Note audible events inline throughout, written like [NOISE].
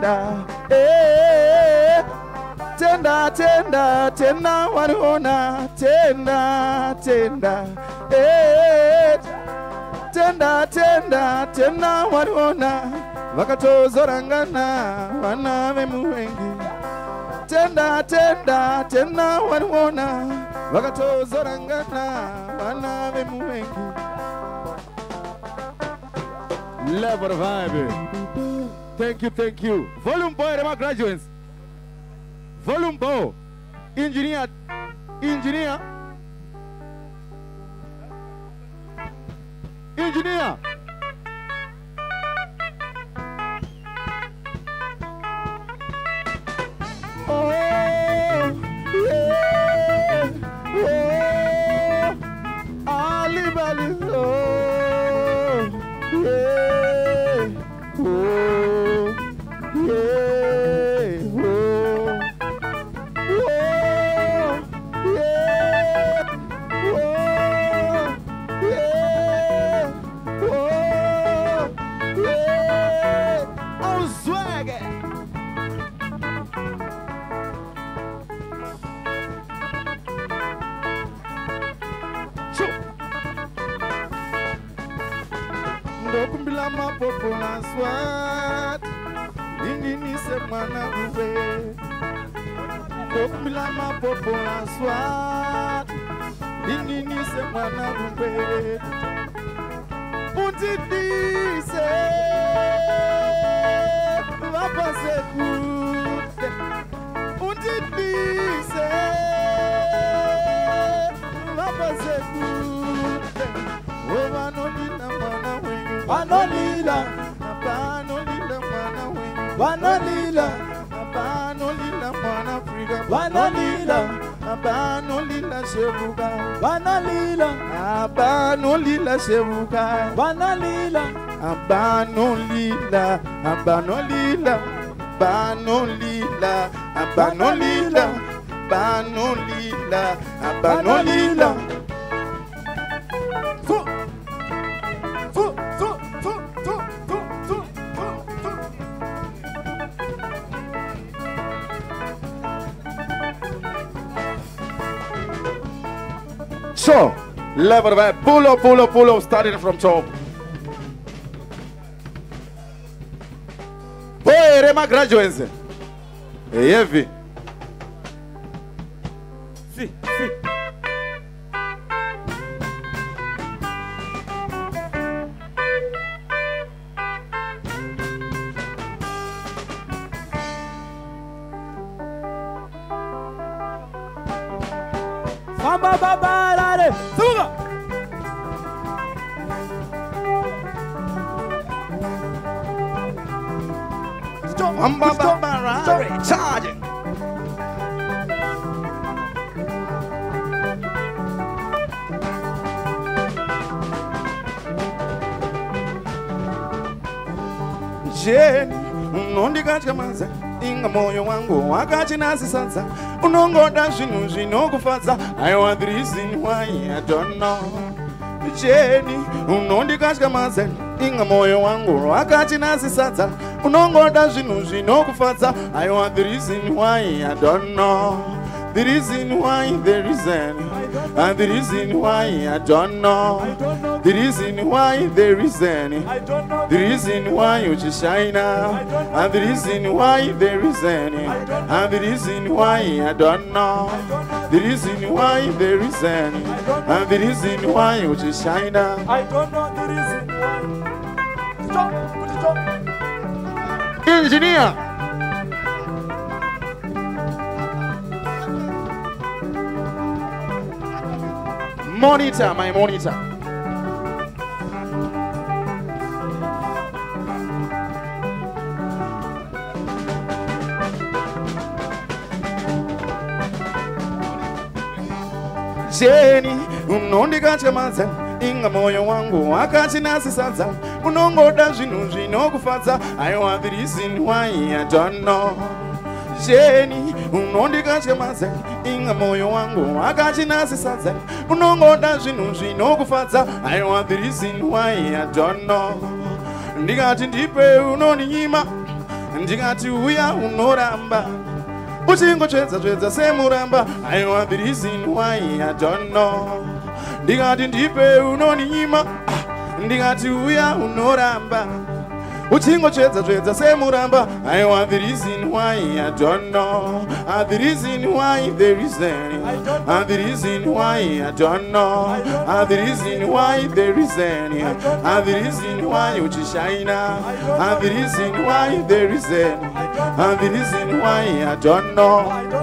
tenda eh, tenda tenda tena waliona tenda tenda eh, tenda tenda tena waliona vakatozorangana vana vemuvengi. Tenda tenda tena waliona vakatozorangana vana vemuvengi. Level vibe thank you thank you. Volume boy rema graduates. Volume boy engineer engineer. Engineer Obila mapopo na soir Inini se mwana mbe. Punti dise Papa se koute Punti dise Papa se koute Wewa nonina mwana wenyu. Wanonila Papa nonila mwana wenyu. Wanonila sevuka banalila abanolila sevuka banalila abanolila sevuka banalila abanolila abanolila. Abanolila. Abanolila abanolila abanolila. So, level by pull up, pull up, pull up, starting from top. Boy, Rema graduates. Hey, heavy. Si, si. Famba babalare, unondikatyamadza inga moyo wangu wakachinasisadza unongoda zvinhu zvinokufadza. I want the reason why i don't know. Jeni unondikatyamadza inga moyo wangu wakachinasisadza unongoda zvinhu zvinokufadza. I want the reason why i don't know. The reason why the reason. And the reason why i don't know the reason why the reason I don't know the reason why you just shine now, and the reason why there is any, and the reason why I don't know, the reason why there is any, and the reason why you just shine now. I don't know the reason why. Stop, put it up. Engineer, monitor, my monitor. Jeni unondikatyamadza inga moyo wangu wakachinasisadza unongoda zvinhu zvinokufadza want the reason why i don't know jeni unondikatyamadza inga moyo wangu wakachinasisadza unongoda zvinhu zvinokufadza want the reason why i don't know ndikati ndipe unoninyima ndikati uya unoramba uchingotsvedza tsvedza semuramba. Aiwa the reason why i don't know. Ndikati ndipe unonyima Ah, ndikati uya unoramba uchingotsvedza tsvedza semuramba. Aiwa the reason why i don't know. Ah, the reason why the reason. Ah, the reason why i don't know. Ah, the reason why the reason. Ah, the reason why uchishaina Ah, the reason why the reason. Ah, the reason why i don't know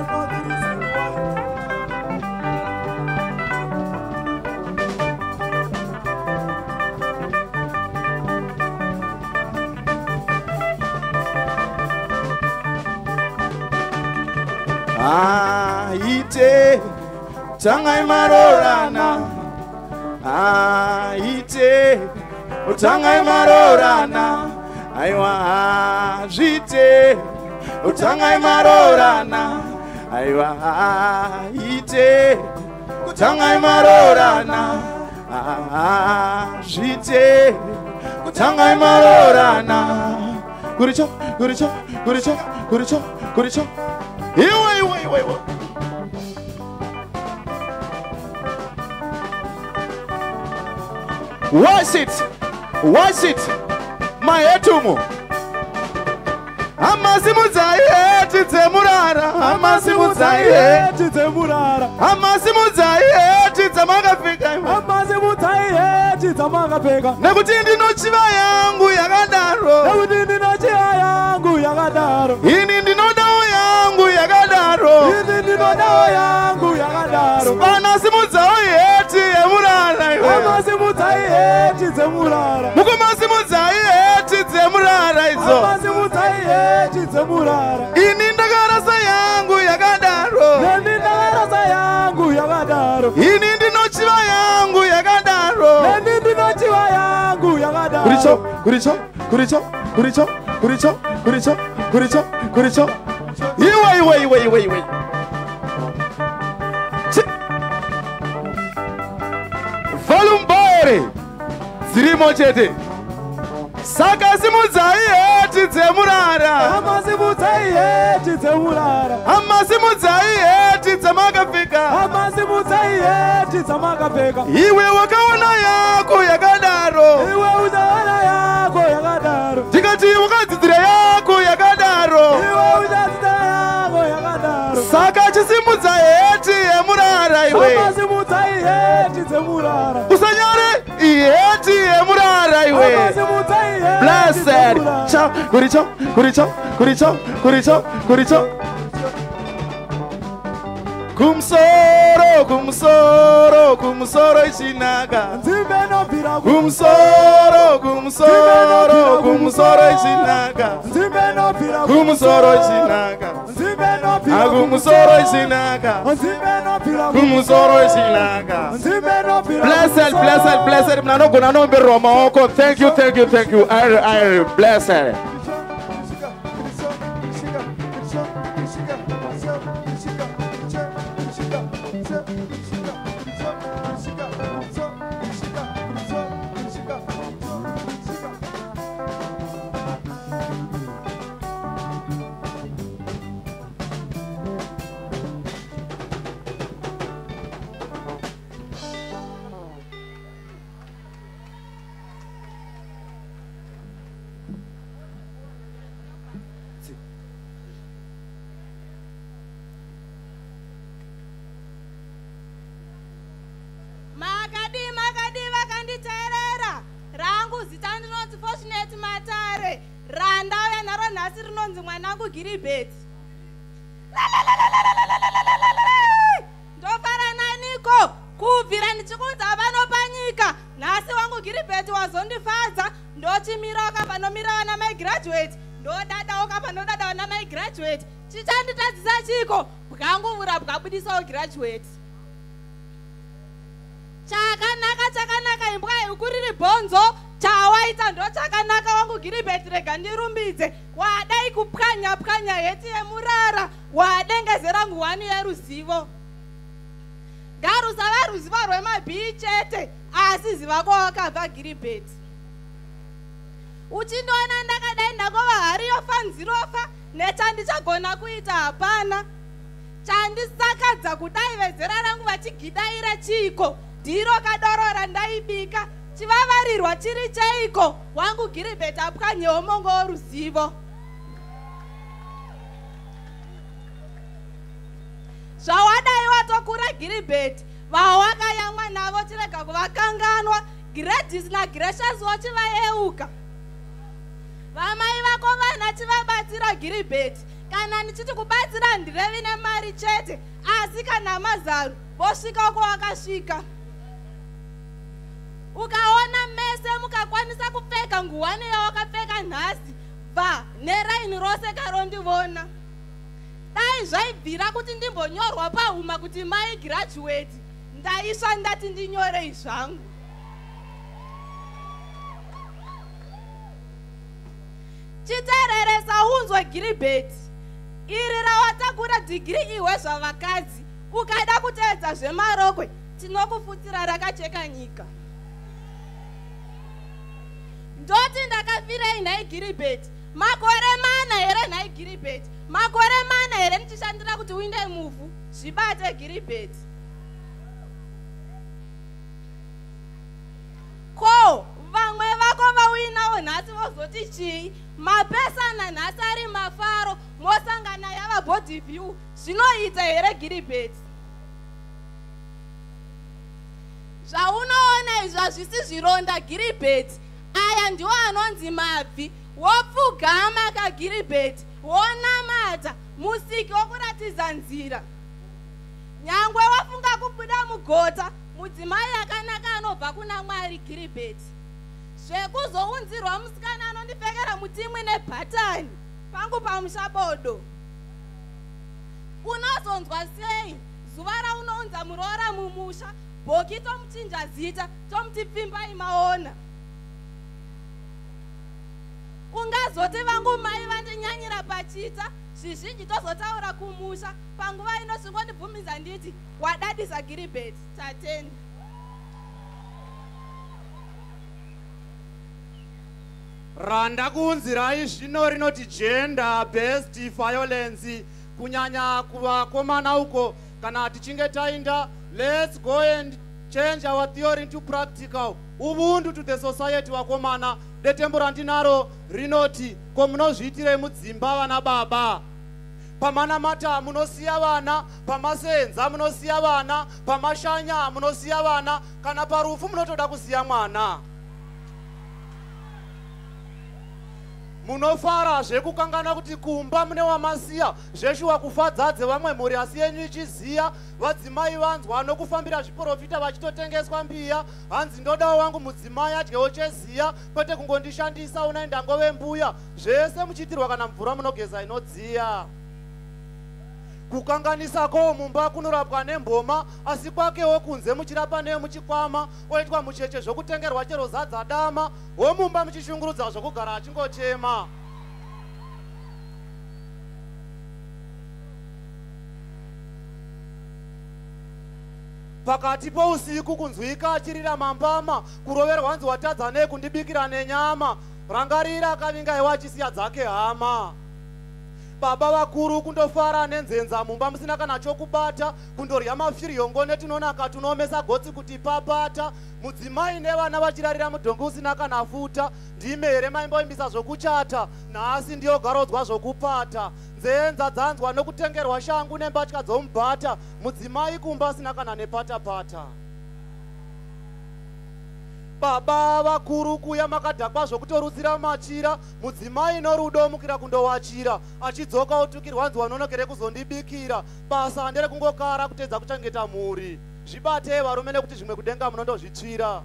tangai marorana. Aite. Utangai marorana. Aiwa azvite utangai marorana. Aiwa aite utangai marorana. Azvite. Utangai marorana. Kuricho kuricho kuricho kuricho kuricho iwe iwe iwe iwe Wash it. Wash it. Maetumu. Amasimudzai heti dzemurara. Amasimudzai heti. dzemurara Amasimudzai heti dzamakapfeka iwe. amazimudzai heti dzamakapfeka Nekuti ndinochiva yangu yakadaro. nekuti ndinochiva yangu yakadaro Ini ndinodawo yangu yakadaro. ini ndinodawo yangu yakadaro Vana heti dzemurara Mukumasimudzai heti dzemurara idzo. amazimudzai heti dzemurara Ini ndakarasa yangu yakadaro. neni ndakarasa yangu yakadaro. Ini ndinochiva yangu yakadaro. Neni ndinochiva yangu yakadaro. Kuricho kuricho kuricho kuricho kuricho kuricho kuricho kuricho. Iwe iwe iwe iwe iwe. Chi- volumbore dzirimo chete. Saka simudzai heti dzemurara. Amazimudzai heti dzemurara. Amasimudzai heti dzamakapfeka. Amazimudzai heti dzamakapfeka. Iwe wakaona yako yakadaro. Iwe uchaona yako yakadaro. Ndikati wakadzidzira yako yakadaro. Iwe uchadzidza yako yakadaro. Saka chisimudza heti yemurara iwe. Amazimudzai heti dzemurara iheti yemurara iwe. Heti blessed. cha kuricho kuricho kuricho kuricho kuricho kumusoro kumusoro kumusoro ishinaka kumusoro kumusoro kumusoro ishinaka kumusoro ishinaka akumusoro ishinaka kumusoro ishinaka blessed blessed blessed. Mnanogona nomberwa maoko. Thank you thank you thank you. I i blessed. Randakuunzirai zvino rinoti gender based violence kunyanya kuvakomana uko. Kana tichinge tainda let's go and change our theory into practical. Ubuntu to the society vakomana detembo randinaro rinoti ko munozviitirei mudzimba vana baba? Pamanamata munosiya vana pamasenza munosiya vana pamashanya munosiya vana kana parufu munotoda kusiya mwana munofara zvekukangana kuti kumba mune wamasiya zveshuwa kufadza dzevamwe mhuri asi yenyu ichiziya vadzimai vanzwa nokufambira zviprofita vachitotengeswa mbiya. Hanzi ndodawo wangu mudzimai adyewo cheziya kwete kungondishandisa unai ndangove mbuya. Zvese muchiitirwa kana mvura munogeza inodziya kukanganisako mumba kunorapwa nemboma asi kwakewo kunze muchirapa neye muchikwama oitwa mucheche zvokutengerwa chero zadza dama womumba muchishungurudza zvokugara achingochema pakati pousiku kunzwika achirira mambama kuroverwa nzi watadza nei kundibikira nenyama rangarira akavinga iwe achisiya dzake hama baba vakuru kundofara nenzenza mumba musina kana chokubata kundorya mafiryongo netinonaka tunomesa gotsi kuti papata. Mudzimai nevana vachirarira mudhongi usina kana futa ndime here maimboimbisa zvokuchata? Nhasi ndiyo garodzwa zvokupata. Nzenza dzanzwa nokutengerwa shangu nembatya dzomubhata mudzimai kumba asina kana nepatapata baba vakuru kuya makadhakwa zvokutorudzira machira mudzimai norudo mukira kundowachira. Achidzoka otukirwa nzi wanonokere kuzondibikira. Basa nderekungokara kutedza kuchengeta mhuri zvibatei varume nekuti zvimwe kudenga munondozvitsvira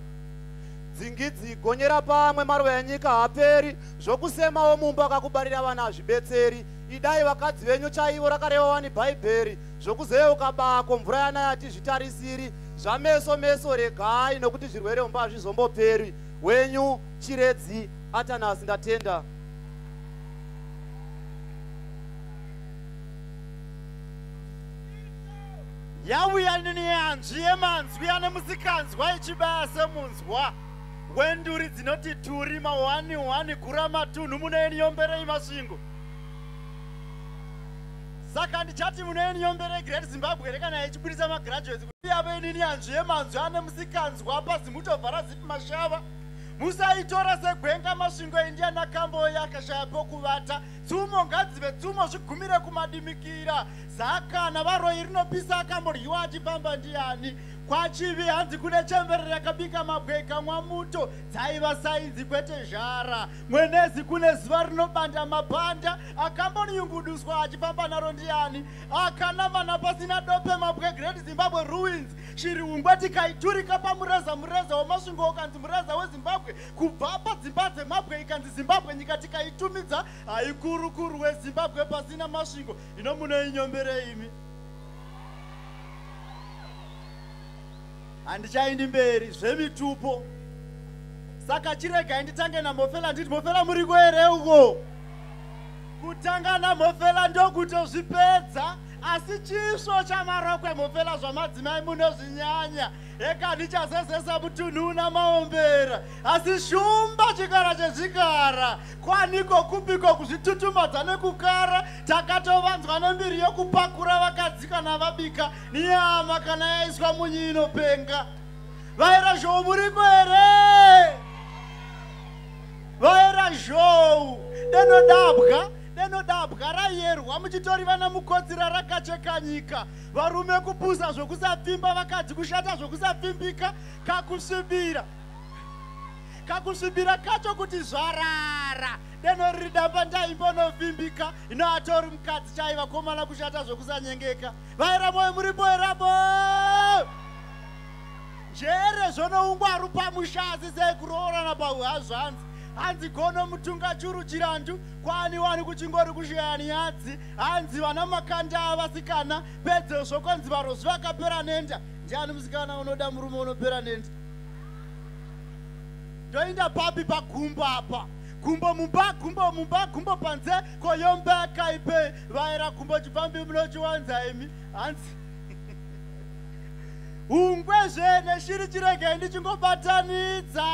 dzingidzi gonyera pamwe maruva enyika haperi. Zvokusemawo mumba akakubarira vana hazvibetseri idai vakadzi venyu chaivo rakareva wani bhaibheri zvokuzeyeuka bako mvura yanaya hatizvitarisiri zvameso meso regai nokuti zvirwere mumba hazvizomboperi. Wenyu chiredzi atanasi ndatenda. Yauya nini yanzvi yemanzwi ane musikanzwa ichibaya semunzwa? Wenduri dzinoti turi mahwani hwani gura matunhu munoeniomberei masvingo saka ndichati munoeniomberei great zimbabwe here kana ichibudisa magraduates kuti yave inini hanzvi yemanzwi ane musikanzwa pazimutovhara zipi mashava? Musaitora segwenga masvingo indiana kamboya akashaya pokuvata. Tsumo ngadzive tsumo zvigumire kumadimikira. Zakana varoi rinopisa akambodyiwa achifamba ndiani kwachivi hanzi kune chemberere yakabika mabwe ikamwa muto dzaiva sainzi kwete zhara mwenezi kune zuva rinobanda mapanda akambonyunguduswa achifamba naro ndiani? Akanamana pasina dope mabwe great zimbabwe ruins. Chiriungwe tikaiturika pamureza mureza wemasvingo ukanzi mureza wezimbabwe. Kubva padzimba dzemabwe ikanzi zimbabwe nyika tikaitumidza. Haikurukuru wezimbabwe pasina masvingo. Ino munoinyomberei imi handichaindi mberi zvemitupo saka chiregai nditange namofela nditi mofela muriko here uko. Kutanga namofela ndokutozvipedza asi chisvo chamarokwe mofela zvamadzimai munozvinyanya eka ndichazezesa mutunhu una maombera. Asi shumba chikara chezvikara. Kwaniko kupiko kuzvitutumadza nekukara? Takatovanzwa nembiri yokupakura vakadzi kana vabika. Niyama kana yaiswa munyu inopenga vaira zhou muriko here vaira zhou. Denodabwa denodabwa rayerwa muchitori vana mukotsi rarakacheka nyika. Varume kupusa zvokusapfimba vakadzi kushata zvokusapfimbika kakusvibira. Kakusvibira kacho kuti zvarara. Deno riri damba ndaimbonovhimbika. Ino atori mukadzi chai vakomana kushata zvokusanyengeka. Vaira moyo muripo erapo njere zvonoungwaru pamushazi sei kuroorana pauhazvanzi hanzi gono mutunga churu chirandu? Kwani wani kuchingori kushiyani yadzi hanzi vana makanda avasikana? Pedze zvokonzi varo zvakapera nenda? Ndiani musikana unoda murume unopera nenda? Ndoinda papi pagumbo apa. Gumbo mumba gumbo mumba gumbo panze koyombeka ipe vaira gumbo chipambi munochiwanza imi. Hanzi. [LAUGHS] Ungwe zvene shiri chiregei ndichingobatanidza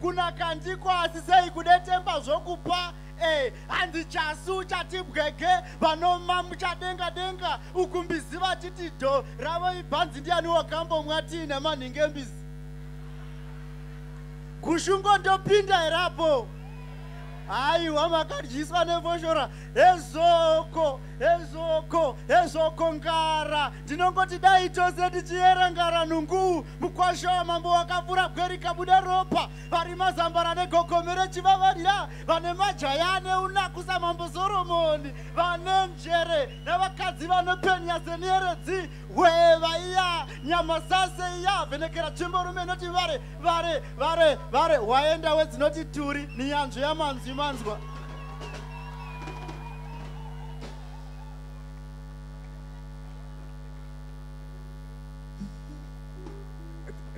kunaka ndiko asi sei kudetemba zvokupa e hanzi chasu chatibwege vanoma muchadenga denga ukumbizi vatiti dho ravo ibhanzi ndiani wakambomwa tiine manhingembizi kushungo ndopinda herapo haiwa makadyiswa nefoshora. Ezoko ezoko ezoko ngara. Ndinongoti dai tose tichiyera ngara nungu mukwasha wamambo wakapfura bweri kabuda ropa. Vari mazambara negogomere chivavadya vane majaya ane unakusa mambo soromoni. Vane njere nevakadzi vanopenya senieredzi hweva iya nyama sase iya vhenekera tsvimborume inoti vare vare vare vare. Hwaenda wedzinoti turi niyanzvo yamanzwi manzwa.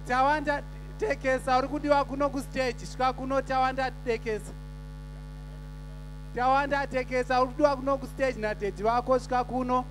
Tawanda tekesa uri kudiwa kuno kustage svika kuno tawanda tekesa. Tawanda tekesa uri kudiwa kuno kustage nadhedhi vako svika kuno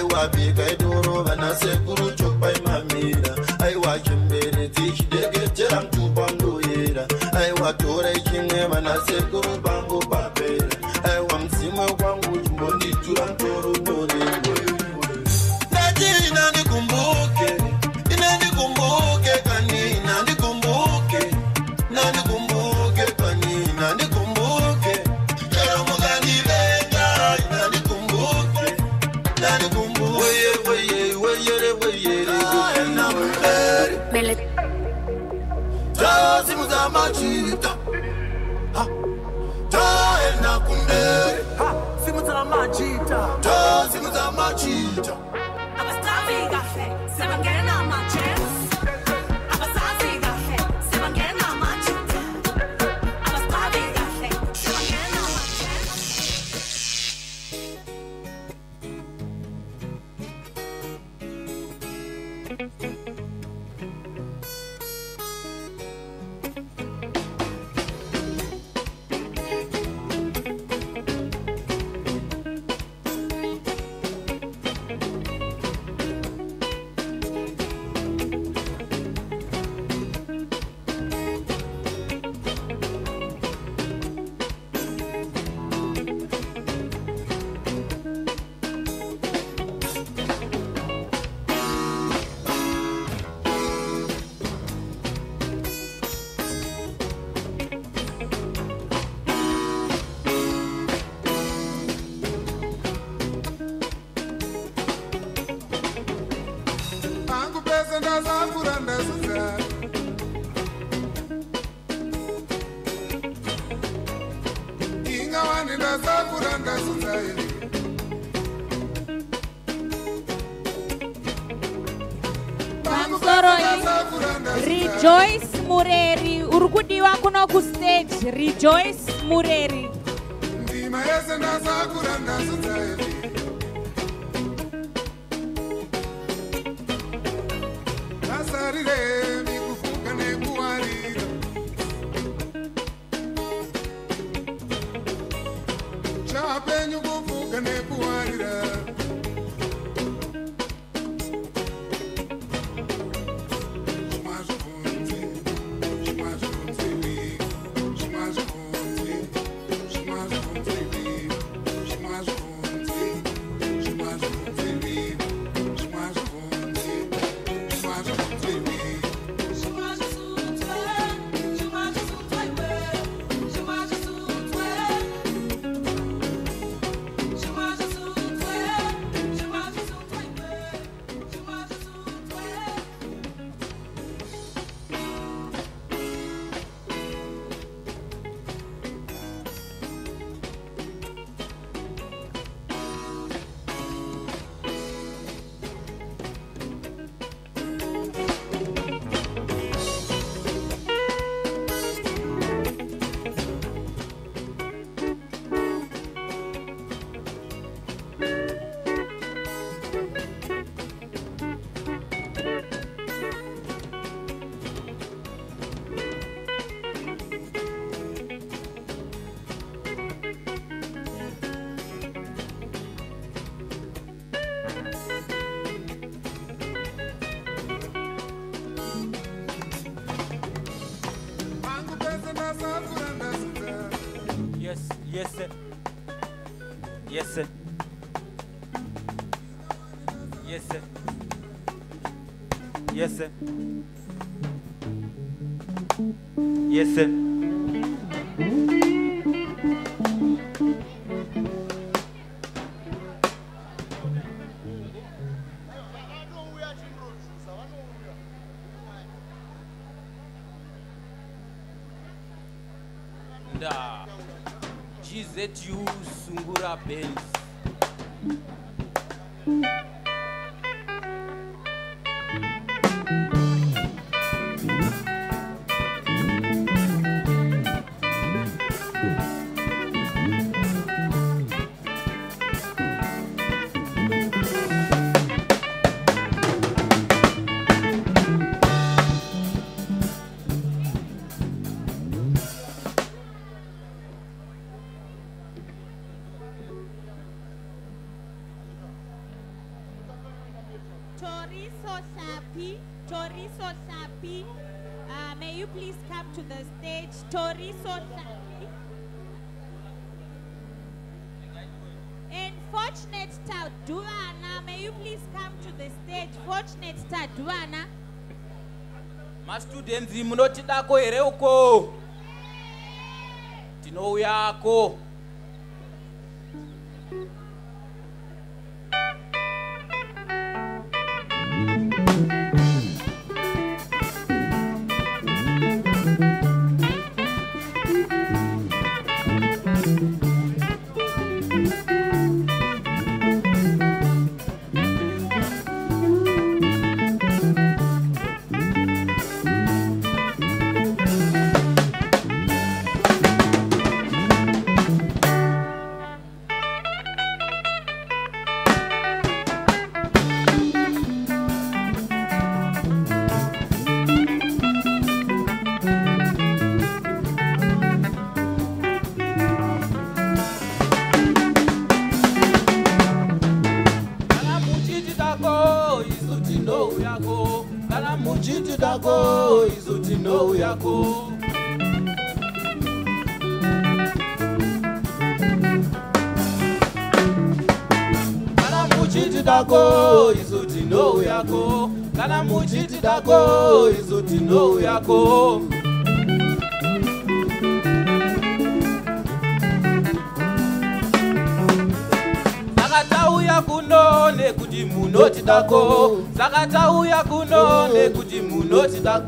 aiwa bi kai doro bana sai guru rejoice mureri. Ndima yese ndazakurandazudzaevi mastudents munotidako here uko? Tinouyako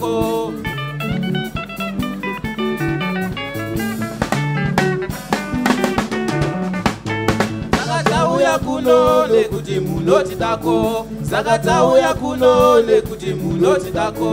moko. Takatauya kuno nekuti munoti dako saka tauya kuno nekuti munoti dako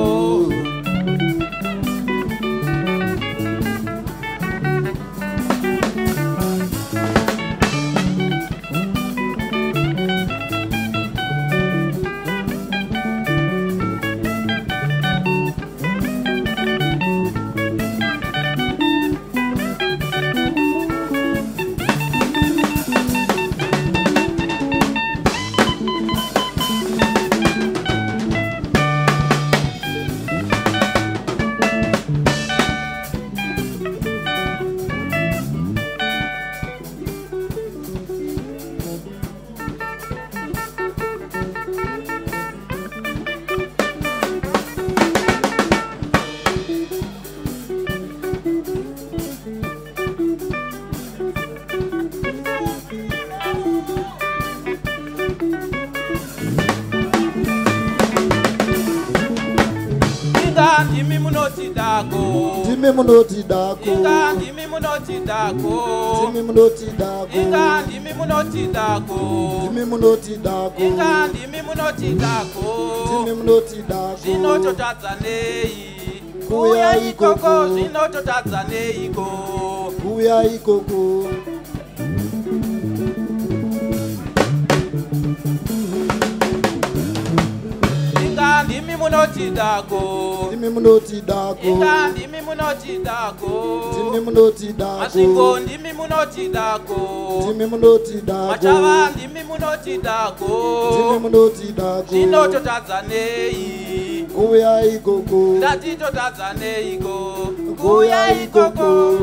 Tanzanei. Kuya ikoko, sinoto Tanzanei ko. Kuya ikoko. Inga ndimi munoti dako. Ndimi munoti dako. Inga ndimi munoti dako. Ndimi munoti dako. Masiko ndimi munoti dako. Ndimi munoti dako. Machava ndimi munoti dako. Ndimi munoti dako. Sinoto Tanzanei. nguya ikoko. Tatito tadzane iko nguya ikoko.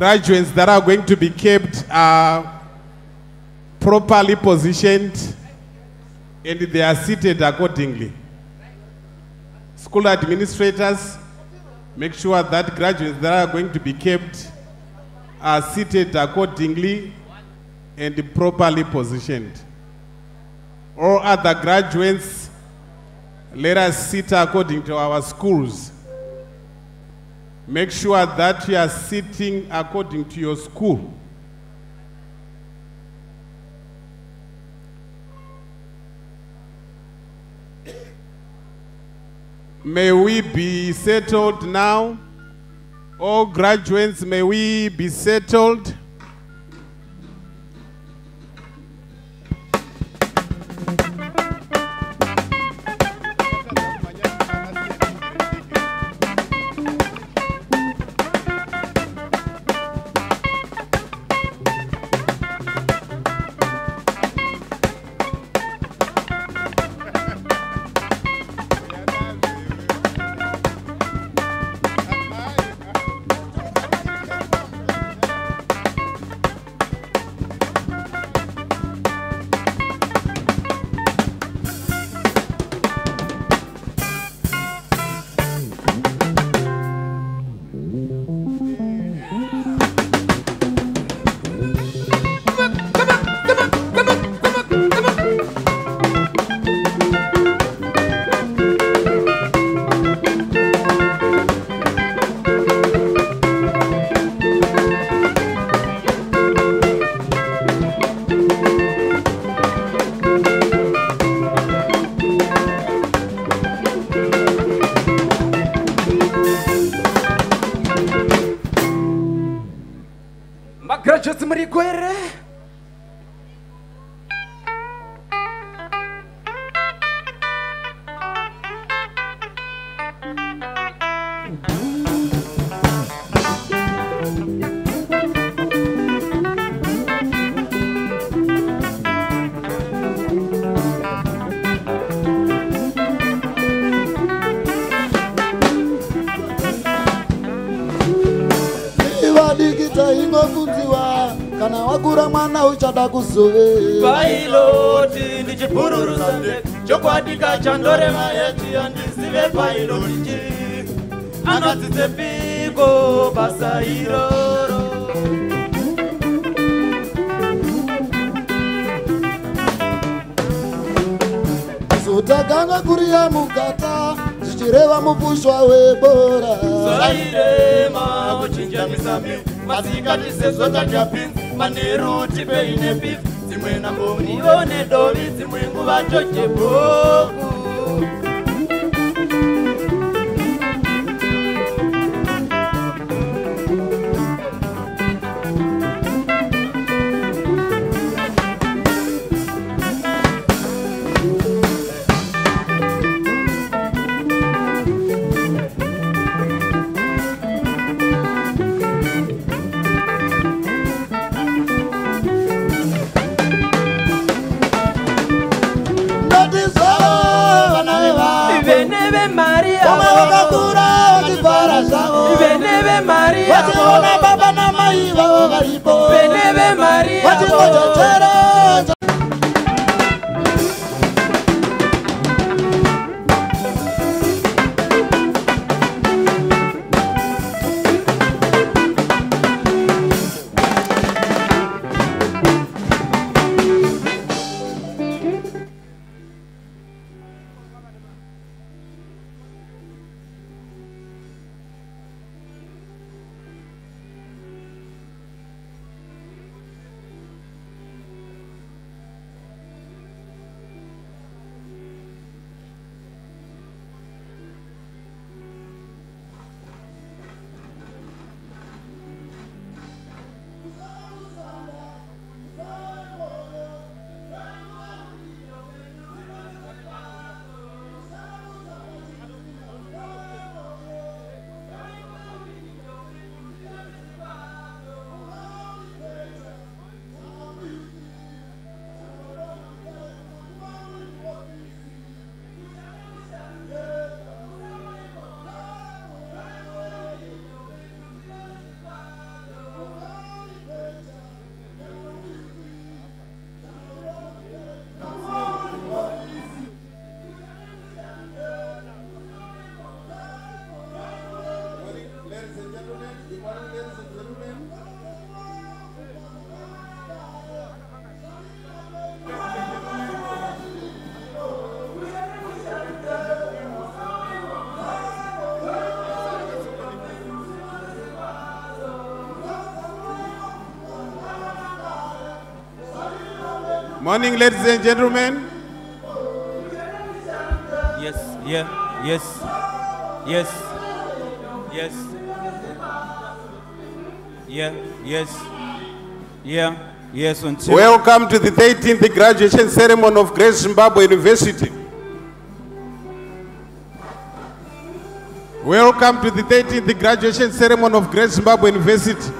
Graduates that are going to be kept are properly positioned and they are seated accordingly. School administrators, make sure that graduates that are going to be kept are seated accordingly and properly positioned. All other graduates let us sit according to our schools. Make sure that you are sitting according to your school. May we be settled now. All graduates, may we be settled. Uchada kuzove pailoti ndichipururusande chokwadika chandorema yeti andizive pailoti anadzidze piko basa iroro. Zotakanga kuriya mugata zvichireva mupushwa webora zvairema kuchinjamisami masikati sezvo manero tibei nebifu dzimwe nambo murivo nedovi dzimwe nguva tojebhoo ladies and gentlemen. Yes, yeah, yes, yes, yes, yeah, yes, yeah, yes, until. Welcome to the 13th graduation ceremony of Great Zimbabwe University. Welcome to the 13th graduation ceremony of Great Zimbabwe University.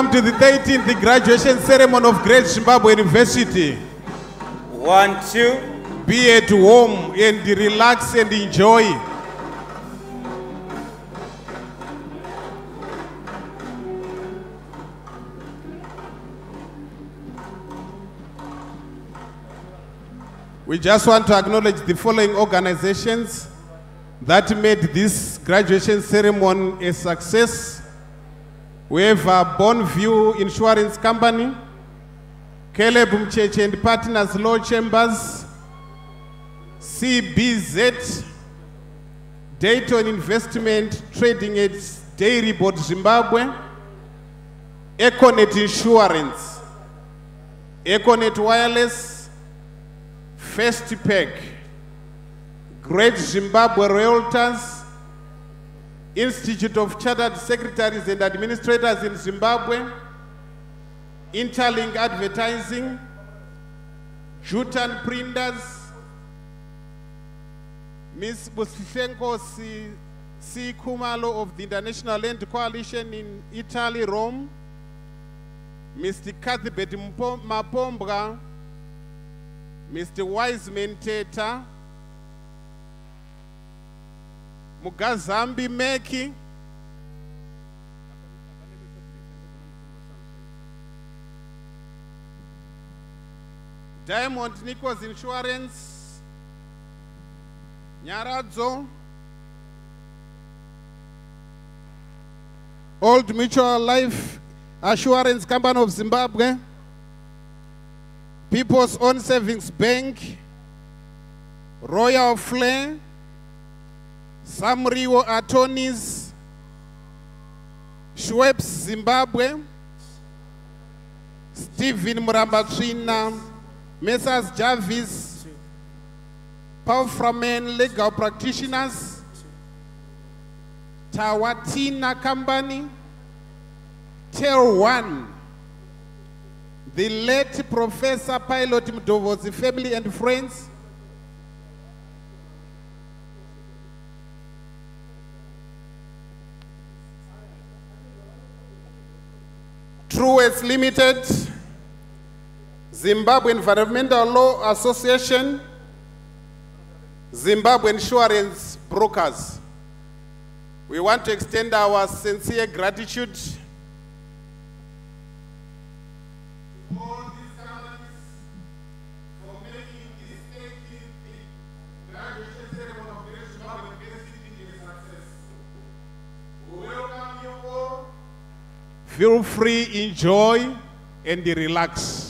Welcome to the 13th graduation ceremony of Great Zimbabwe University. One, two. Be at home and relax and enjoy. We just want to acknowledge the following organizations that made this graduation ceremony a success. We have uh, Bonview Insurance Company, Caleb Mcheche and Partners Law Chambers, CBZ, Dayton Investment Trading Aids Dairibord Zimbabwe, Econet Insurance, Econet Wireless, First Pack, Great Zimbabwe Realtors, Institute of Chartered Secretaries and Administrators in Zimbabwe, Interlink Advertising, Jutan Printers, Ms. Buslenko C. Kumalo of the International Land Coalition in Italy, Rome, Mr. Cuthbert Mapombra, Mr. Wiseman Teta, Mugazambi Meki, Diamond Nichols Insurance, Nyaradzo, Old Mutual Life Assurance Company of Zimbabwe, People's Own Savings Bank, Royal Flair, Samriwo Attorneys, Schweppes Zimbabwe, Stephen Murambatsvina, Messrs. Jarvis, Palframan Legal Practitioners, Tawatina Company, Tel One, the late Professor Pilot Mdovozi family and friends, Truest Limited, Zimbabwe Environmental Law Association, Zimbabwe Insurance Brokers. We want to extend our sincere gratitude Feel free, enjoy, and relax.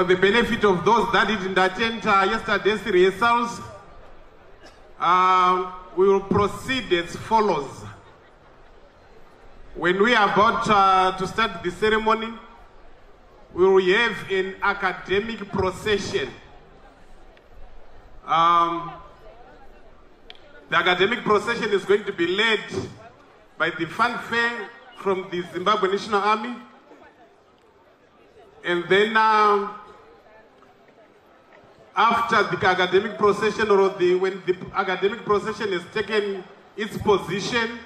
For the benefit of those that didn't attend uh, yesterday's rehearsals, uh, we will proceed as follows. When we are about uh, to start the ceremony, we will have an academic procession. Um, the academic procession is going to be led by the fanfare from the Zimbabwe National Army. And then um, after the academic procession or the, when the academic procession has taken its position,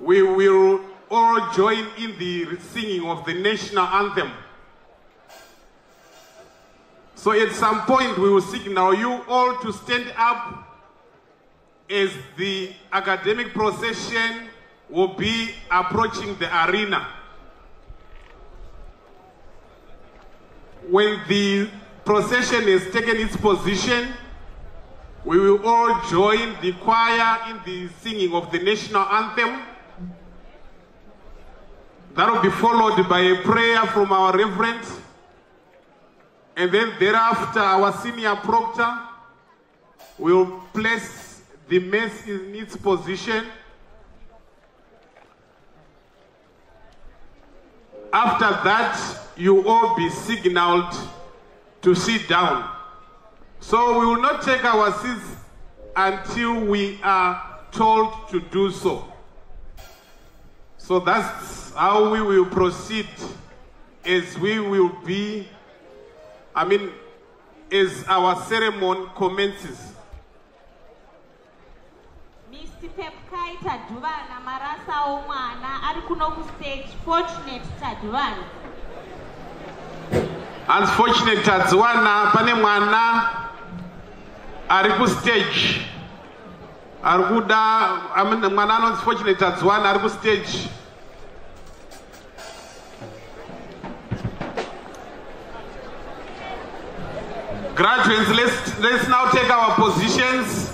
we will all join in the singing of the national anthem. So at some point we will signal you all to stand up as the academic procession will be approaching the arena. When the procession has taken its position, we will all join the choir in the singing of the national anthem. That will be followed by a prayer from our reverend. And then thereafter, our senior proctor will place the mass in its position. After that, you all be signaled to sit down. So we will not take our seats until we are told to do so. So that's how we will proceed as we will be, I mean, as our ceremony commences. mr pepkai tadhuvana marasawo mwana ari kuno kustage fortunate tadhuvana Unfortunate tadziwana pane mwana ari kustage ari kuda mwana anonzi fortunate tadziwana ari kustage graduates let's, let's now take our positions.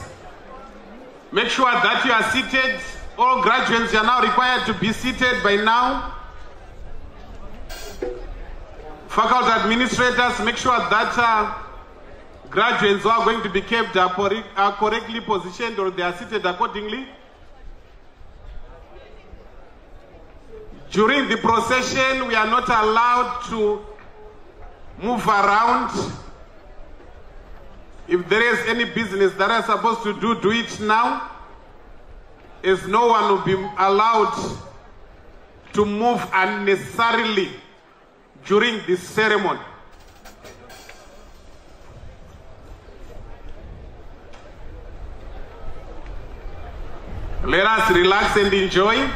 Make sure that you are seated. All graduates are now required to be seated by now faculty administrators make sure that uh, graduates who are going to be kept are, correctly positioned or they are seated accordingly. During the procession, we are not allowed to move around. If there is any business that are supposed to do, do it now. As no one will be allowed to move unnecessarily during this ceremony. Let us relax and enjoy.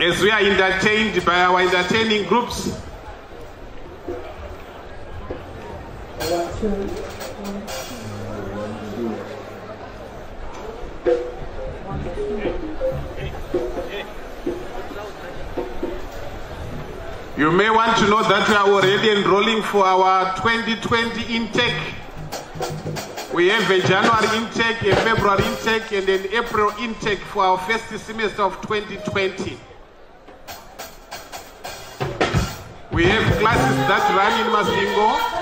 As we are entertained by our entertaining groups. You may want to know that we are already enrolling for our 2020 intake. We have a January intake, a February intake, and an April intake for our first semester of 2020. We have classes that run in Masvingo.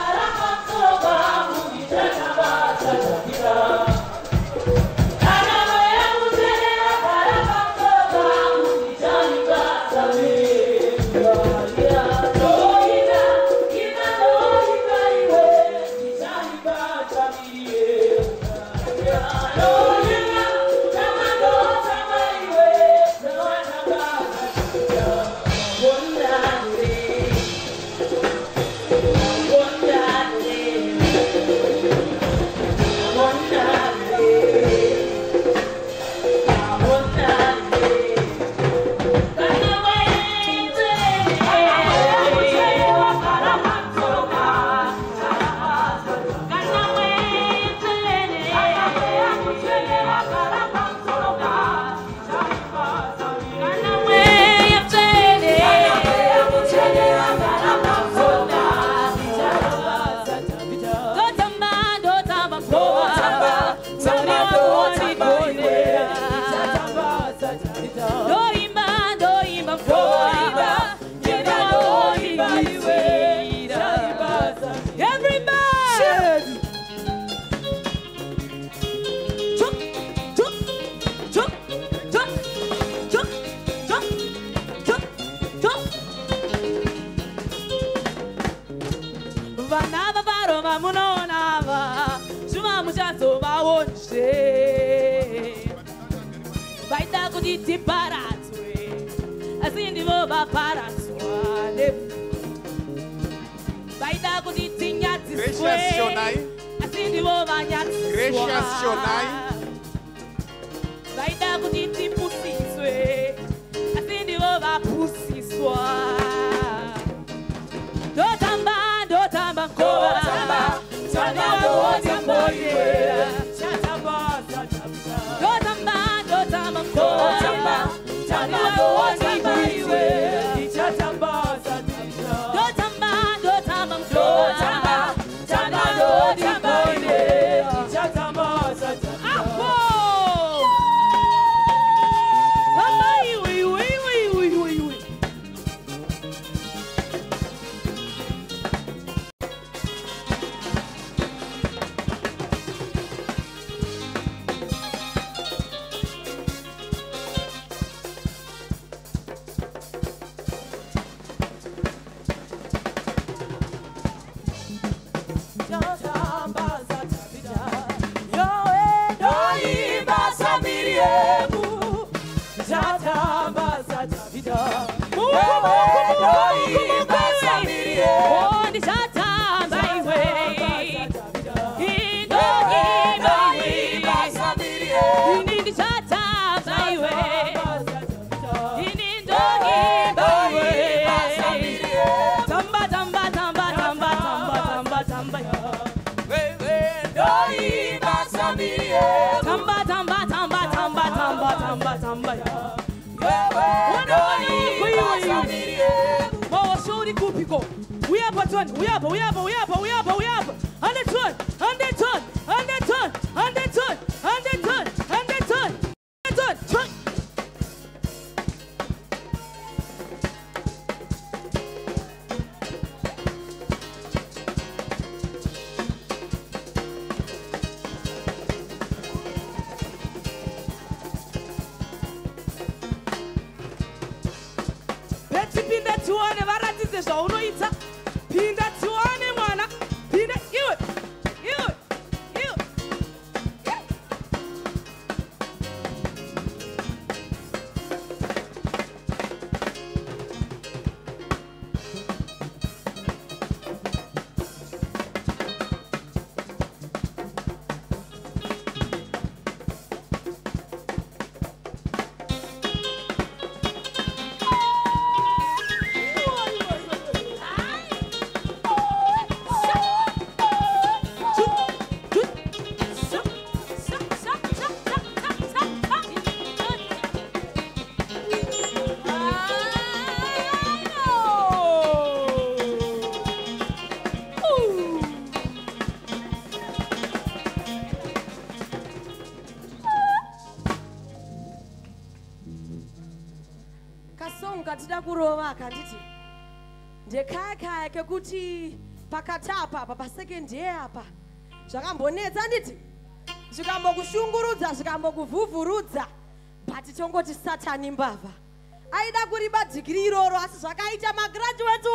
watida kurova akanditi. Ndekayakaya kekuti pakati apa apa pasekendi ye apa. Zvakambonetsa nditi zvikambokushungurudza zvikambokuvhuvhurudza. But tongoti satani mbavha. Aida kuriba dhikiri iroro asi zvakaita magraduate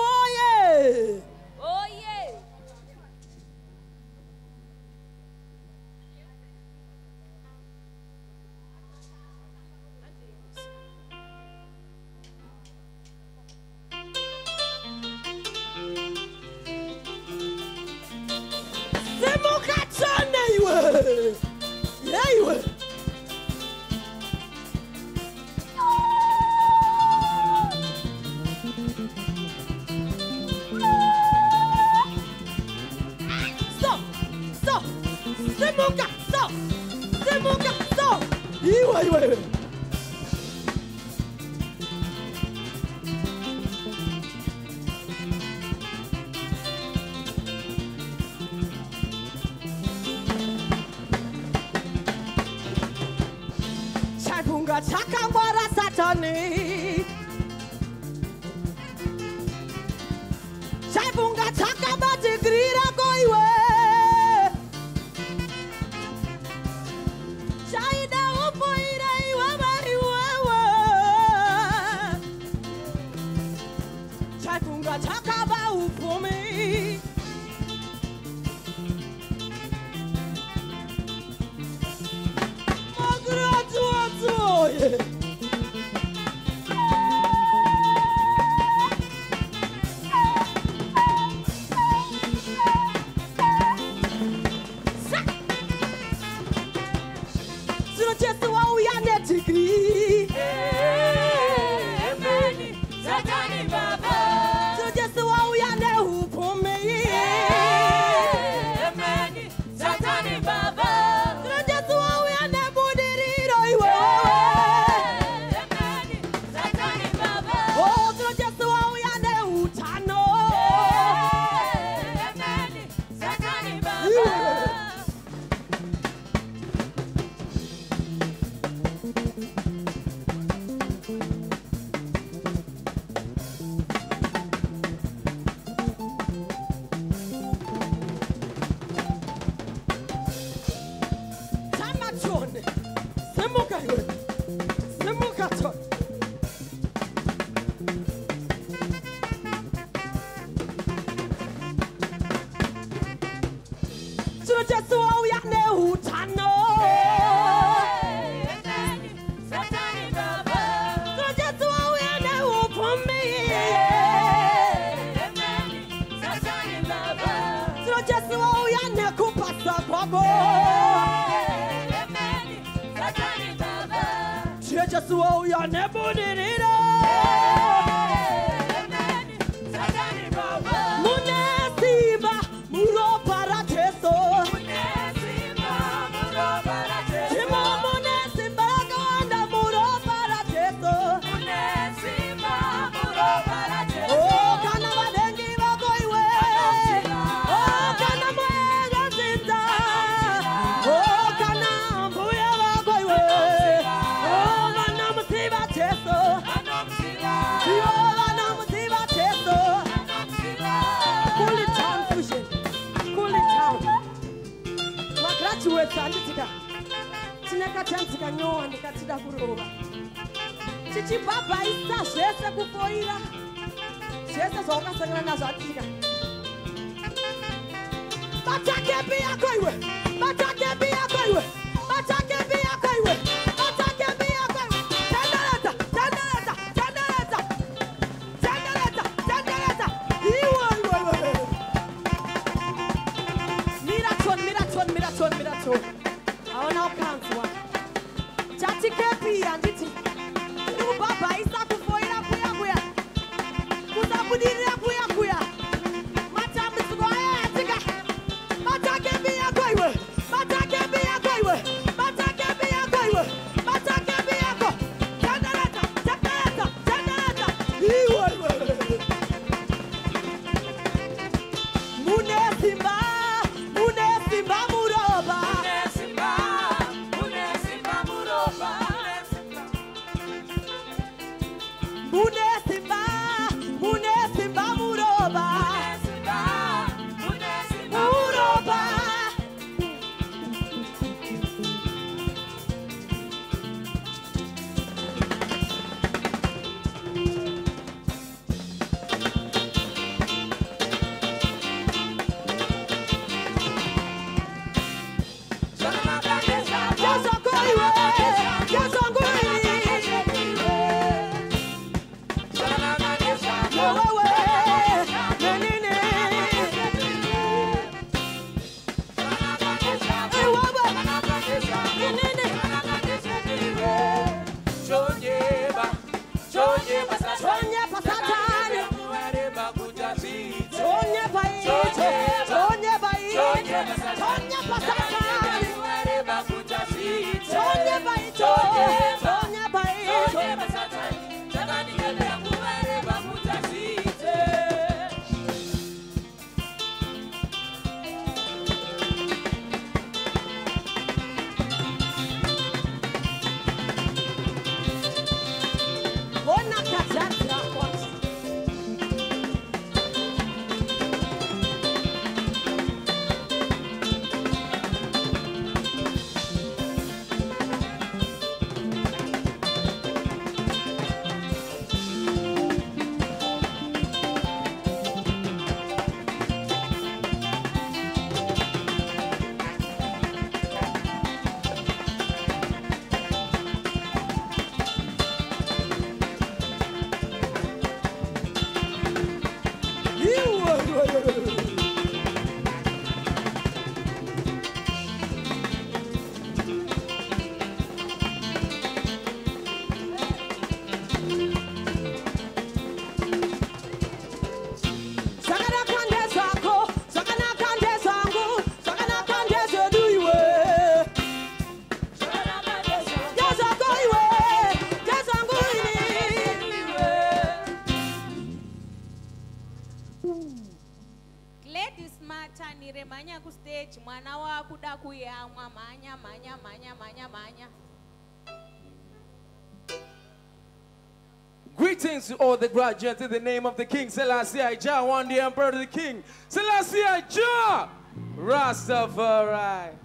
Greetings to all the graduates in the name of the King Selassie I Jah, one the Emperor of the King. Selassie I Jah, Rastafari.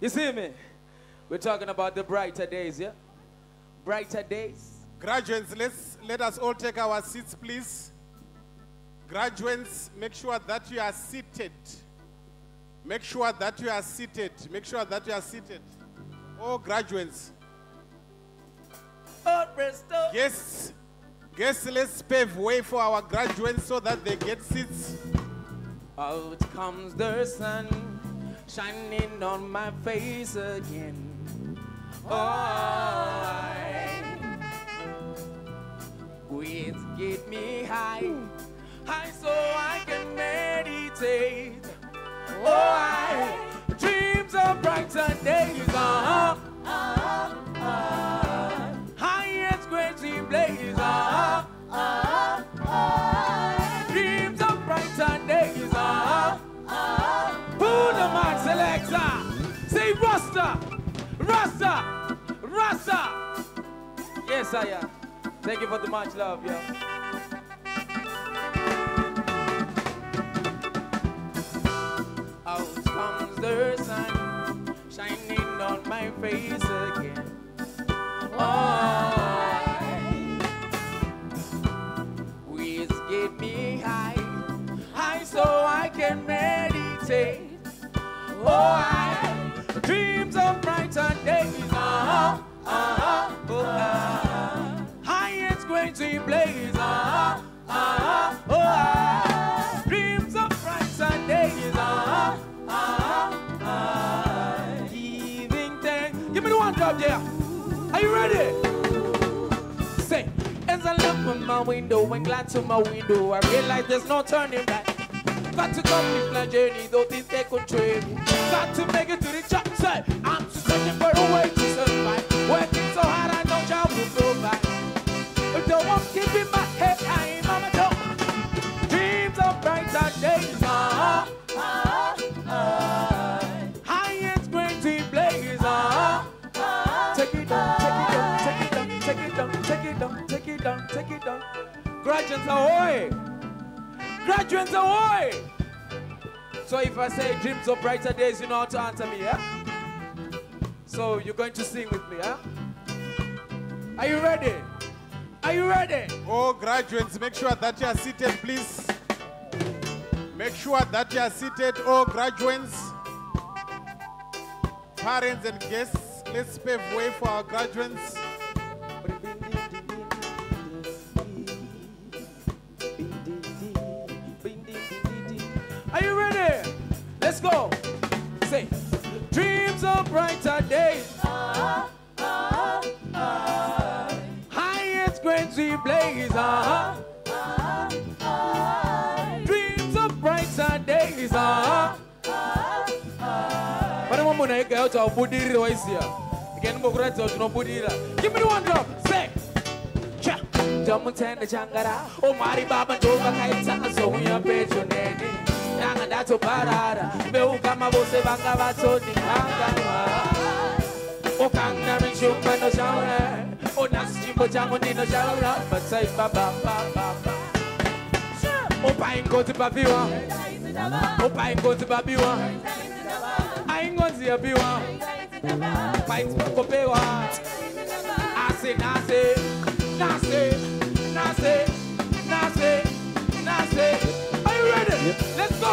You see me? We're talking about the brighter days, yeah? Brighter days. Graduates, let's let us all take our seats, please. Graduates, make sure that you are seated. Make sure that you are seated. Make sure that you are seated. Oh, graduates. Guests, guests, let's pave way for our graduates so that they get seats. Out comes the sun, shining on my face again. Oh, it get me high, high so I can meditate. Oh, I dreams of brighter days. Uh-huh. Uh-huh. Dreams of brighter days. Uh-huh. The selector. Say Rasta, Rasta, Rasta. Yes, I am. Thank you for the much love, comes the sun, shining on my face again. Oh, meditate. Oh, I dreams of brighter days. Uh-huh, uh-huh, oh, uh, highest great to blaze. Uh-huh, uh-huh, oh, uh, dreams of brighter days. Uh-huh, uh-huh, uh, giving thanks. Give me the one drop there. Are you ready? Say, as I look from my window and glad to my window, I realize there's no turning back. Got to complete my journey, though this they control me. Got to make it to the top. Say, I'm just searching for a way to survive. Working so hard, I know job will provide. But don't want to keep my head, ain't mama don't. Dreams of brighter days. Highest great dream blaze. Take it down, take it down, take it down, take it down, take it down, take it down. Graduates ahoy! Graduates ahoy! So if I say dreams of brighter days, you know how to answer me, yeah? So you're going to sing with me, yeah? Are you ready? Are you ready? Oh, graduates, make sure that you are seated, please. Make sure that you are seated, oh, graduates. Parents and guests, let's pave way for our graduates. Are you ready? Let's go. Say, dreams of brighter days. Highest great we blaze. Uh-huh. Dreams of brighter days. Uh-huh. Pane munhu ega kuti aubudirire waiziya ikani mbokuratidza kuti unobudira give me the one drop say cha ndamutende changara omwari baba ndovakaita zouya pedyo neni ndanga ndatoparara veukama vose vanga vatondikanganywa okanga michumba noshaura onasi chimbo changu ndinoshaura batsai bababababa opaingoti papiwa opaingoti papiwa aingonzi yapiwa paitikopewa ase nase nase nase nase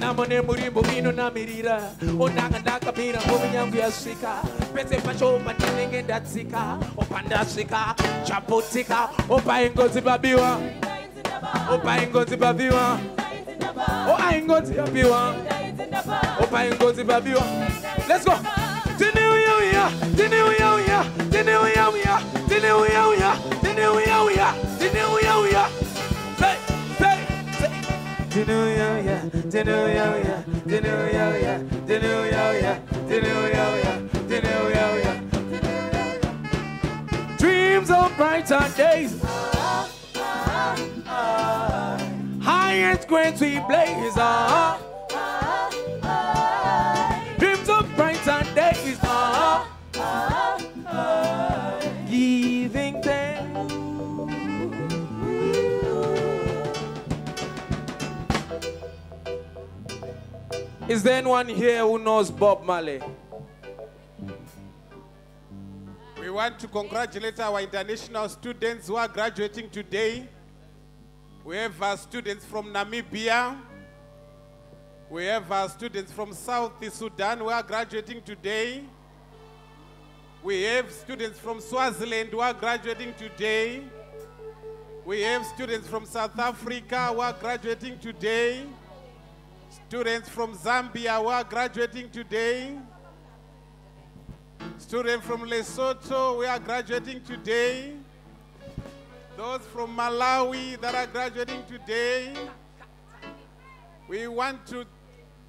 the new year yeah the new year yeah the new year yeah the new year yeah the new year yeah the new year yeah the new year say say say say the new year yeah the new year yeah the new year yeah namo nemurimbo inonamirira onanga ndakamira ngome yangu yasvika pese pacho pandinenge ndatsika. Opa ndasvika chaputika. Opa ingozi babiwa. Opa ingozi babiwa. O ingozi babiwa opa ingozi babiwa. Let's go. Tinewuya, tinewuya, tinewuya, tinewuya, tinewuya, tinewuya. Say, say, say. Tinewuya, tinewuya, tinewuya, tinewuya, tinewuya, tinewuya. Dreams of brighter days. Highest grades we blaze. ah. Dreams Is there anyone here who knows Bob Marley? We want to congratulate our international students who are graduating today. We have our students from Namibia. We have our students from South Sudan who are graduating today. We have students from Swaziland who are graduating today. We have students from South Africa who are graduating today. Students from Zambia who are graduating today. Students from Lesotho, we are graduating today. Those from Malawi that are graduating today. We want to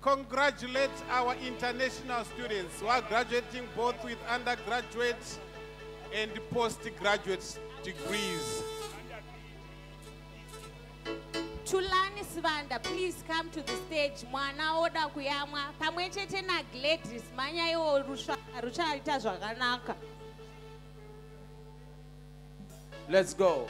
congratulate our international students who are graduating both with undergraduate and postgraduate degrees. Tulani sivanda please come to the stage. Mwana oda kuyamwa. Pamwe chete nagladys manyaiwo ruchaita zvakanaka. Let's go.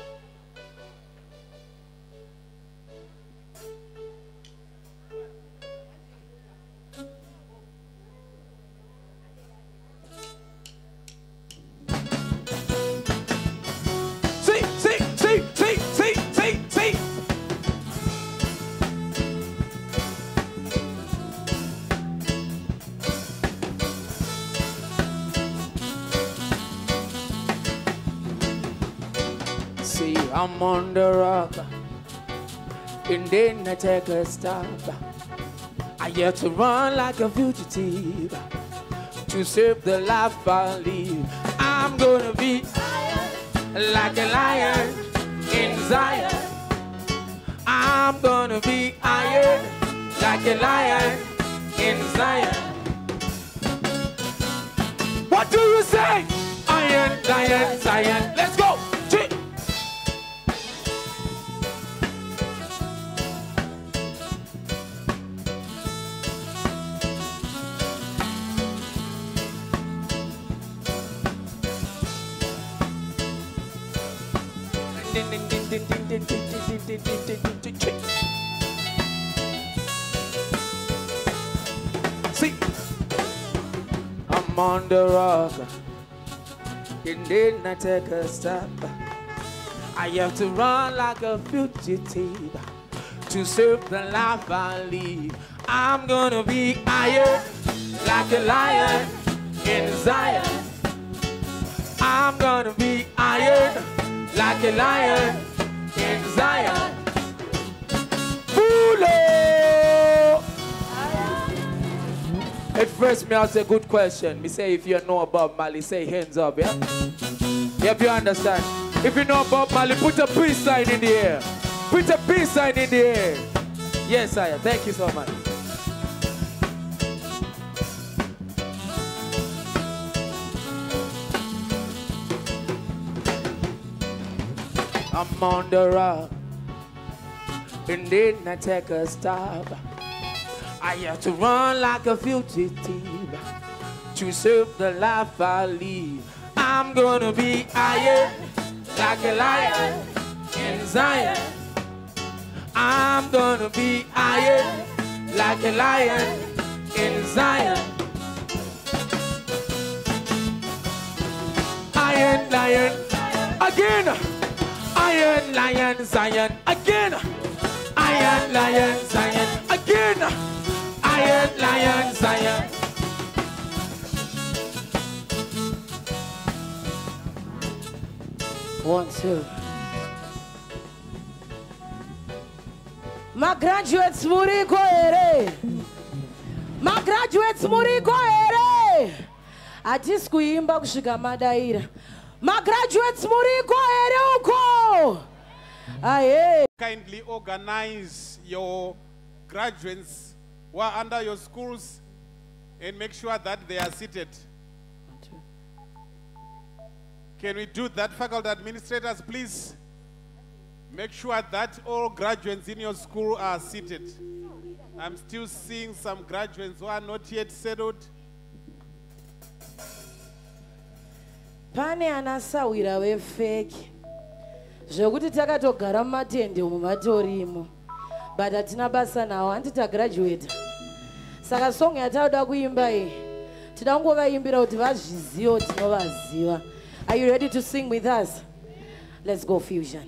I'm on the rock, and then I take a stop. I have to run like a fugitive to save the life I live. I'm gonna be like a lion in Zion. I'm gonna be iron like a lion in Zion. What do you say? Iron, lion, Zion. Let's go. On the rock, and did not take a step. I have to run like a fugitive to serve the life I live. I'm gonna be iron like a lion in Zion. I'm gonna be iron like a lion in Zion. Fulo! At first, me ask a good question. Me say, if you know about Marley, say hands up, yeah? If you understand. If you know about Marley, put a peace sign in the air. Put a peace sign in the air. Yes, sire. Thank you so much. I'm on the and then I take a stop. I have to run like a fugitive to serve the life I live. I'm gonna be iron like a lion in Zion. I'm gonna be iron like a lion in Zion. Iron lion again. Iron lion Zion again. Iron lion Zion again. Lion, lion, Zion. One, two. magraduates muriko here magraduates muriko here hatisi kuimba kusvika madaira. Magraduates muriko here uko. Aye. Kindly organize your graduates who are under your schools and make sure that they are seated. Can we do that, faculty administrators, please? Make sure that all graduates in your school are seated. I'm still seeing some graduates who are not yet settled. pane anasawira takatogara mumatende but hatina basa nawo handi tagraduata saka song yatauda kuimba iyi tida kungovaimbira kuti vazvizive kuti tinovaziva are you ready to sing with us? Let's go fusion.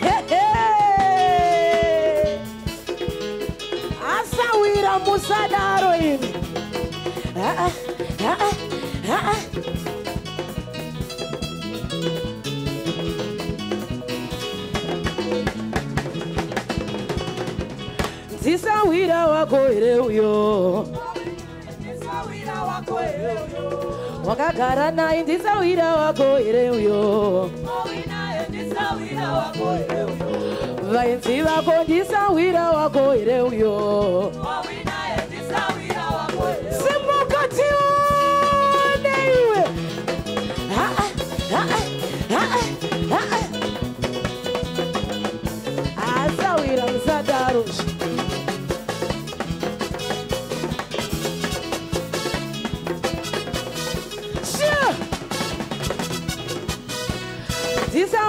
Hey, hey. asawira musadaro imi Ah. ndisawira wako here uyo wakagara naye ndisawira wako here uyo vaenzi vako ndisawira wako here uyo simuka tione iwe Ah, ah, ah, ah, ah, ah, ah.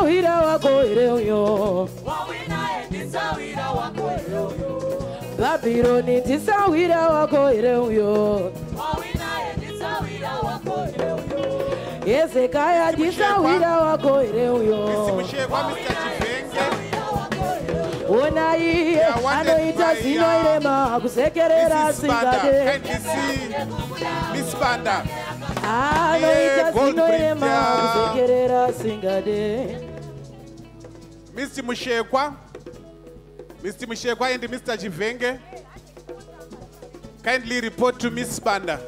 Ndisawira wako here uyo? Bhabhironi ndisawira wako here uyo? Hezekaya ndisawira wako here uyo? Ona iye anoita zino irema kusekerera singade. Miss Banda. anoita Gold zino Bridge, irema yeah. kusekerera singade Mr. Mushekwa, Mr. Mushekwa and Mr. Jivenge, kindly report to Miss Banda.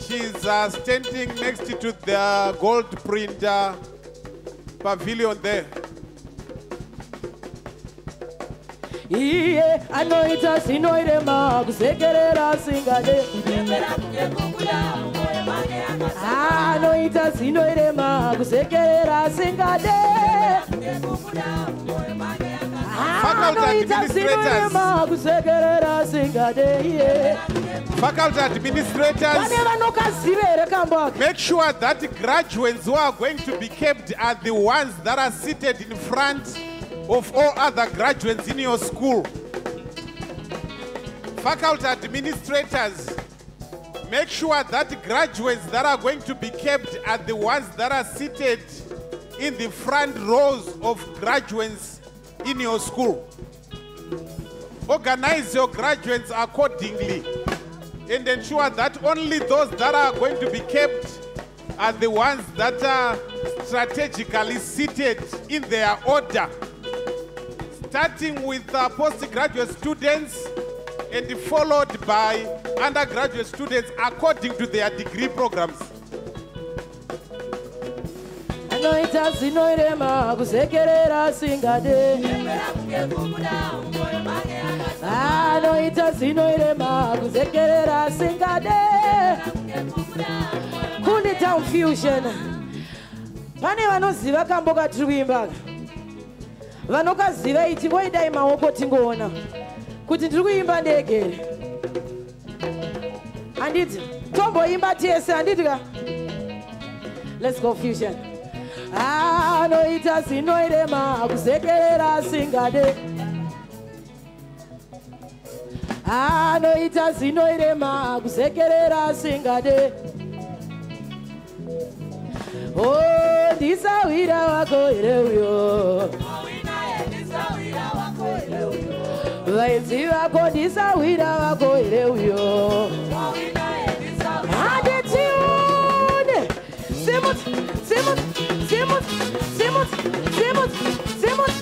She's uh, standing next to the gold print uh, pavilion there. Iye anoita zino irema kusekerera singade. Anoita zino irema kusekerera singade. Anoita zino irema kusekerera singade. Iye. Faculty administrators, pane vanokaziva here kambo aka make sure that graduates who are going to be kept are the ones that are seated in front of all other graduates in your school. Faculty administrators, make sure that graduates that are going to be kept are the ones that are seated in the front rows of graduates in your school. Organize your graduates accordingly and ensure that only those that are going to be kept are the ones that are strategically seated in their order, starting with uh, postgraduate students and followed by undergraduate students according to their degree programs. anoita zino irema kusekerera singade. Anoita zino irema kusekerera singade. Kundi town fusion. Pane vanoziva kambo katiri kuimbaka vanokaziva iti ngoidai maoko tingoona kuti ndiri kuimba ndegere handiti tomboimba tese handiti ka let's go fusion. Anoita zino irema kusekerera singade. Anoita zino irema kusekerera singade. O ndisawira wako here uyo vainzi vakondisakwira vakohereuyo handitiune simut simut simut simut simut simut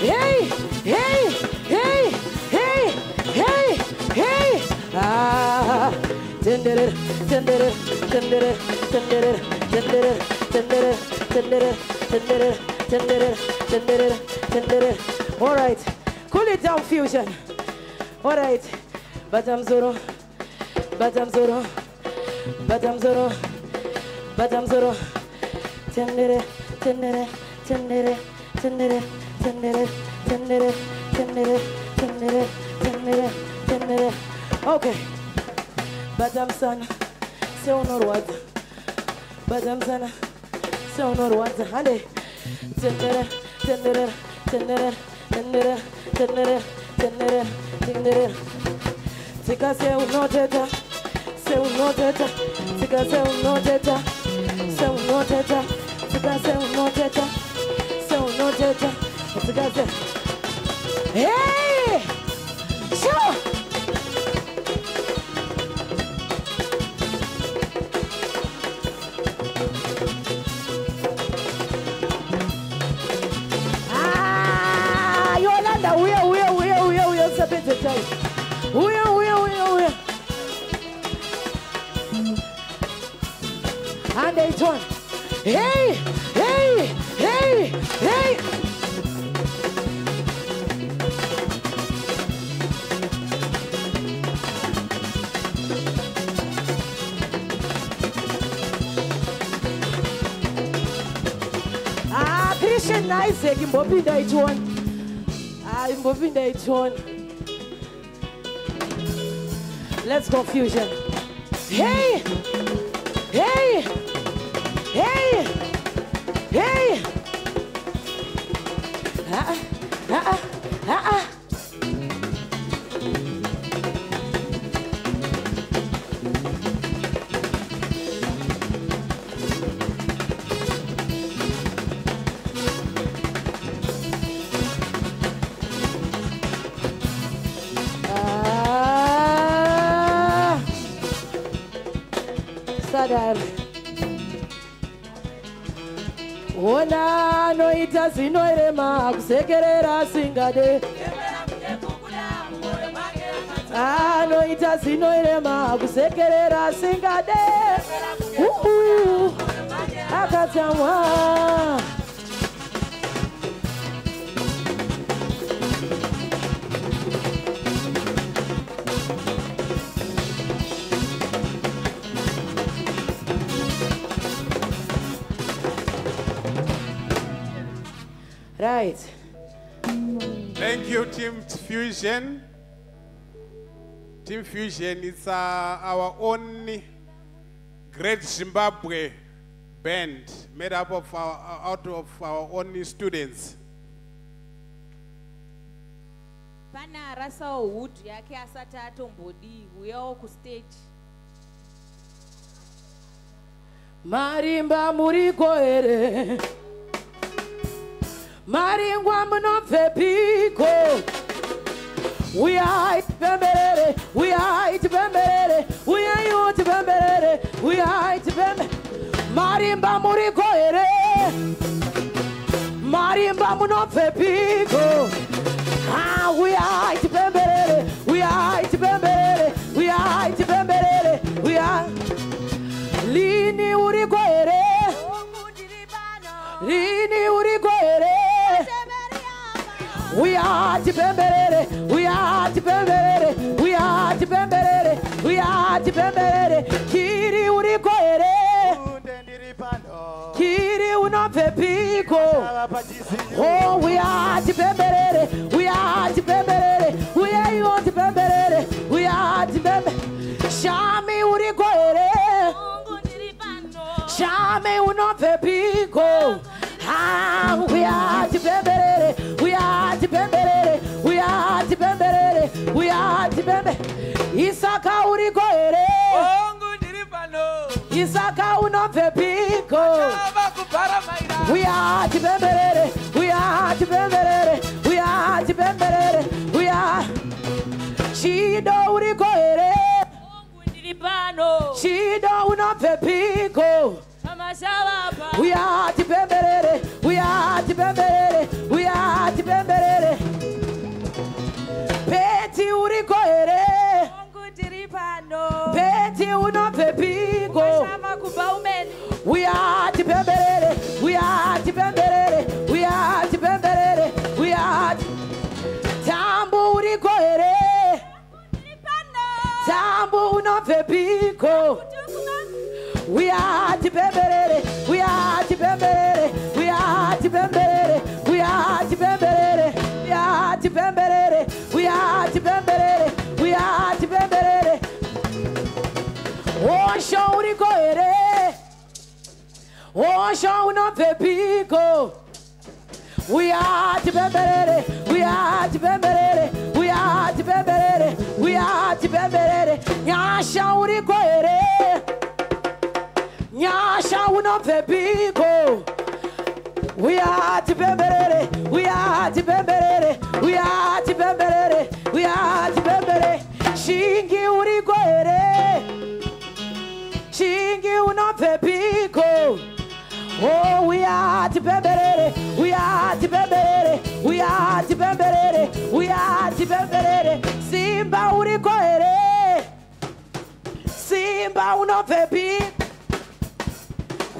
hei hei hei hei hei hei ah tender, tender, tender, tender, tender, tender, tender all right cool it down fusion. All right batam zoro batam zoro batam zoro batam zoro. Tendere tendere tendere tendere tendere tendere tendere tendere tendere tendere. Okay. Batam sana seunorwadza batam sana so no sonoro wa zahane tendere tendere tendere tendere tendere tendere tendere tika se unoteta se unoteta tika se unoteta se unoteta tika se unoteta se unoteta tika se hey! Show! We are we are we are we are. And eight one. Hey hey hey hey. Ah, Christian nice, moving eight one. Ah, moving eight one. Let's go fusion. Hey! Hey! Hey! Hey! akusekerera asingade anoita zino irema akusekerera asingade akatsamwa. uh -uh. Fusion. Team Fusion is uh, our only great Zimbabwe band made up of our, out of our only students. pane arasawo hudhu yake asati atombodii uyawo kustage marimba muriko here maringwa munobvepiko uyai tipemberere uyai tipemberere uyaiwo tipemberere uyai tipembe marimba muriko here? Marimba munobvepiko Ah, uyai tipemberere uyai tipemberere uyai tipemberere uyai lini uriko here? Lini uriko here uyatipemberere uyatipemberere uyatipemberere uyatipemberere. Kiri uriko here? Kiri unobvepiko o oh, uyatipemberere uyatipemberere uyeiwo tipemberere uyatipembe. Shami uriko here? Shami unobvepiko oh, ah uyatipemberere uyatipemberere uyatipemberere uyatipembe isaka uriko here ongu ndiri pano. Isaka unobvepiko uyatipemberere uyatipemberere uyatipemberere uya chido uriko here chido unobvepiko pamashavapa we are tipemberere we are tipemberere we are tipemberere peti uriko here ndiri pano. Peti unobvepiko mashava kubva umeni we are tipemberere we are tipemberere we are tipemberere we are tambo uriko here tambo unobvepiko we are the tipemberere we are the tipemberere we are the tipemberere we are the tipemberere we are the tipemberere we are the tipemberere we are uriko here osho unobvepiko we are tipemberere we are tipemberere we are the tipemberere we are tipemberere nyasha uriko here nyasha unobvepiko we are tipemberere we are tipemberere we are tipemberere we are tipemberere shingi uriko here shingi unobvepiko Oh, we are tipemberere, we are tipemberere, we are tipemberere, we are tipemberere. Simba uriko here, Simba unobvepiko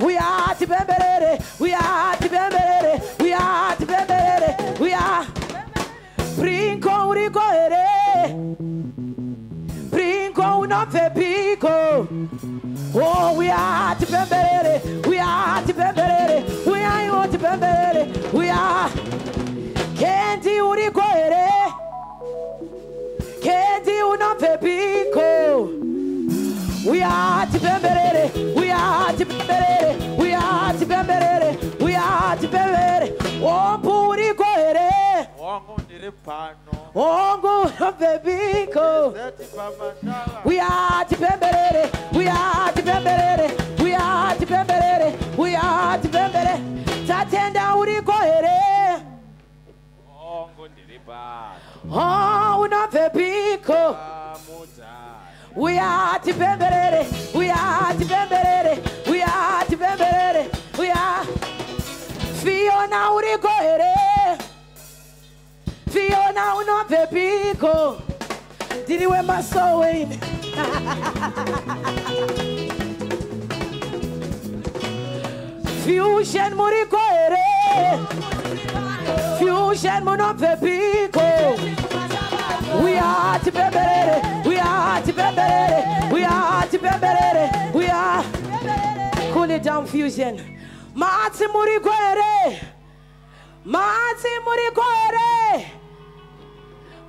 we are tipemberere, we are tipemberere, we are tipemberere, we are. Brinco uriko here, Brinco unobvepiko Oh, we are tipemberere, we are tipemberere, we are yo tipemberere, we are. Kendi uriko here, Kendi unobvepiko we are tipemberere, we are tipemberere, we are tipemberere, we are tipemberere. Ombu uriko here, wangu ndiri pano ongu unobvepiko. zeti pamashava We are tipemberere, we are tipemberere, we are tipemberere, we are tipemberere. Tatenda uriko here, wangu ndiri pano oh unobvepiko. We are tipemberere, we are tipemberere, we are tipemberere, we are. Fiona uriko here, Fiona unobvepiko. Didi we masoweni. [LAUGHS] Fusion muriko here, Fusion munobvepiko. We are tipemberere, we are tipemberere, we are tipemberere, we are. Cool it down, Fusion. Matsi muriko here, Matsi muriko here.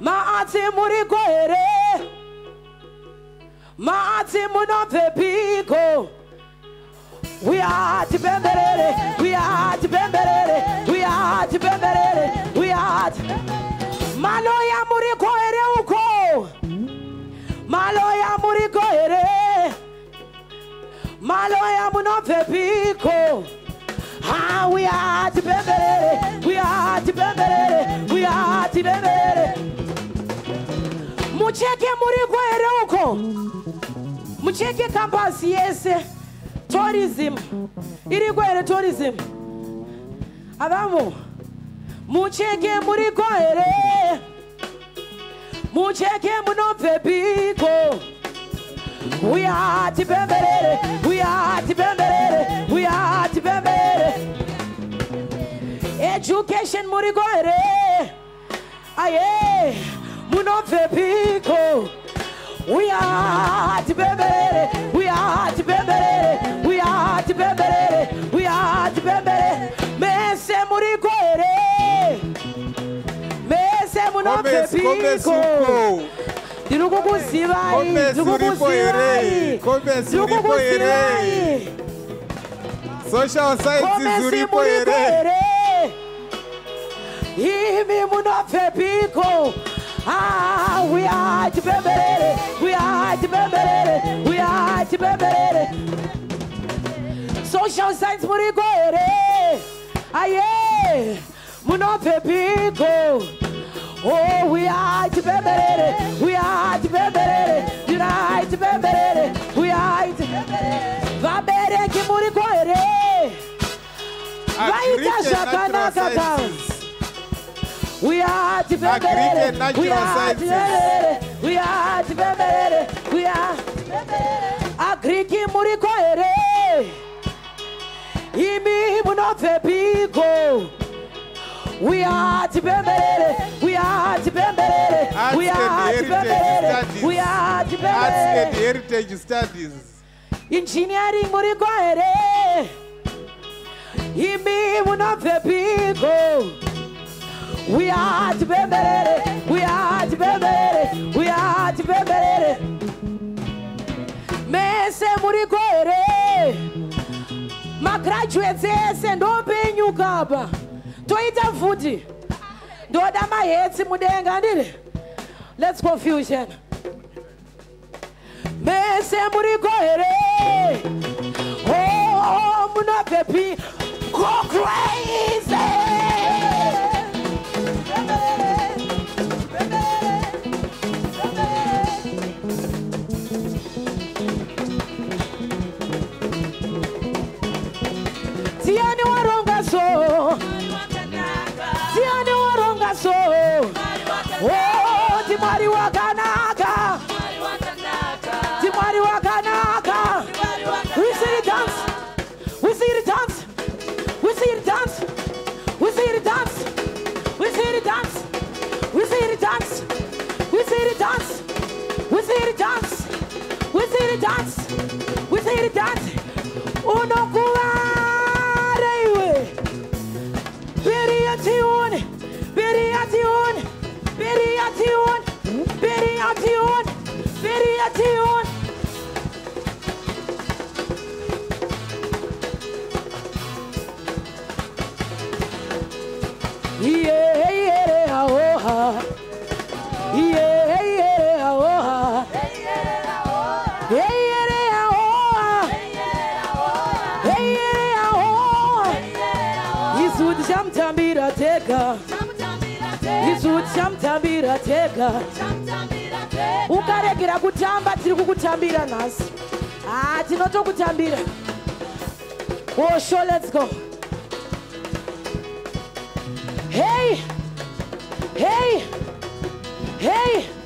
Maati muriko here. Maati munobvepiko. We are tipemberere, we are tipemberere, we are tipemberere, we are. Maloya Maloya munobvepiko. Ah, we are tipemberere, we are tipemberere, we are tipemberere. Mucheke muriko here uko. Mucheke campus yese. Tourism. Iriko here tourism. Avamo. Mucheke muriko here. Mucheke munobvepiko. We are tipemberere, we are tipemberere, we are tipemberere. Education muriko here. Aye, munobvepiko. We are tipemberere, we are tipemberere, we are tipemberere, we are tipemberere. Mese muriko here. Mese Komesi, komesi dilukukuzibai dilukukuzibai dilukukuzibai social science zuripo ere imi munafepiko Ah, we are to bebere, we are to bebere, we are to bebere. Social science murigo ere, aye, munafepiko. Oh, we are to be We are to be You are to be We are to be Vá bere muri coere. Vai te sacana cacas. We are to be We are to be We are to be We are Agri muri coere. Imi muno febigo. uyatipembelele uyatipembelele uyatipembelele injiniyaring muriko here imi munobvepiko uyatipembelele uyatipembelele uyatipembelele mese muriko here magraduates ese ndopenyukapa toita futhi ndoda amahetsi mudenganile let's confusion. Mese muriko here oh, oh munabhepi go crazy. Tiani waronga so so oh timwari wakanaka timwari wakanaka we see the dance we see the dance we see the dance we see the dance we see the dance we see the dance we see the dance we see the dance we see the dance we see the dance unokuvara atıyor, beri atıyor, beri atıyor. Isuti chamtambira tega. Ukaregera kutamba tiri kukutambira nhasi. Ha tinotokutambira. Osho let's go. Hey! Hey! Hey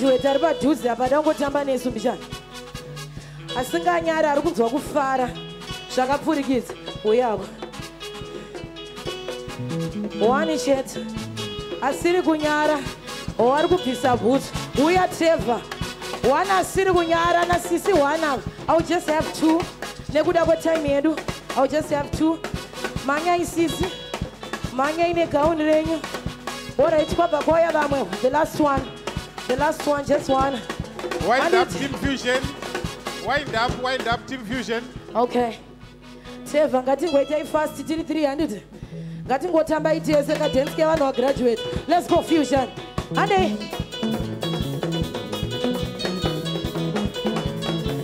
Pane graduate ari padhuze apa dangotamba nesu mbishana. Asinganyari ari kunzwa kufara zvakapfurikidza. Uyavo. Wani chete. Asiri kunyara. Wari kubvisa bhutsu. Uya Trevor. one asiri kunyara nasisi one ava iwill just have two nekuda kwetime yedu iwill just have two manyai sisi manyai negauni renyu orit kwabva kwauya vamwe the last one the last one just one. Wind up Team Fusion. Wind up, wind up Team Fusion. okay. Tevha ngatingoitai fast tiri 300 ngatingotambai tese kadhensi kevanhu vagraduate let's go fusion. Handei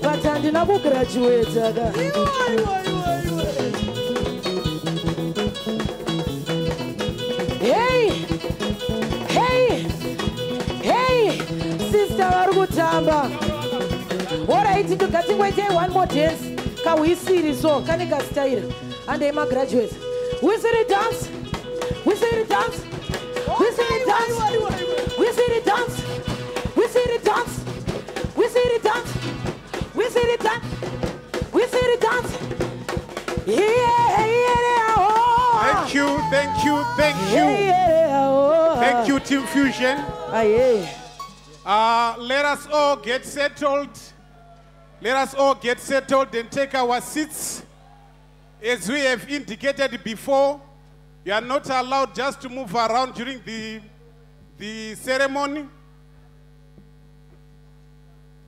but handina kugraduata ka hey sister vari kutamba orit ngatingoitai one more dance kahuisiri so kane kastaira handei magraduates wisiri dance. Wisiri dance. Wisiri dance. Wisiri dance. Wisiri dance. Wisiri dance. Wisiri dance. Wisiri dance. Yeah yeah oh. Thank you, thank you, thank you. oh. Thank you, Team Fusion. Aye. Uh, let us all get settled. Let us all get settled and take our seats. As we have indicated before, You are not allowed just to move around during the, the ceremony.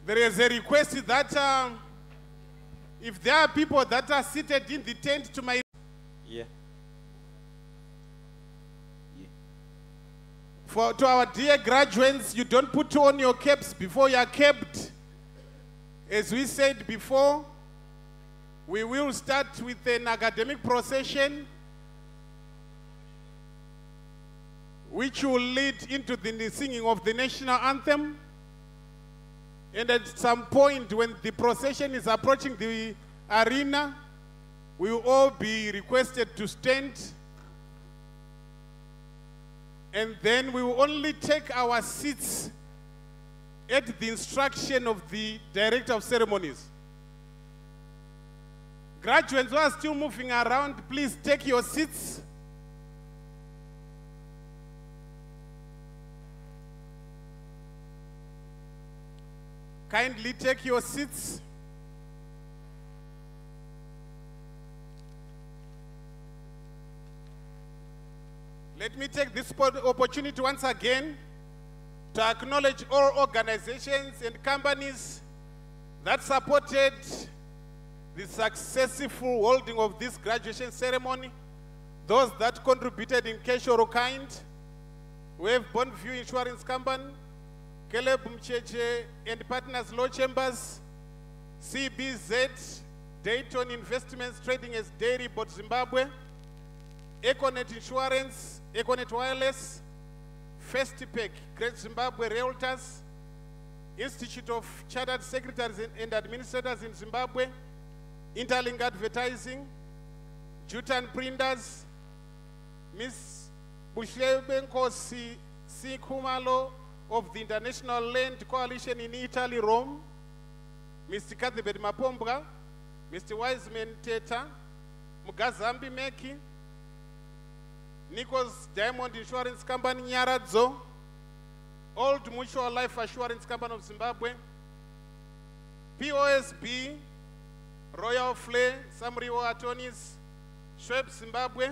There is a request that um, if there are people that are seated in the tent to my For to our dear graduates, you don't put on your caps before you are capped. As we said before, we will start with an academic procession which will lead into the singing of the national anthem. And at some point, when the procession is approaching the arena, we will all be requested to stand and then we will only take our seats at the instruction of the director of ceremonies. Graduates who are still moving around, please take your seats. Kindly take your seats. Let me take this opportunity once again to acknowledge all organizations and companies that supported the successful holding of this graduation ceremony, those that contributed in cash or kind. We have Bonview Insurance Company, Caleb Mcheche and Partners Law Chambers, CBZ, Dayton Investments Trading as Dairibord Zimbabwe, Econet Insurance, Econet Wireless, First Festipec, Great Zimbabwe Realtors, Institute of Chartered Secretaries and- Administrators in Zimbabwe, Interlink Advertising, Jutan Printers, Ms. Bushlebenkosi C. Kumalo of the International Land Coalition in Italy, Rome, Mr. Kathibet Mapombra, Mr. Wiseman Teta, Mugazambi Meki, Nicoz Diamond Insurance Company Nyaradzo, Old Mutual Life Assurance Company of Zimbabwe, POSB, Royal Flay, Samrio Attorneys, Schweppes Zimbabwe,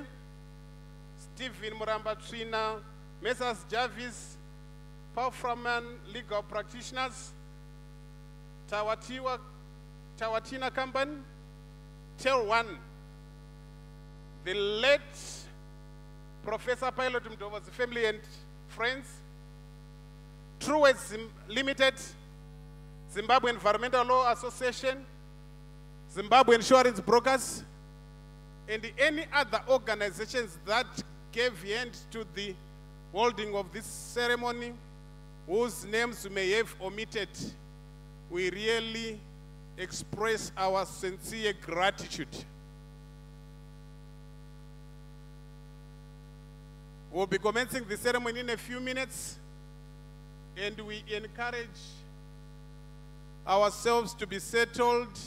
Stephen Muramba Trina, Messrs. Jarvis, Paul Framan Legal Practitioners, Tawatiwa, Tawatina Company, TelOne, the late Professor Pilot Mdovo's family and friends, Truworths Zim- Limited, Zimbabwe Environmental Law Association, Zimbabwe Insurance Brokers, and any other organizations that gave hand to the holding of this ceremony, whose names we may have omitted, we really express our sincere gratitude. We'll be commencing the ceremony in a few minutes, and we encourage ourselves to be settled.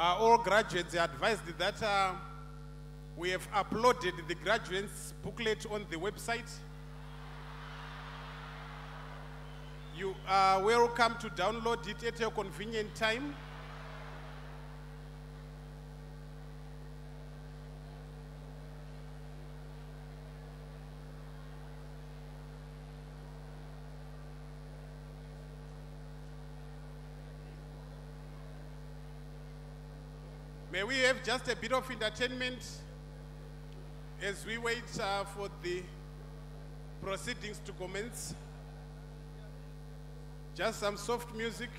Uh, all graduates are advised that uh, we have uploaded the graduates booklet on the website. You are welcome to download it at your convenient time. May we have just a bit of entertainment as we wait uh, for the proceedings to commence. Just some soft music.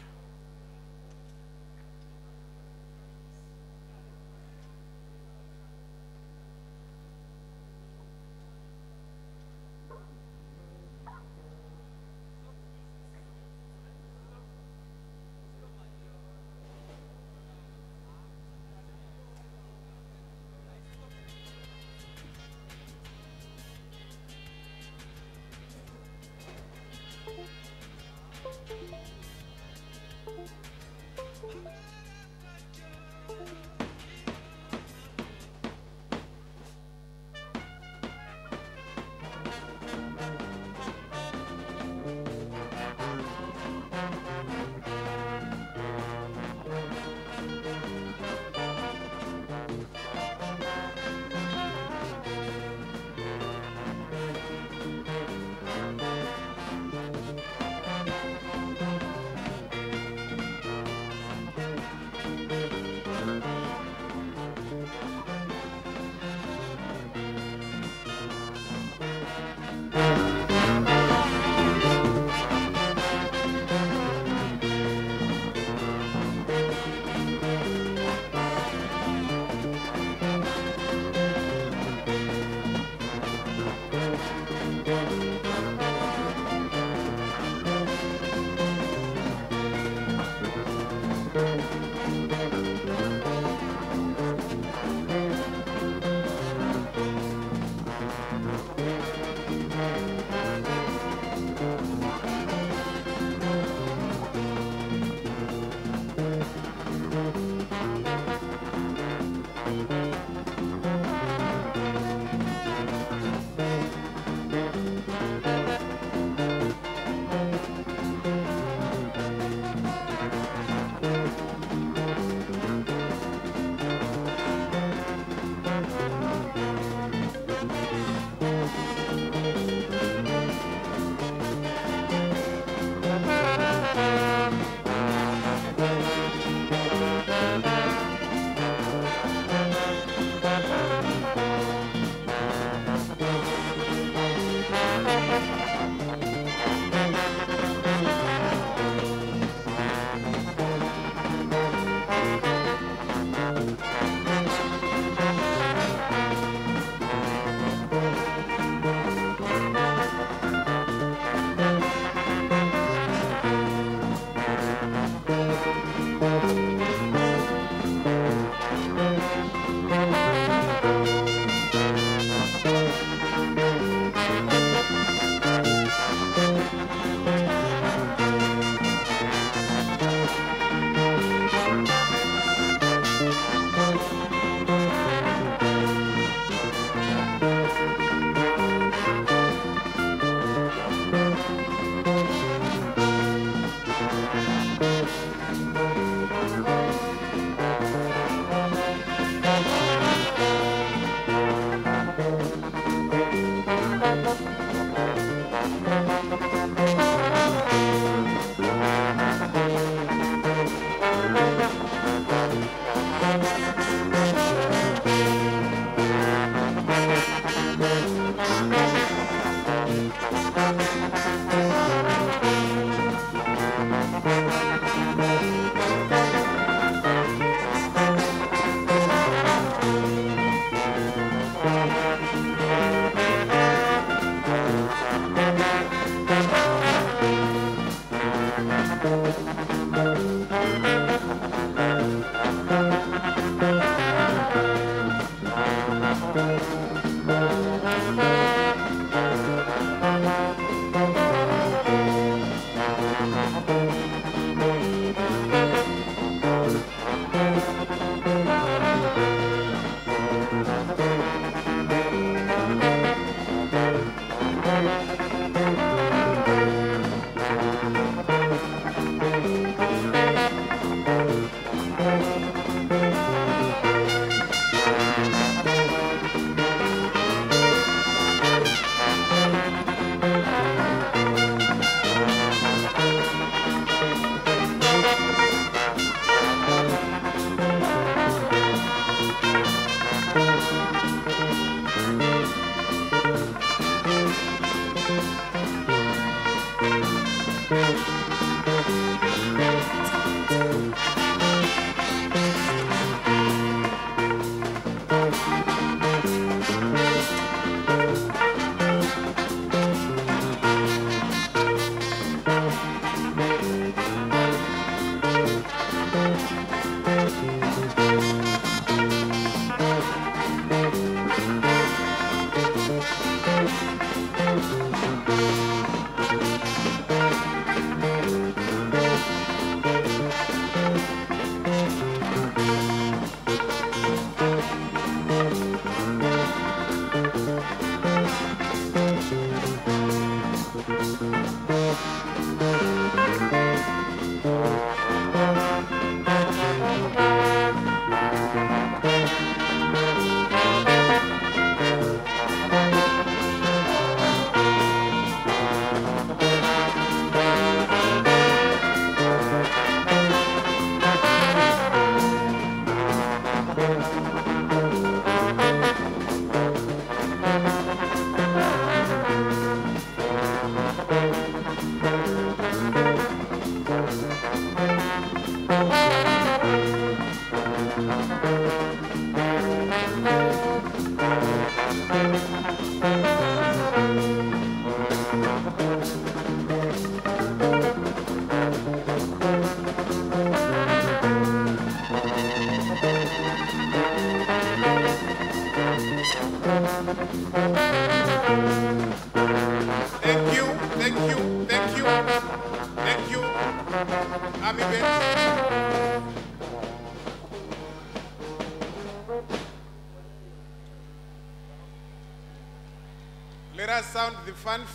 Sound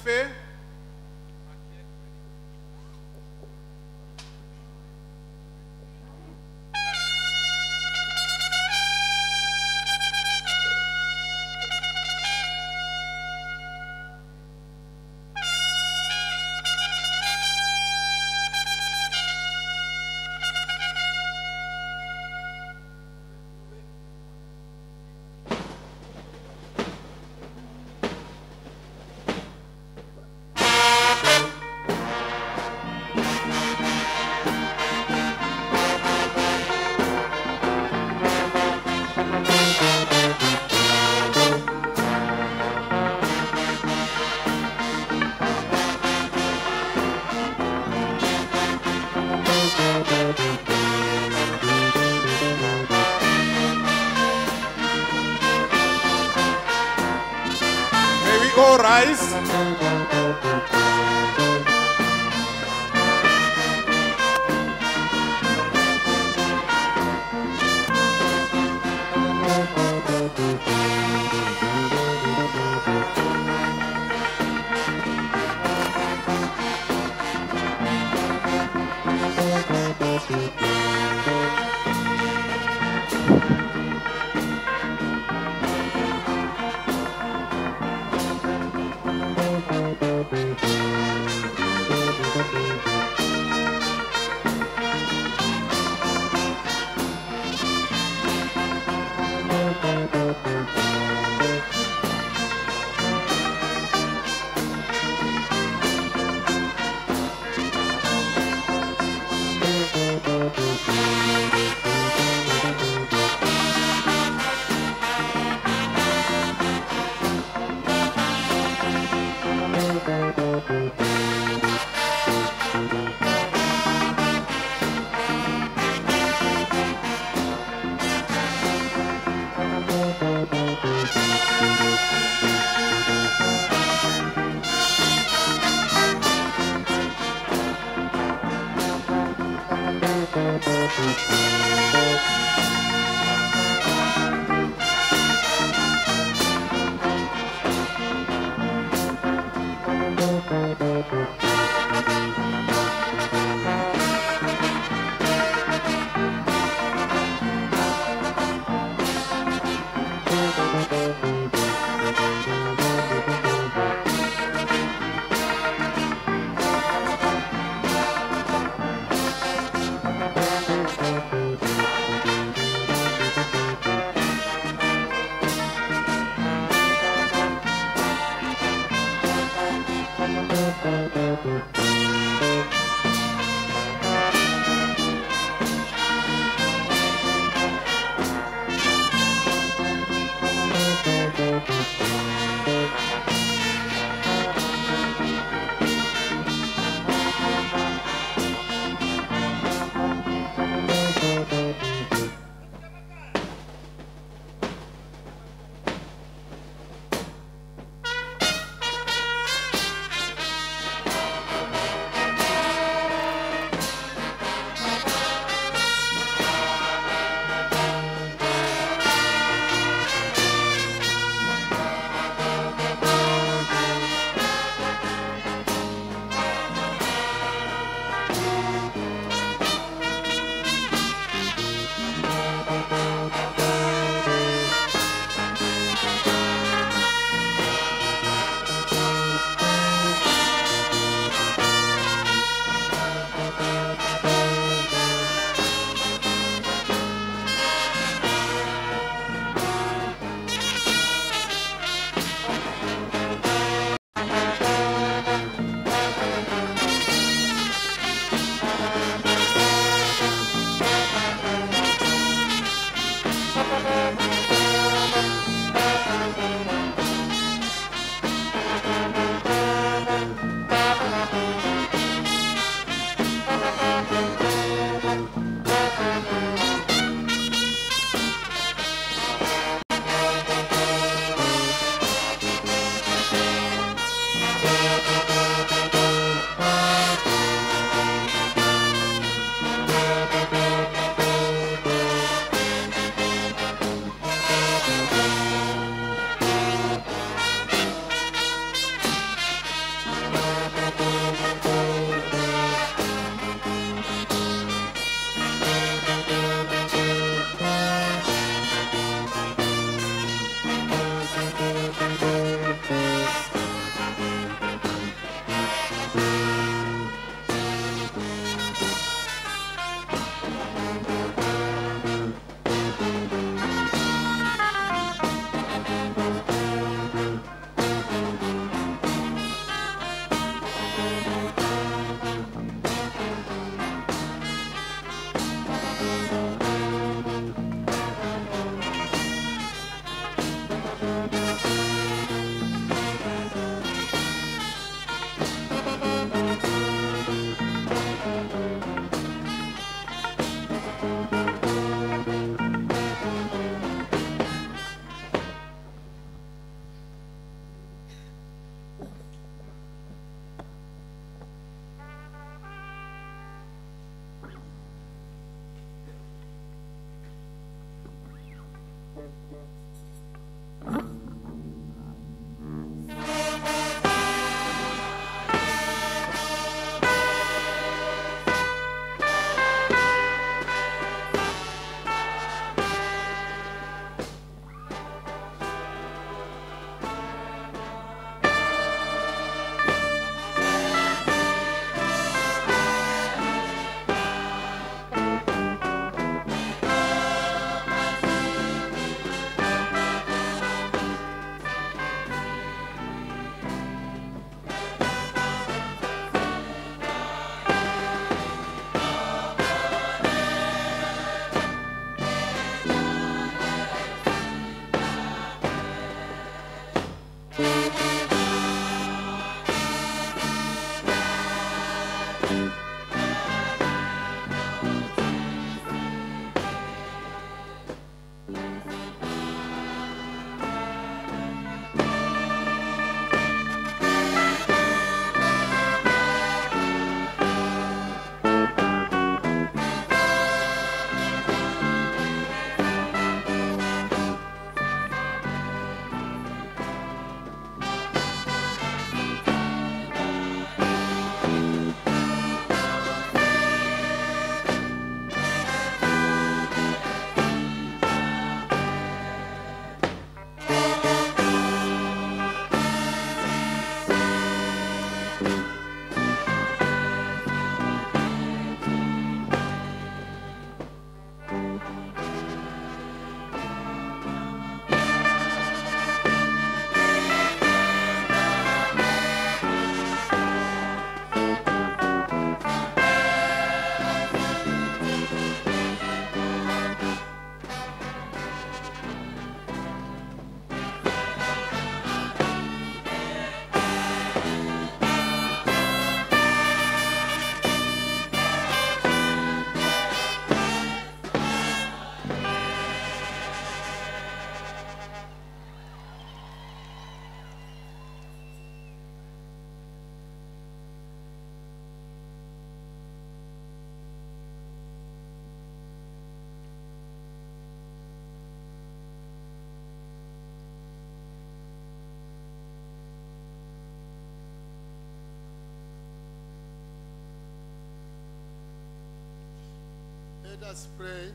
pray.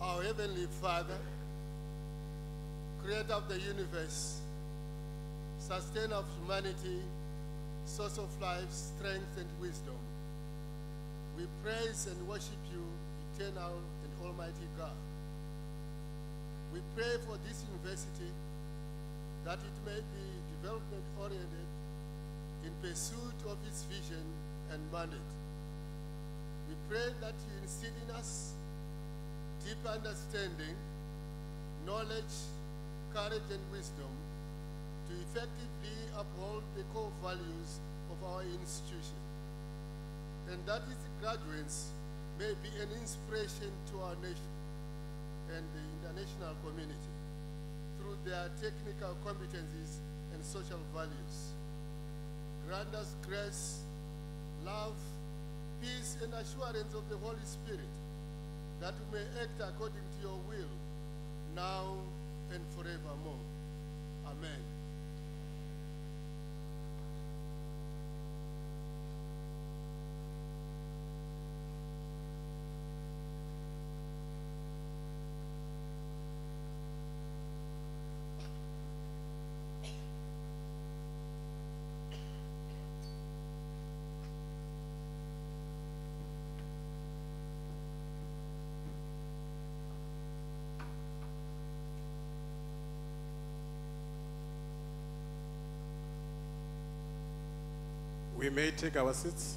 Our Heavenly Father, creator of the universe, sustainer of humanity, source of life, strength, and wisdom, we praise and worship you, eternal and almighty God. We pray for this university that it may be development oriented in pursuit of its vision and mandate. Pray that you instill in us deep understanding, knowledge, courage, and wisdom to effectively uphold the core values of our institution. And that its graduates may be an inspiration to our nation and the international community through their technical competencies and social values. Grant us grace, love, peace, and assurance of the Holy Spirit that we may act according to your will now and forevermore. Amen. We may take our seats.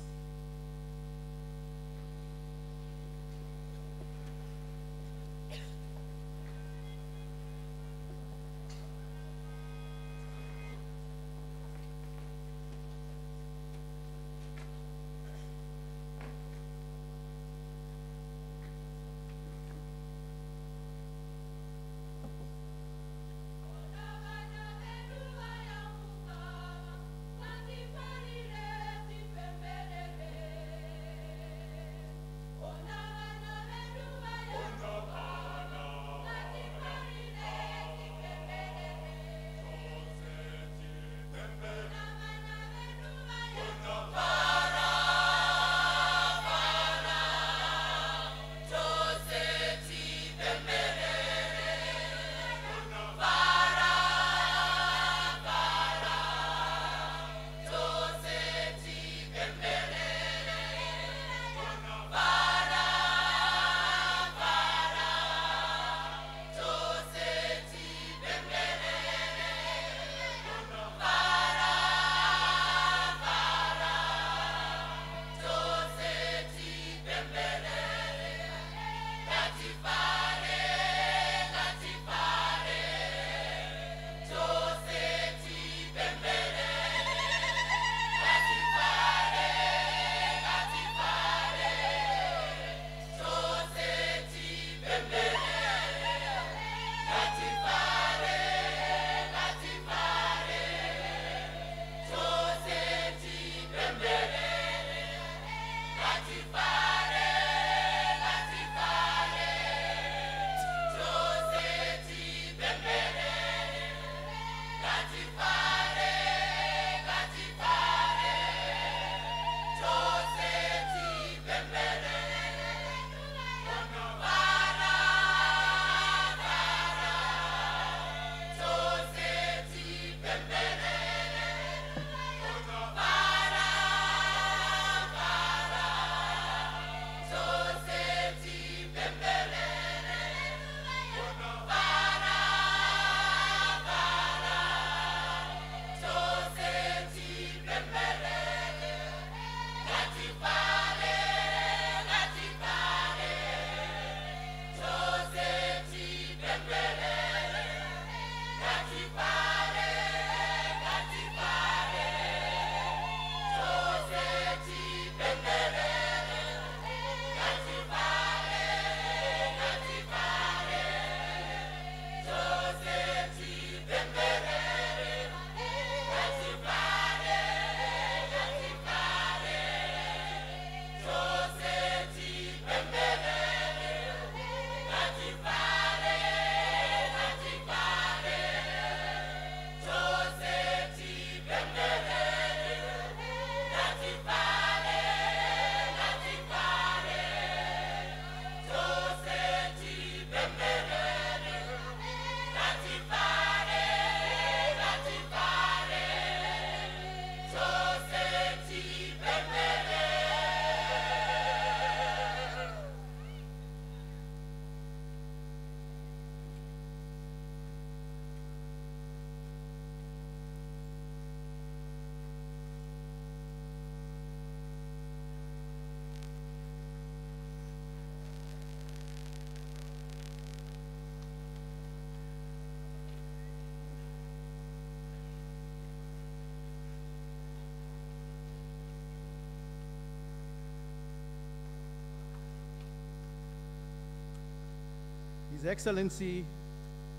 His Excellency,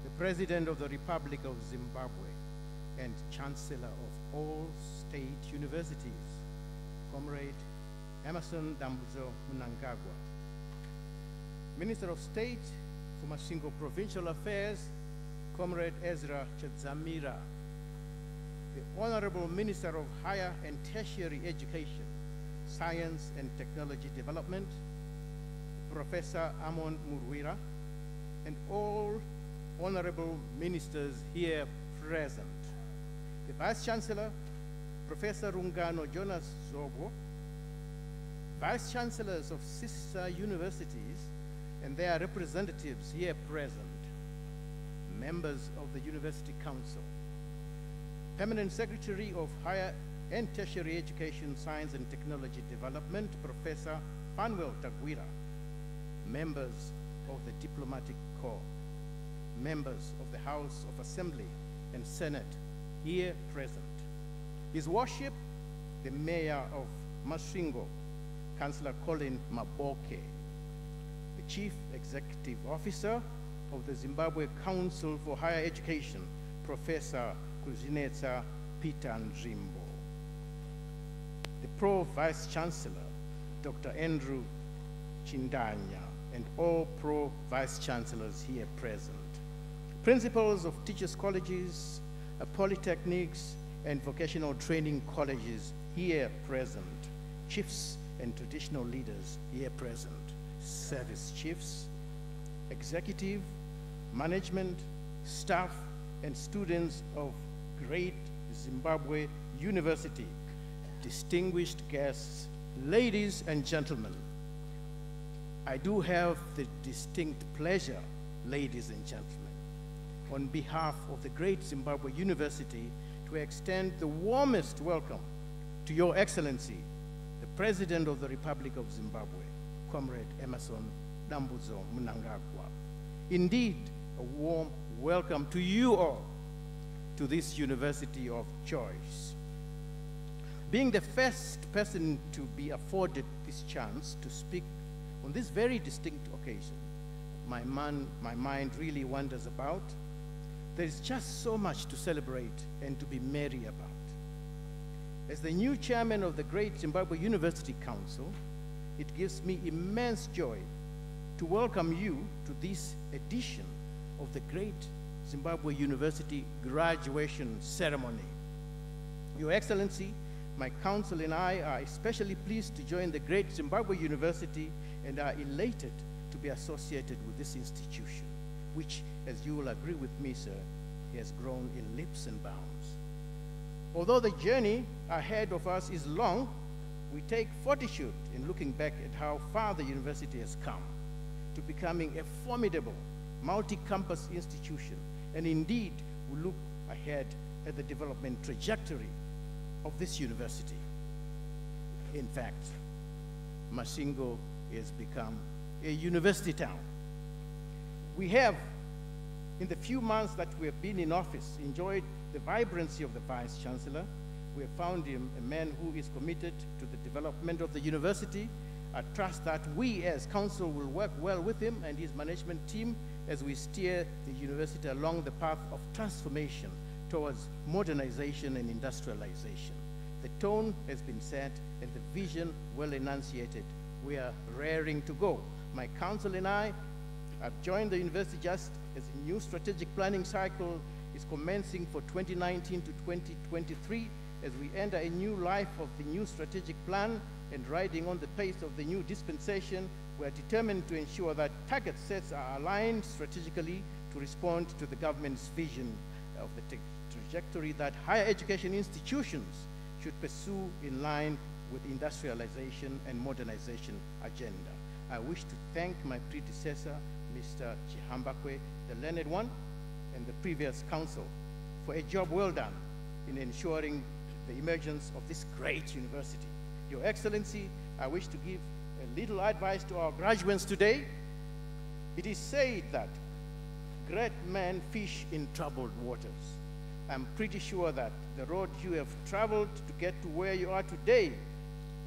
the President of the Republic of Zimbabwe and Chancellor of all state universities, Comrade Emmerson Dambudzo Mnangagwa, Minister of State for Masvingo Provincial Affairs, Comrade Ezra Chadzamira, the Honorable Minister of Higher and Tertiary Education, Science and Technology Development, Professor Amon Murwira, and all honorable ministers here present. The Vice Chancellor, Professor Rungano Jonas Zvobgo, Vice Chancellors of sister universities and their representatives here present, members of the University Council, Permanent Secretary of Higher and Tertiary Education, Science and Technology Development, Professor Fanuel Tagwira, members of the Diplomatic members of the House of Assembly and Senate here present. His Worship, the Mayor of Masvingo, Councillor Colin Maboke, the Chief Executive Officer of the Zimbabwe Council for Higher Education, Professor Kuzvinetsa Peter Dzvimbo, the Pro Vice Chancellor, Dr. Andrew Chindanya, and all Pro Vice Chancellors here present, principals of teachers' colleges, uh, polytechnics, and vocational training colleges here present, chiefs and traditional leaders here present, service chiefs, executive, management, staff, and students of Great Zimbabwe University, distinguished guests, ladies and gentlemen. I do have the distinct pleasure, ladies and gentlemen, on behalf of the Great Zimbabwe University to extend the warmest welcome to Your Excellency, the President of the Republic of Zimbabwe, Comrade Emmerson Dambudzo Mnangagwa. Indeed, a warm welcome to you all to this university of choice. Being the first person to be afforded this chance to speak on this very distinct occasion, my, man, my mind really wanders about. There is just so much to celebrate and to be merry about. As the new chairman of the Great Zimbabwe University Council, it gives me immense joy to welcome you to this edition of the Great Zimbabwe University graduation ceremony. Your Excellency, my council and I are especially pleased to join the Great Zimbabwe University and are elated to be associated with this institution, which, as you will agree with me, sir, he has grown in leaps and bounds. Although the journey ahead of us is long, we take fortitude in looking back at how far the university has come to becoming a formidable multi-campus institution. And indeed, we look ahead at the development trajectory of this university. In fact, Masvingo has become a university town. We have, in the few months that we have been in office, enjoyed the vibrancy of the Vice Chancellor. We have found him a man who is committed to the development of the university. I trust that we as council will work well with him and his management team as we steer the university along the path of transformation towards modernization and industrialization. The tone has been set and the vision well enunciated. We are raring to go. My council and I have joined the university just as a new strategic planning cycle is commencing for 2019 to 2023 as we enter a new life of the new strategic plan and riding on the pace of the new dispensation, we are determined to ensure that target sets are aligned strategically to respond to the government's vision of the trajectory that higher education institutions should pursue in line with industrialization and modernization agenda. I wish to thank my predecessor, Mr. Chihambakwe, the learned one, and the previous council for a job well done in ensuring the emergence of this great university. Your Excellency, I wish to give a little advice to our graduates today. It is said that great men fish in troubled waters. I'm pretty sure that the road you have traveled to get to where you are today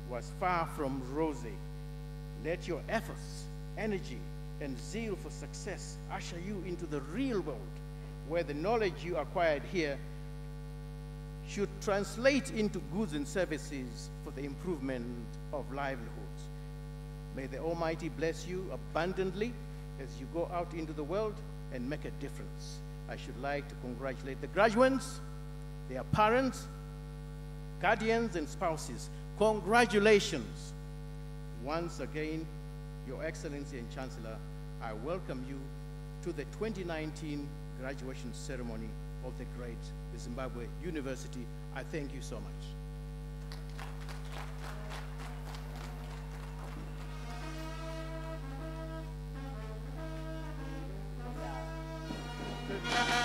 was far from rosy. Let your efforts, energy, and zeal for success usher you into the real world where the knowledge you acquired here should translate into goods and services for the improvement of livelihoods. May the Almighty bless you abundantly as you go out into the world and make a difference. I should like to congratulate the graduates, their parents, guardians, and spouses. Congratulations. Once again, Your Excellency and Chancellor, I welcome you to the 2019 graduation ceremony of the great Zimbabwe University. I thank you so much. Thank [LAUGHS]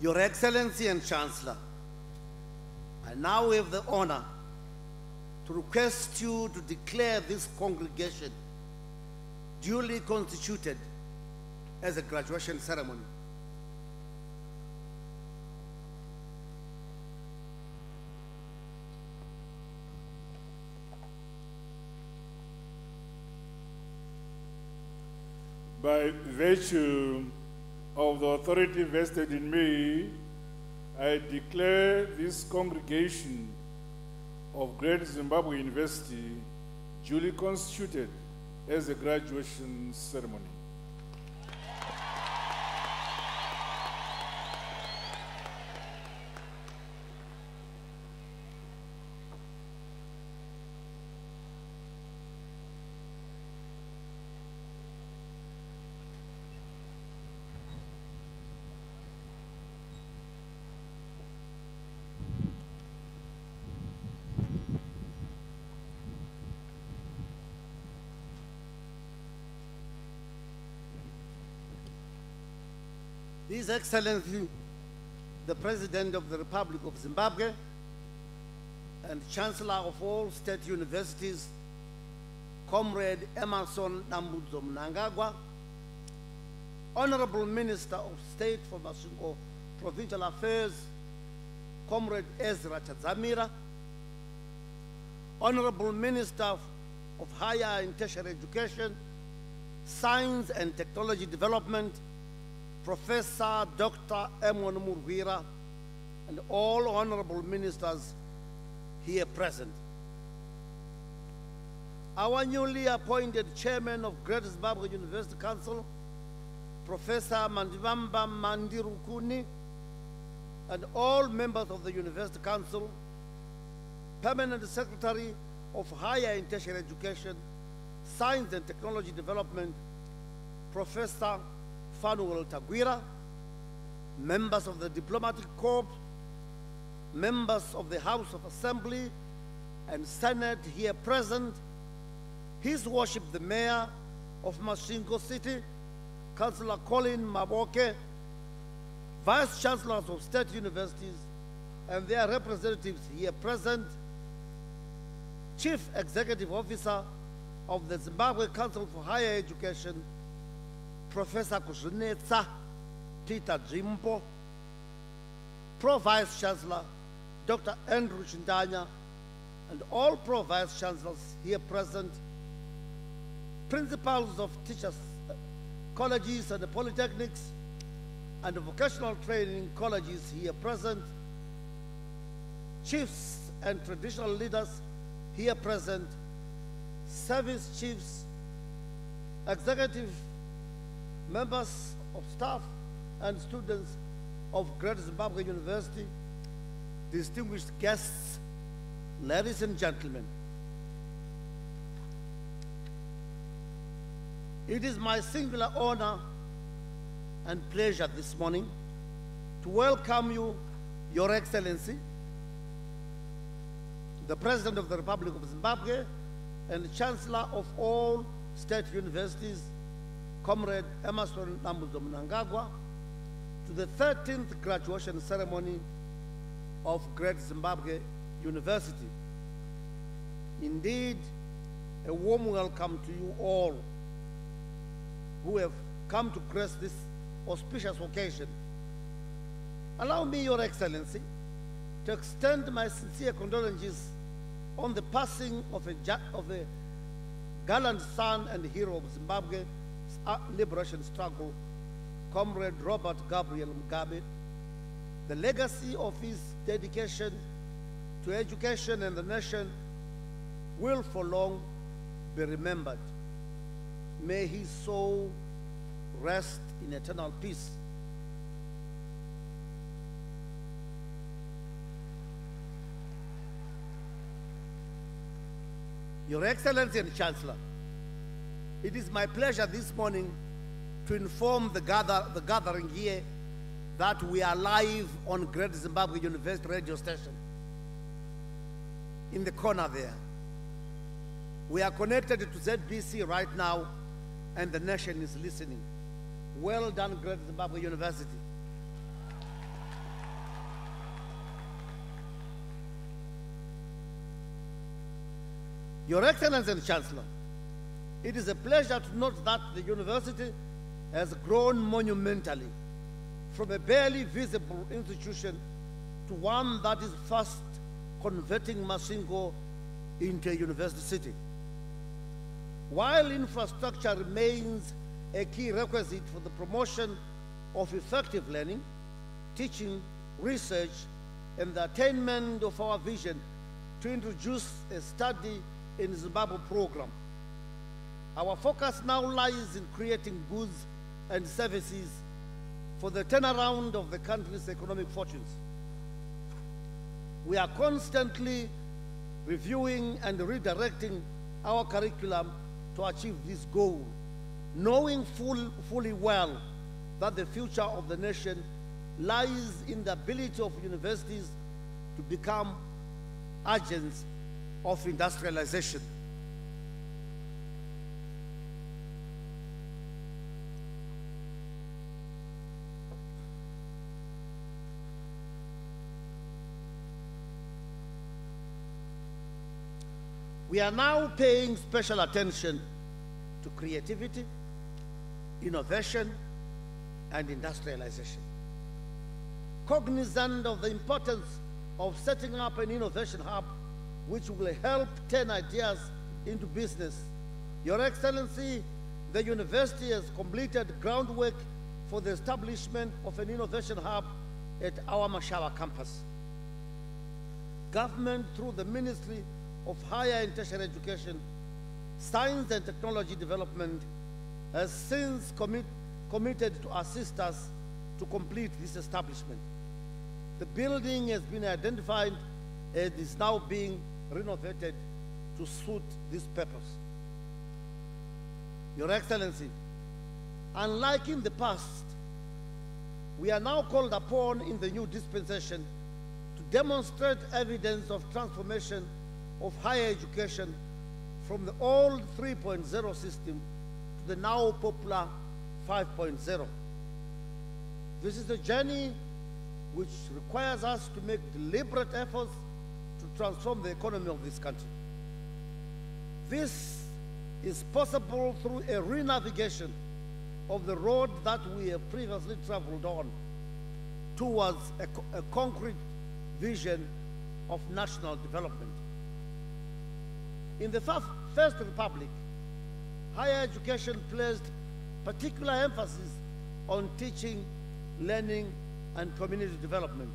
Your Excellency and Chancellor, I now have the honor to request you to declare this congregation duly constituted as a graduation ceremony. By virtue of the authority vested in me, I declare this congregation of Great Zimbabwe University duly constituted as a graduation ceremony. His Excellency, the President of the Republic of Zimbabwe and Chancellor of all state universities, Comrade Emmerson Dambudzo Mnangagwa, Honorable Minister of State for Masvingo Provincial Affairs, Comrade Ezra Chadzamira, Honorable Minister of Higher and Tertiary Education, Science and Technology Development, Professor Dr. Amon Murwira, and all honorable ministers here present. Our newly appointed chairman of Great Zimbabwe University Council, Professor Mandivamba Mandirukuni, and all members of the University Council, Permanent Secretary of Higher and Tertiary Education, Science and Technology Development, Professor Fanuel Tagwira, members of the Diplomatic Corps, members of the House of Assembly and Senate here present, His Worship the Mayor of Masvingo City, Councillor Colin Maboke, Vice Chancellors of State Universities and their representatives here present, Chief Executive Officer of the Zimbabwe Council for Higher Education, Professor Kuzvinetsa Peter Dzvimbo, Pro Vice Chancellor Dr. Andrew Chindanya, and all Pro Vice Chancellors here present, principals of teachers colleges and the polytechnics, and vocational training colleges here present, chiefs and traditional leaders here present, service chiefs, executive members of staff and students of Great Zimbabwe University, distinguished guests, ladies and gentlemen. It is my singular honor and pleasure this morning to welcome you, Your Excellency, the President of the Republic of Zimbabwe and Chancellor of all state universities, Comrade Emmerson Dambudzo Mnangagwa, to the 13th graduation ceremony of Great Zimbabwe University. Indeed, a warm welcome to you all who have come to grace this auspicious occasion. Allow me, Your Excellency, to extend my sincere condolences on the passing of a, of a gallant son and hero of Zimbabwe's uh, liberation struggle, Comrade Robert Gabriel Mugabe. The legacy of his dedication to education and the nation will for long be remembered. May his soul rest in eternal peace. Your Excellency and Chancellor, it is my pleasure this morning to inform the, gather, the gathering here that we are live on Great Zimbabwe University radio station in the corner there. We are connected to ZBC right now and the nation is listening. Well done, Great Zimbabwe University. Your Excellency and Chancellor, it is a pleasure to note that the university has grown monumentally from a barely visible institution to one that is fast converting Masvingo into a university city. While infrastructure remains a key requisite for the promotion of effective learning, teaching, research, and the attainment of our vision to introduce a study in Zimbabwe program. Our focus now lies in creating goods and services for the turnaround of the country's economic fortunes. We are constantly reviewing and redirecting our curriculum to achieve this goal, knowing full, fully well that the future of the nation lies in the ability of universities to become agents of industrialization. We are now paying special attention to creativity, innovation, and industrialization. Cognizant of the importance of setting up an innovation hub which will help turn ideas into business, Your Excellency, the university has completed groundwork for the establishment of an innovation hub at our Mashava campus. Government, through the Ministry of Higher and Tertiary Education, Science and Technology Development, has since commit, committed to assist us to complete this establishment. The building has been identified and is now being renovated to suit this purpose. Your Excellency, unlike in the past, we are now called upon in the new dispensation to demonstrate evidence of transformation of higher education from the old 3.0 system to the now popular 5.0. This is a journey which requires us to make deliberate efforts to transform the economy of this country. This is possible through a renavigation of the road that we have previously traveled on towards a, a concrete vision of national development. In the First Republic, higher education placed particular emphasis on teaching, learning, and community development.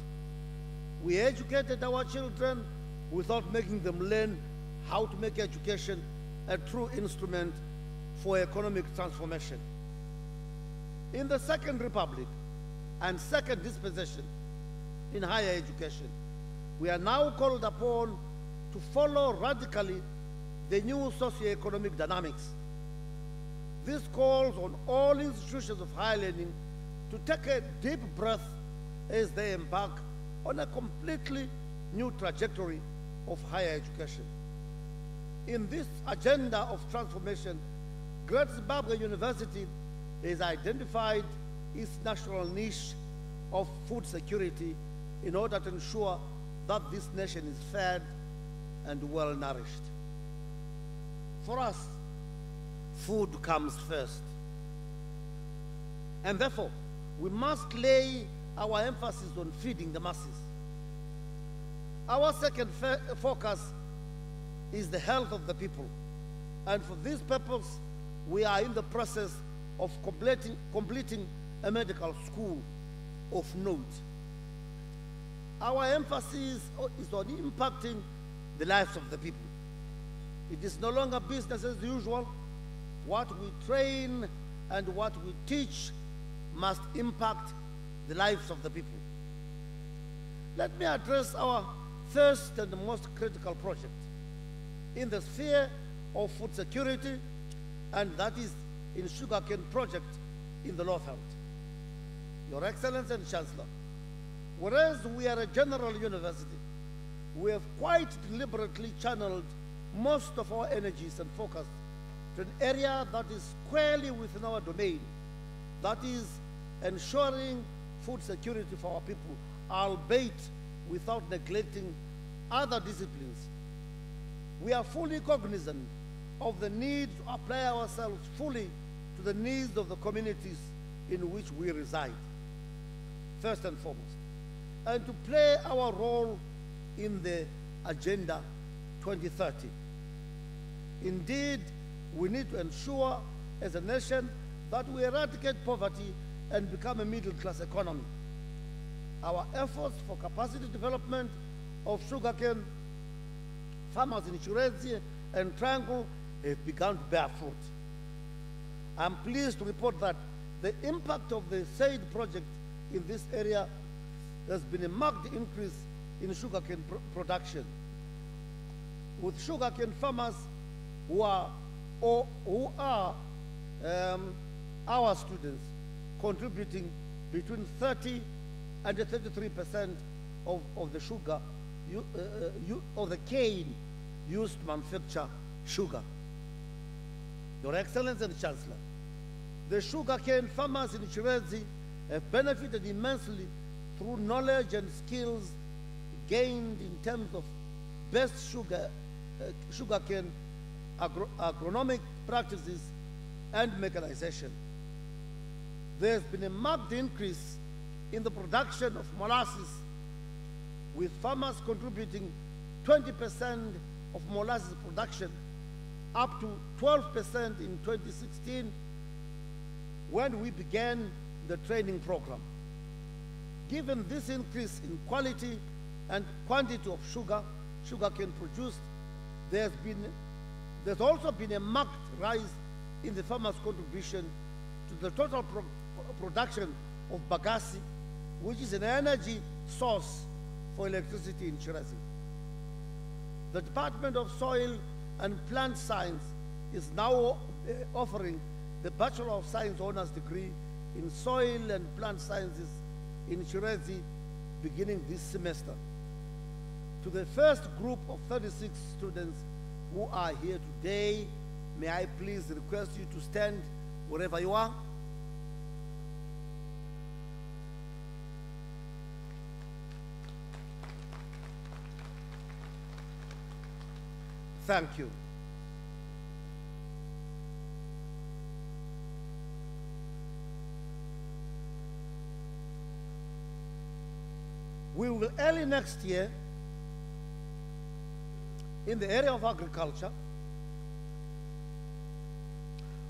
We educated our children without making them learn how to make education a true instrument for economic transformation. In the Second Republic and Second Dispensation in higher education, we are now called upon to follow radically the new socio-economic dynamics. This calls on all institutions of higher learning to take a deep breath as they embark on a completely new trajectory of higher education. In this agenda of transformation, Great Zimbabwe University has identified its national niche of food security in order to ensure that this nation is fed and well nourished. For us, food comes first. And therefore, we must lay our emphasis on feeding the masses. Our second focus is the health of the people. And for this purpose, we are in the process of completing, completing a medical school of note. Our emphasis is on impacting the lives of the people. It is no longer business as usual. What we train and what we teach must impact the lives of the people. Let me address our first and most critical project in the sphere of food security, and that is in sugarcane project in the Northland. Your Excellency and Chancellor, whereas we are a general university, we have quite deliberately channeled most of our energies and focus to an area that is squarely within our domain, that is ensuring food security for our people, albeit without neglecting other disciplines. we are fully cognizant of the need to apply ourselves fully to the needs of the communities in which we reside, first and foremost, and to play our role in the Agenda 2030. Indeed, we need to ensure as a nation that we eradicate poverty and become a middle class economy. Our efforts for capacity development of sugarcane farmers in Chiredzi and Triangle have begun to bear fruit. I'm pleased to report that the impact of the SAID project in this area has been a marked increase in sugarcane pr- production. With sugarcane farmers who are, or who are um, our students contributing between 30 and 33 percent of, of the sugar, you, uh, uh, you, of the cane used to manufacture sugar. Your Excellency and Chancellor, the sugarcane farmers in Chiredzi have benefited immensely through knowledge and skills gained in terms of best sugar, uh, sugarcane agro- agronomic practices and mechanization. There has been a marked increase in the production of molasses, with farmers contributing 20% of molasses production up to 12% in 2016 when we began the training program. Given this increase in quality and quantity of sugar, sugarcane produced, there's been there's also been a marked rise in the farmers' contribution to the total pro- production of bagasse, which is an energy source for electricity in Chiredzi. The Department of Soil and Plant Science is now uh, offering the Bachelor of Science honors degree in Soil and Plant Sciences in Chiredzi beginning this semester. To the first group of 36 students who are here today, may I please request you to stand wherever you are. Thank you. We will early next year, in the area of agriculture,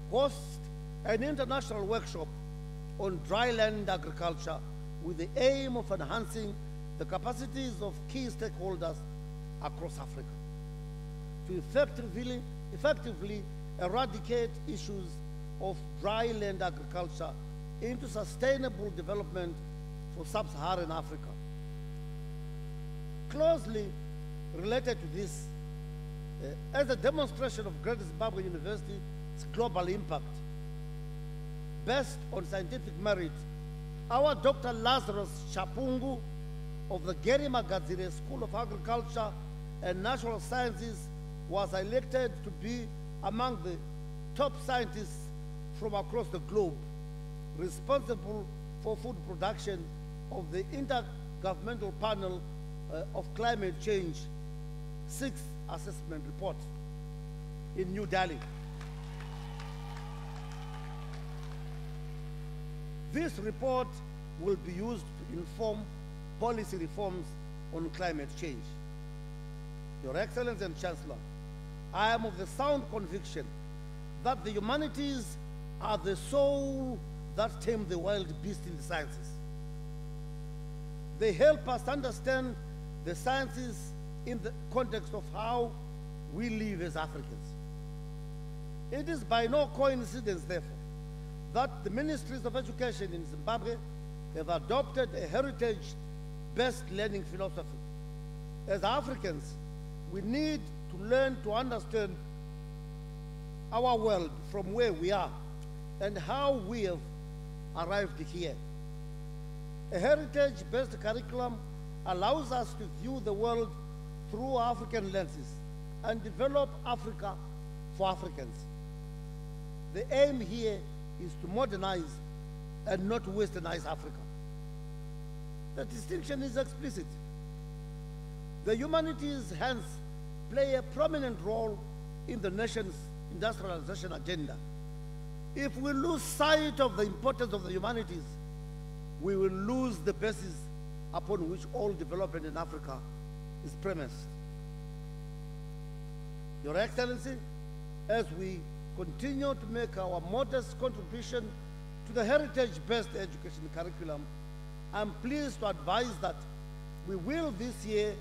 host an international workshop on dryland agriculture with the aim of enhancing the capacities of key stakeholders across Africa to effectively, effectively eradicate issues of dryland agriculture into sustainable development for sub-Saharan Africa. Closely related to this, uh, as a demonstration of Great Zimbabwe University's global impact, based on scientific merit, our Dr. Lazarus Chapungu of the Gary Magadzire School of Agriculture and Natural Sciences was elected to be among the top scientists from across the globe responsible for food production of the Intergovernmental Panel uh, of Climate Change Sixth Assessment Report in New Delhi. This report will be used to inform policy reforms on climate change. Your Excellency and Chancellor, I am of the sound conviction that the humanities are the soul that tame the wild beast in the sciences. They help us understand the sciences in the context of how we live as Africans. It is by no coincidence, therefore, that the ministries of education in Zimbabwe have adopted a heritage-based learning philosophy. As Africans, we need to learn to understand our world from where we are and how we have arrived here. A heritage-based curriculum allows us to view the world through African lenses and develop Africa for Africans. The aim here is to modernize and not westernize Africa. The distinction is explicit. The humanities, hence, play a prominent role in the nation's industrialization agenda. If we lose sight of the importance of the humanities, we will lose the basis upon which all development in Africa is premised. Your Excellency, as we continue to make our modest contribution to the heritage-based education curriculum, I'm pleased to advise that we will this year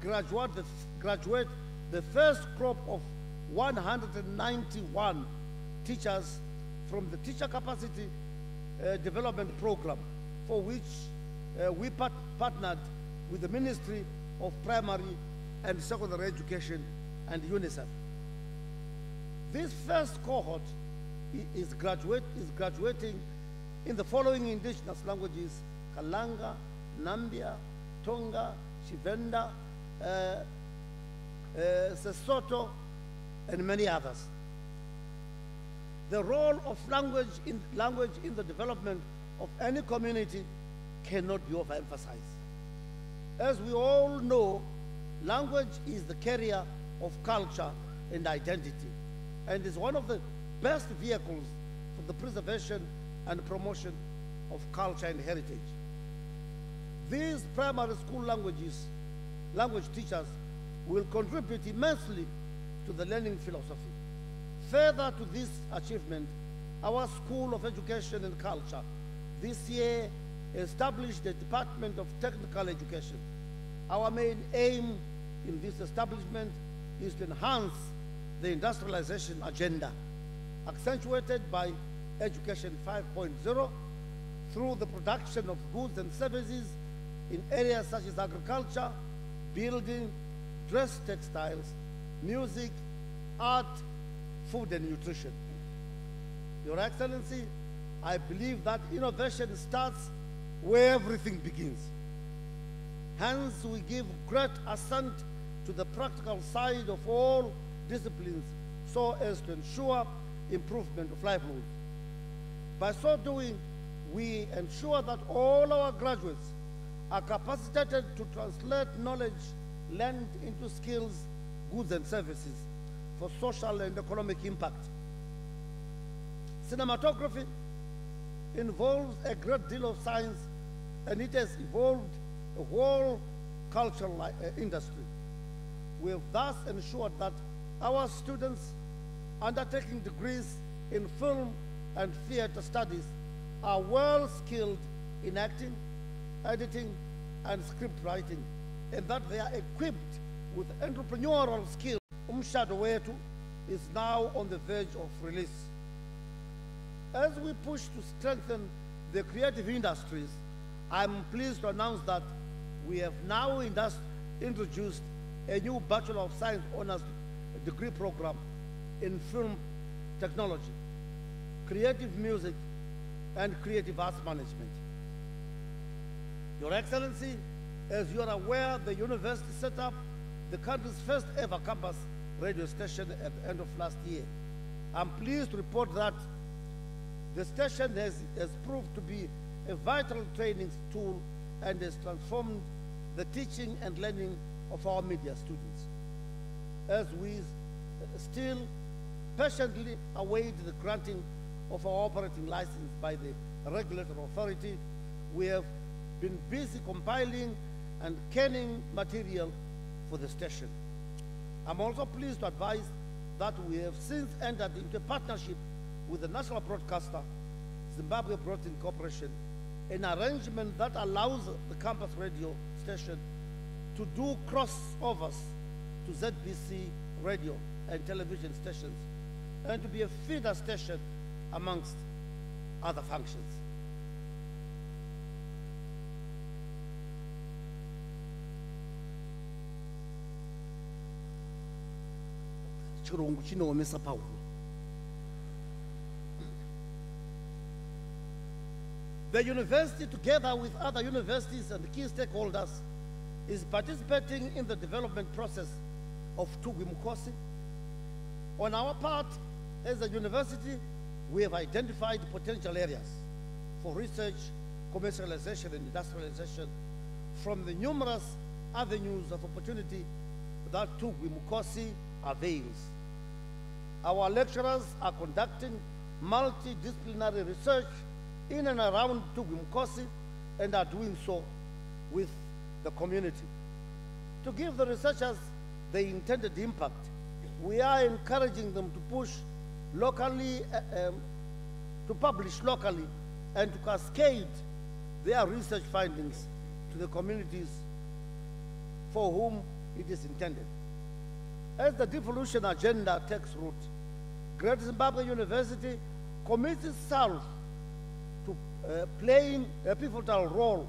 graduate the, graduate the first crop of 191 teachers from the teacher capacity uh, development program for which uh, we part- partnered with the Ministry of Primary and Secondary Education and UNICEF. This first cohort is, graduate, is graduating in the following indigenous languages Kalanga, Nambya, Tonga, Shivenda, uh, uh, Sesotho, and many others. The role of language in, language in the development of any community cannot be overemphasized. As we all know, language is the carrier of culture and identity and is one of the best vehicles for the preservation and promotion of culture and heritage. These primary school languages, language teachers will contribute immensely to the learning philosophy. Further to this achievement, our School of Education and Culture this year established the Department of Technical Education. Our main aim in this establishment is to enhance the industrialization agenda, accentuated by Education 5.0 through the production of goods and services in areas such as agriculture, building, dress textiles, music, art, food and nutrition. Your Excellency, I believe that innovation starts where everything begins. Hence, we give great assent to the practical side of all disciplines so as to ensure improvement of livelihoods. By so doing, we ensure that all our graduates are capacitated to translate knowledge learned into skills, goods, and services for social and economic impact. Cinematography involves a great deal of science and it has evolved a whole cultural uh, industry. We have thus ensured that our students undertaking degrees in film and theater studies are well skilled in acting, editing, and script writing, and that they are equipped with entrepreneurial skills. Umshado wetu is now on the verge of release. As we push to strengthen the creative industries, I'm pleased to announce that we have now introduced a new Bachelor of Science honors degree program in film technology, creative music, and creative arts management. Your Excellency, as you are aware, the university set up the country's first ever campus radio station at the end of last year. I'm pleased to report that the station has, has proved to be a vital training tool and has transformed the teaching and learning of our media students. As we still patiently await the granting of our operating license by the regulatory authority, we have been busy compiling and canning material for the station. I'm also pleased to advise that we have since entered into a partnership with the national broadcaster, Zimbabwe Broadcasting Corporation, an arrangement that allows the campus radio station to do crossovers to ZBC radio and television stations and to be a feeder station amongst other functions. The university, together with other universities and key stakeholders, is participating in the development process of Tugwi Mukosi. On our part, as a university, we have identified potential areas for research, commercialization, and industrialization from the numerous avenues of opportunity that Tugwi Mukosi avails. Our lecturers are conducting multidisciplinary research in and around Tugwi Mukosi and are doing so with the community. To give the researchers the intended impact, we are encouraging them to push locally, uh, um, to publish locally, and to cascade their research findings to the communities for whom it is intended. As the devolution agenda takes root, Great Zimbabwe University commits itself uh, playing a pivotal role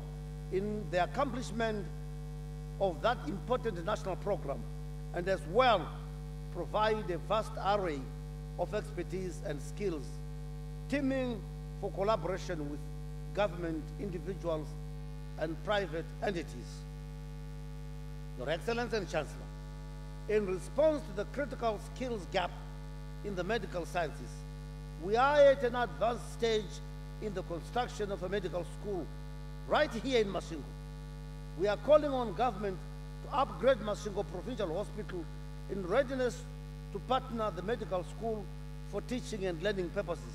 in the accomplishment of that important national program and as well provide a vast array of expertise and skills teaming for collaboration with government, individuals, and private entities. Your Excellency and Chancellor, in response to the critical skills gap in the medical sciences, we are at an advanced stage in the construction of a medical school right here in Masvingo. We are calling on government to upgrade Masvingo Provincial Hospital in readiness to partner the medical school for teaching and learning purposes.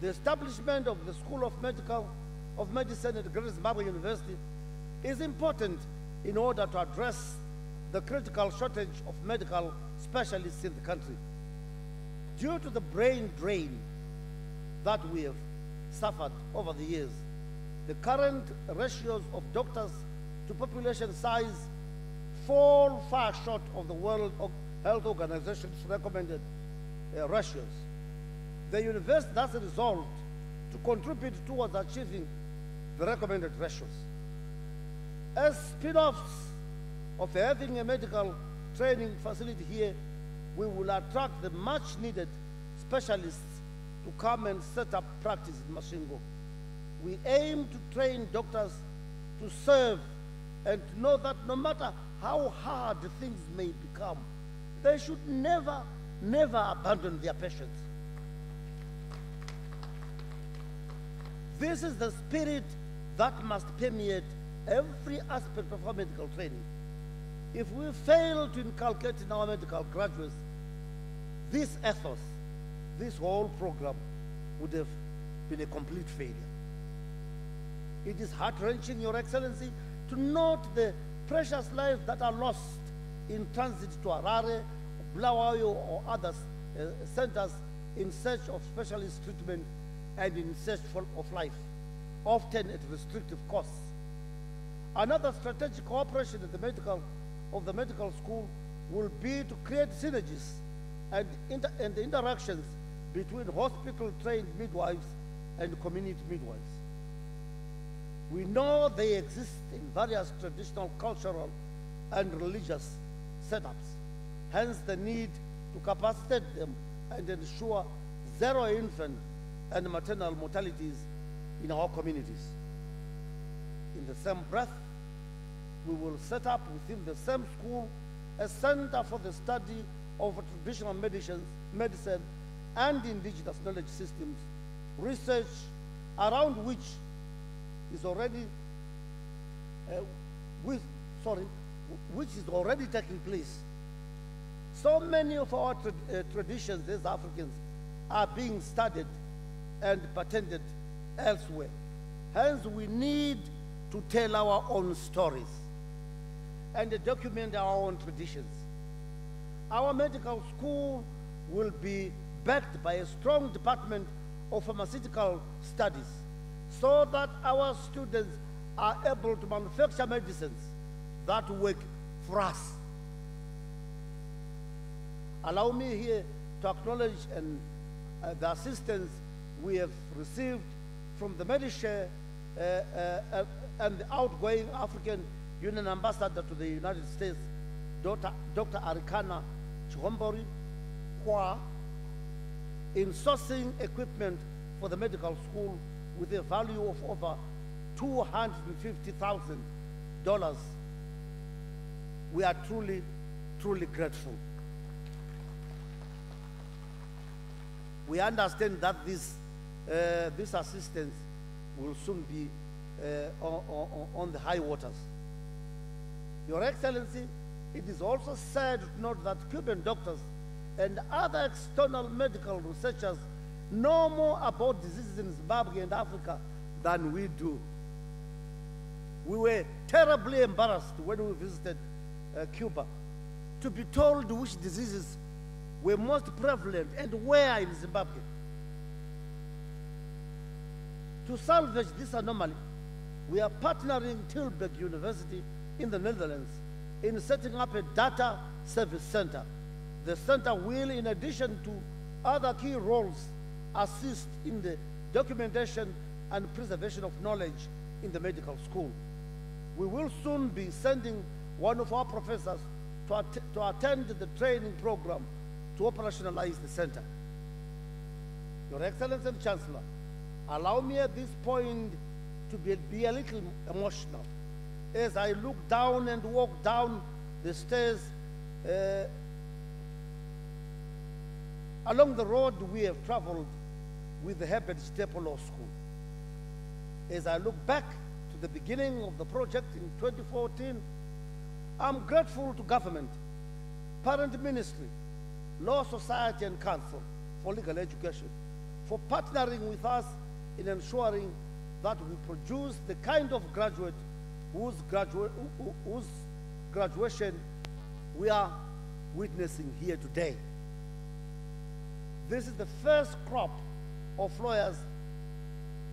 The establishment of the School of Medical of Medicine at Great Zimbabwe University is important in order to address the critical shortage of medical specialists in the country. Due to the brain drain that we have suffered over the years, the current ratios of doctors to population size fall far short of the World Health Organization's recommended uh, ratios. The university thus resolved to contribute towards achieving the recommended ratios. As spin-offs of having a medical training facility here, we will attract the much needed specialists to come and set up practice in Masvingo. We aim to train doctors to serve and to know that no matter how hard things may become, they should never, never abandon their patients. This is the spirit that must permeate every aspect of our medical training. If we fail to inculcate in our medical graduates this ethos, this whole program would have been a complete failure. It is heart wrenching, Your Excellency, to note the precious lives that are lost in transit to Harare, Bulawayo, or other uh, centers in search of specialist treatment and in search for, of life, often at restrictive costs. Another strategic cooperation at the medical, of the medical school will be to create synergies and, inter, and interactions between hospital-trained midwives and community midwives. We know they exist in various traditional, cultural, and religious setups. Hence the need to capacitate them and ensure zero infant and maternal mortalities in our communities. In the same breath, we will set up within the same school a center for the study of traditional medicines, medicine and indigenous knowledge systems, research around which is already, uh, with, sorry, which is already taking place. So many of our tra- uh, traditions as Africans are being studied and patented elsewhere. Hence, we need to tell our own stories and document our own traditions. Our medical school will be backed by a strong department of pharmaceutical studies so that our students are able to manufacture medicines that work for us. Allow me here to acknowledge and, uh, the assistance we have received from the Medishare uh, uh, uh, and the outgoing African Union Ambassador to the United States, Dr. Dr. Arikana Chihombori Quao, in sourcing equipment for the medical school with a value of over $250,000. We are truly, truly grateful. We understand that this, uh, this assistance will soon be uh, on, on, on the high waters. Your Excellency, It is also sad to note that Cuban doctors and other external medical researchers know more about diseases in Zimbabwe and Africa than we do. We were terribly embarrassed when we visited uh, Cuba to be told which diseases were most prevalent and where in Zimbabwe. To salvage this anomaly, we are partnering Tilburg University in the Netherlands in setting up a data service center. The center will, in addition to other key roles, assist in the documentation and preservation of knowledge in the medical school. We will soon be sending one of our professors to, att- to attend the training program to operationalize the center. Your Excellency and Chancellor, allow me at this point to be, be a little emotional as I look down and walk down the stairs uh, along the road we have traveled with the Herbert Chitepo Law School. As I look back to the beginning of the project in 2014, I'm grateful to government, parent ministry, law society and council for legal education for partnering with us in ensuring that we produce the kind of graduate whose, gradua- who- who- whose graduation we are witnessing here today. This is the first crop of lawyers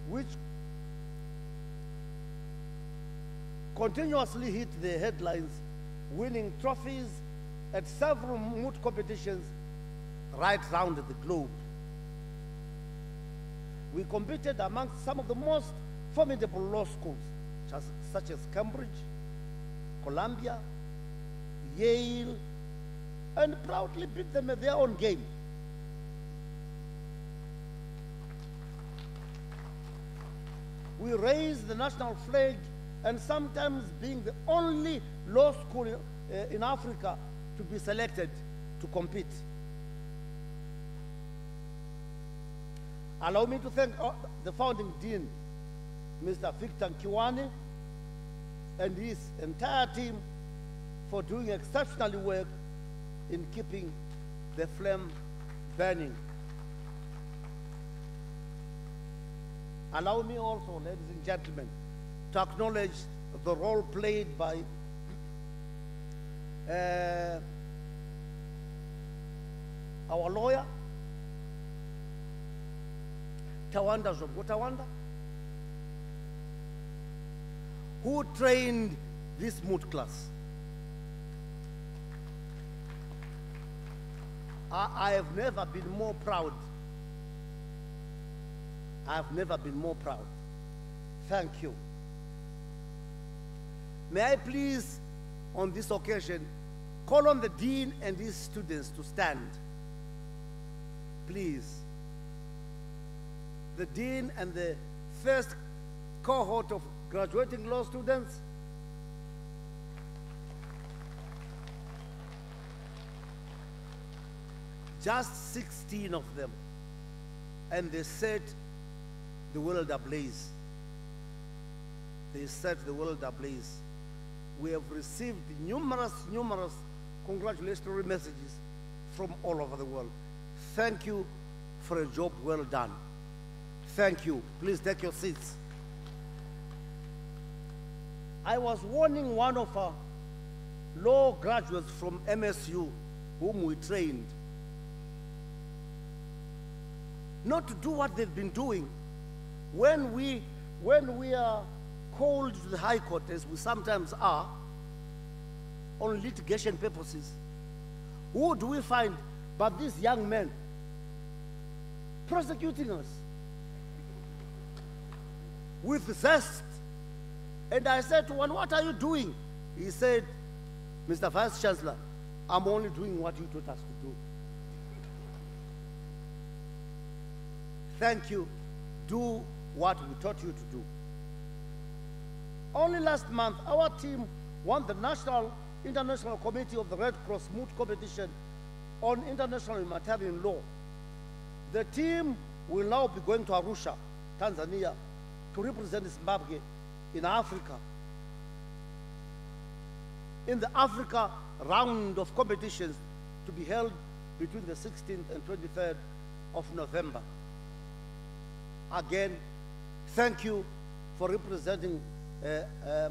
which continuously hit the headlines, winning trophies at several moot competitions right round the globe. We competed amongst some of the most formidable law schools, such as, such as Cambridge, Columbia, Yale, and proudly beat them at their own game. We raised the national flag and sometimes being the only law school in, uh, in Africa to be selected to compete. Allow me to thank uh, the founding dean, Mr. Victor Kiwane, and his entire team for doing exceptionally work in keeping the flame burning. Allow me also, ladies and gentlemen, to acknowledge the role played by uh, our lawyer, Tawanda Zobutawanda, who trained this moot class. I, I have never been more proud. I have never been more proud. Thank you. May I please, on this occasion, call on the dean and his students to stand. Please. The dean and the first cohort of graduating law students. Just 16 of them. And they set the world ablaze. They set the world ablaze. We have received numerous, numerous congratulatory messages from all over the world. Thank you for a job well done. Thank you. Please take your seats. I was warning one of our law graduates from MSU whom we trained not to do what they've been doing when we when we are called to the high court as we sometimes are on litigation purposes who do we find but these young men prosecuting us with zest? And i said to one what are you doing? He said mr vice chancellor i'm only doing what you taught us to do. Thank you. Do what we taught you to do. Only last month, our team won the National International Committee of the Red Cross Moot Competition on International Humanitarian Law. The team will now be going to Arusha, Tanzania, to represent Zimbabwe in Africa, in the Africa round of competitions to be held between the 16th and 23rd of November. Again, thank you for representing uh, um, uh,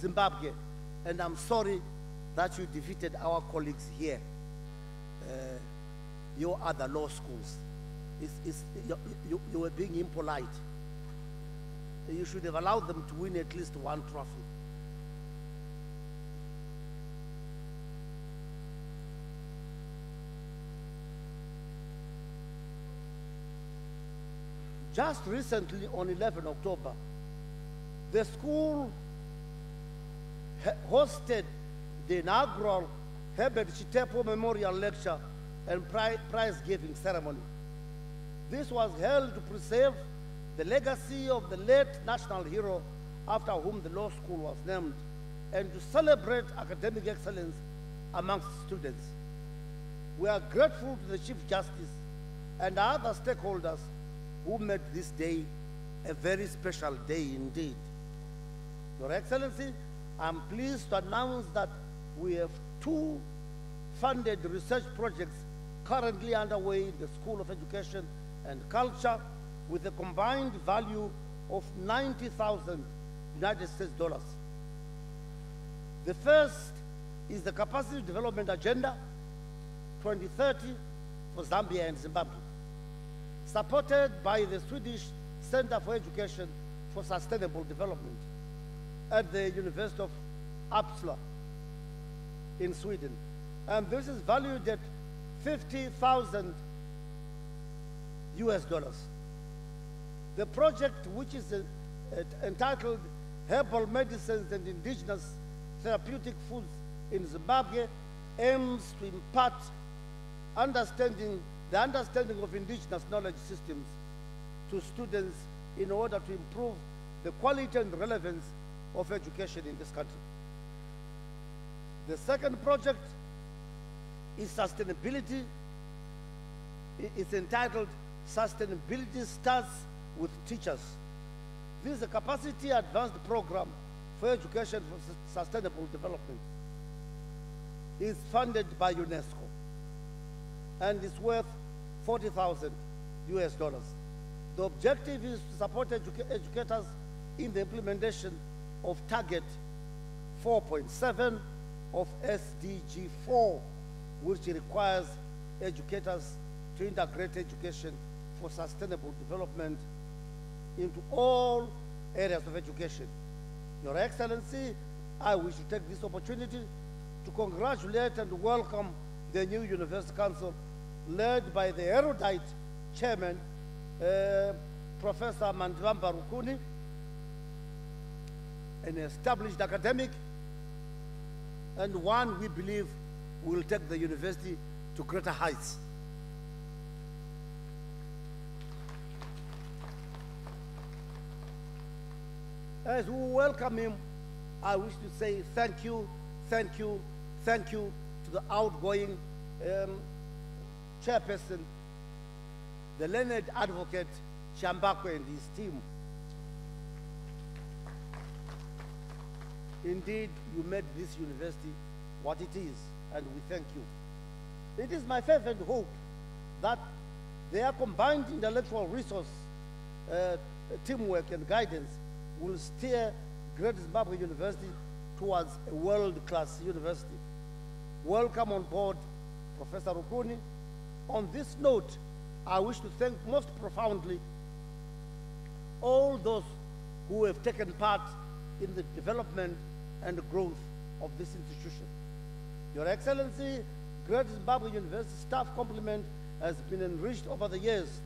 Zimbabwe, and I'm sorry that you defeated our colleagues here, uh, your other law schools. It's, it's, you, you, you were being impolite. You should have allowed them to win at least one trophy. Just recently, on 11 October, the school hosted the inaugural Herbert Chitepo Memorial Lecture and prize giving ceremony. This was held to preserve the legacy of the late national hero after whom the law school was named and to celebrate academic excellence amongst students. We are grateful to the Chief Justice and other stakeholders who made this day a very special day indeed. Your Excellency, I'm pleased to announce that we have two funded research projects currently underway in the School of Education and Culture with a combined value of 90,000 United States dollars. The first is the Capacity Development Agenda 2030 for Zambia and Zimbabwe, supported by the Swedish Center for Education for Sustainable Development at the University of Uppsala in Sweden. And this is valued at 50,000 US dollars. The project, which is uh, uh, entitled Herbal Medicines and Indigenous Therapeutic Foods in Zimbabwe, aims to impart understanding, the understanding of indigenous knowledge systems to students in order to improve the quality and relevance of education in this country. The second project is sustainability. It's entitled Sustainability Starts with Teachers. This is a capacity advanced program for education for sustainable development. It's funded by UNESCO and is worth 40,000 US dollars. The objective is to support educa- educators in the implementation of target 4.7 of SDG 4, which requires educators to integrate education for sustainable development into all areas of education. Your Excellency, I wish to take this opportunity to congratulate and welcome the new University Council led by the erudite chairman, uh, Professor Mandivamba Rukuni, an established academic and one we believe will take the university to greater heights. As we welcome him, I wish to say thank you, thank you, thank you to the outgoing um, chairperson, the learned advocate Chambako and his team. Indeed, you made this university what it is, and we thank you. It is my fervent hope that their combined intellectual resource, uh, teamwork, and guidance will steer Great Zimbabwe University towards a world-class university. Welcome on board, Professor Rukuni. On this note, I wish to thank most profoundly all those who have taken part in the development and growth of this institution. Your Excellency, Great Zimbabwe University staff complement has been enriched over the years.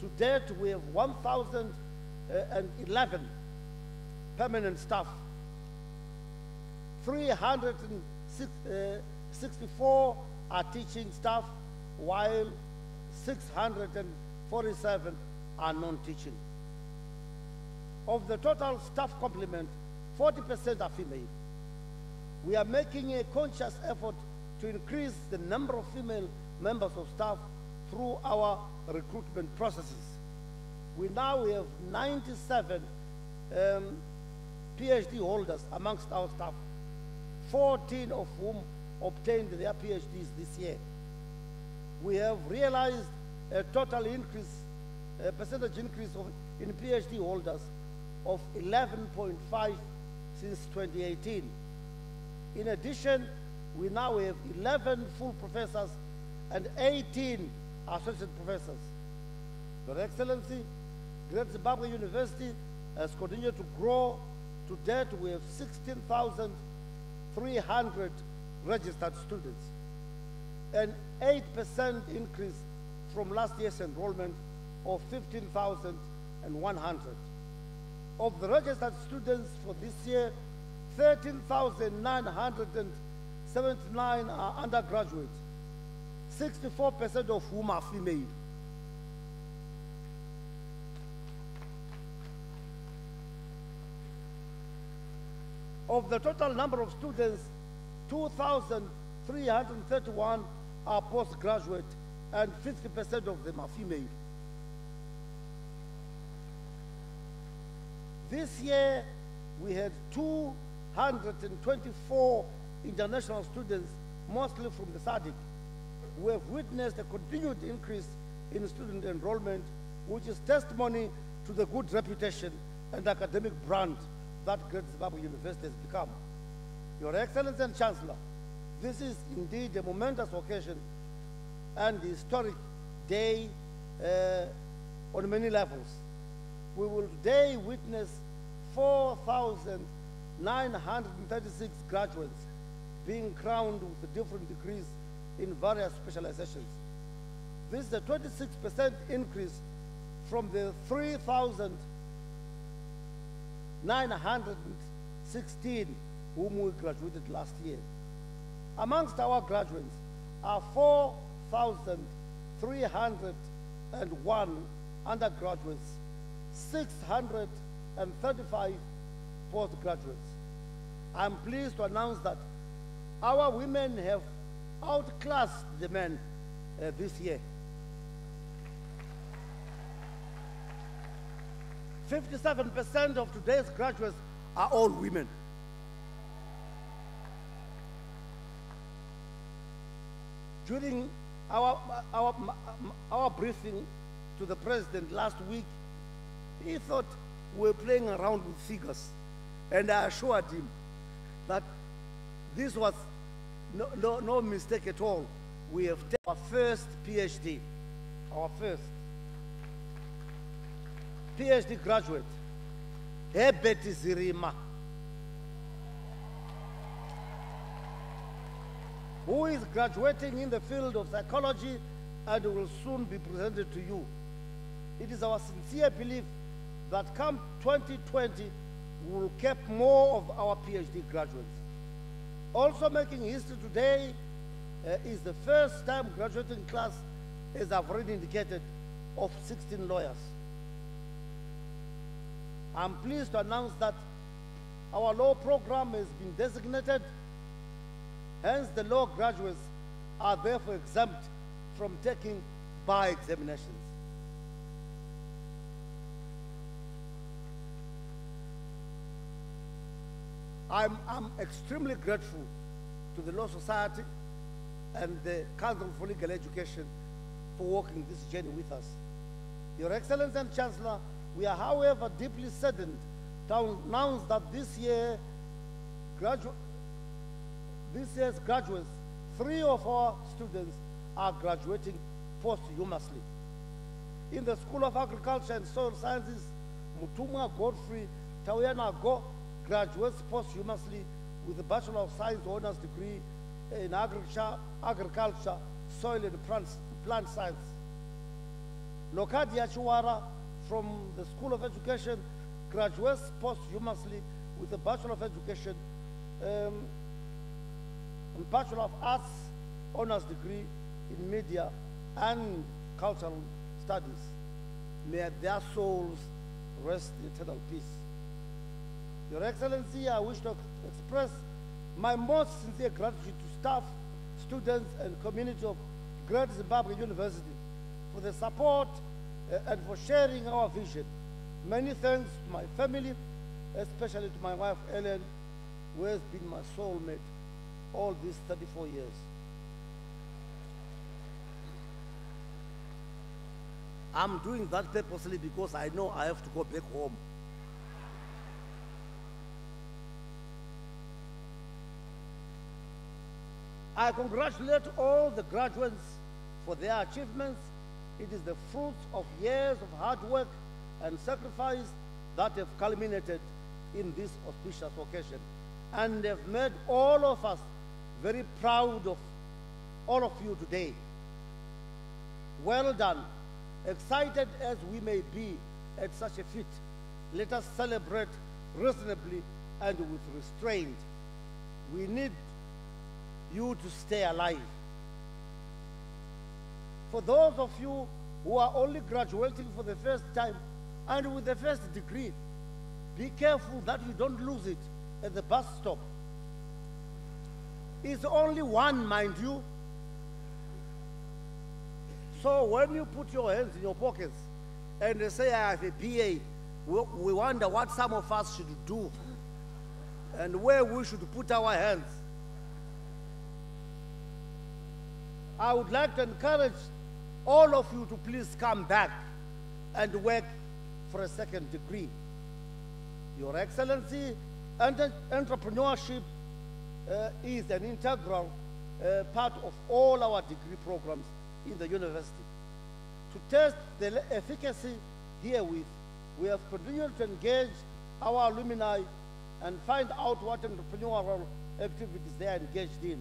To date, we have 1,011 permanent staff, 364 uh, are teaching staff, while 647 are non-teaching. Of the total staff complement, 40% are female. We are making a conscious effort to increase the number of female members of staff through our recruitment processes. We now have 97 um, PhD holders amongst our staff, 14 of whom obtained their PhDs this year. We have realized a total increase, a percentage increase of, in PhD holders of 11.5 since 2018. In addition, we now have 11 full professors and 18 associate professors. Your Excellency, Great Zimbabwe University has continued to grow. To date, we have 16,300 registered students, an 8% increase from last year's enrollment of 15,100. Of the registered students for this year, 13,979 are undergraduates, 64% of whom are female. Of the total number of students, 2,331 are postgraduate and 50% of them are female. This year, we had 224 international students, mostly from the SADC. We have witnessed a continued increase in student enrollment, which is testimony to the good reputation and academic brand that Great Zimbabwe University has become. Your Excellency and Chancellor, this is indeed a momentous occasion and historic day uh, on many levels. We will today witness 4,936 graduates being crowned with different degrees in various specializations. This is a 26% increase from the 3,916 whom we graduated last year. Amongst our graduates are 4,301 undergraduates, 635 postgraduates. I'm pleased to announce that our women have outclassed the men uh, this year. 57% of today's graduates are all women. During our, our, our briefing to the president last week, he thought we were playing around with figures. And I assured him that this was no, no, no mistake at all. We have taken our first PhD, our first PhD graduate, Herbert Zirima, who is graduating in the field of psychology and will soon be presented to you. It is our sincere belief that come 2020, we will keep more of our PhD graduates. Also making history today uh, is the first time graduating class, as I've already indicated, of 16 lawyers. I'm pleased to announce that our law program has been designated, hence the law graduates are therefore exempt from taking bar examinations. I'm, I'm extremely grateful to the Law Society and the Council for Legal Education for walking this journey with us. Your Excellency and Chancellor, we are, however, deeply saddened to announce that this year, gradu- this year's graduates, three of our students are graduating posthumously. In the School of Agriculture and Soil Sciences, Mutumwa Godfrey Tauyana Go graduates posthumously with a Bachelor of Science honors degree in agriculture, agriculture soil and plant, science. Lokadia Chuara from the School of Education graduates posthumously with a Bachelor of Education um, and Bachelor of Arts honors degree in media and cultural studies. May their souls rest in eternal peace. Your Excellency, I wish to express my most sincere gratitude to staff, students, and community of Great Zimbabwe University for the support uh, and for sharing our vision. Many thanks to my family, especially to my wife Ellen, who has been my soulmate. All these 34 years. I'm doing that purposely because I know I have to go back home. I congratulate all the graduates for their achievements. It is the fruits of years of hard work and sacrifice that have culminated in this auspicious occasion and have made all of us very proud of all of you today. Well done. Excited as we may be at such a feat, let us celebrate reasonably and with restraint. We need you to stay alive. For those of you who are only graduating for the first time and with the first degree, be careful that you don't lose it at the bus stop. It's only one, mind you. So when you put your hands in your pockets and they say, I have a BA, we, wonder what some of us should do and where we should put our hands. I would like to encourage all of you to please come back and work for a second degree. Your Excellency, entre- entrepreneurship uh, is an integral uh, part of all our degree programs in the university. To test the efficacy herewith, we have continued to engage our alumni and find out what entrepreneurial activities they are engaged in.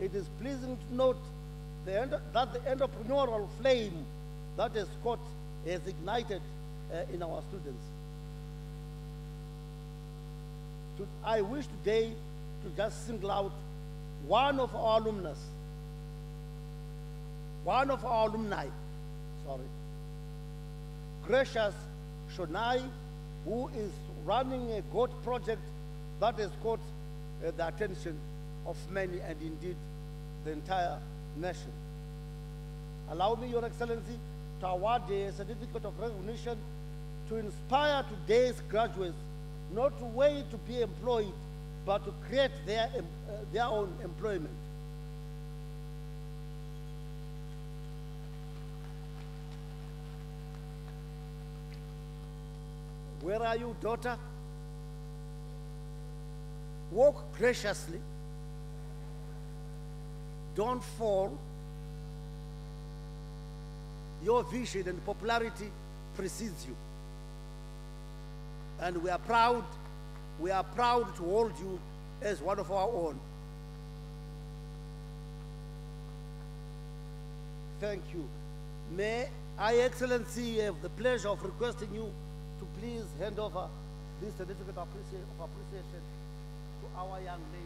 It is pleasing to note the, that the entrepreneurial flame that has caught has ignited uh, in our students. To- I wish today to just single out one of our alumnus, one of our alumni, sorry, Gracious Shonai, who is running a goat project that has caught uh, the attention of many and indeed the entire nation. Allow me, Your Excellency, to award a certificate of recognition to inspire today's graduates not to wait to be employed, but to create their, uh, their own employment. Where are you, daughter? Walk graciously. Don't fall. Your vision and popularity precedes you. And we are proud, we are proud to hold you as one of our own. Thank you. May I, Excellency, have the pleasure of requesting you to please hand over this certificate of appreciation to our young lady.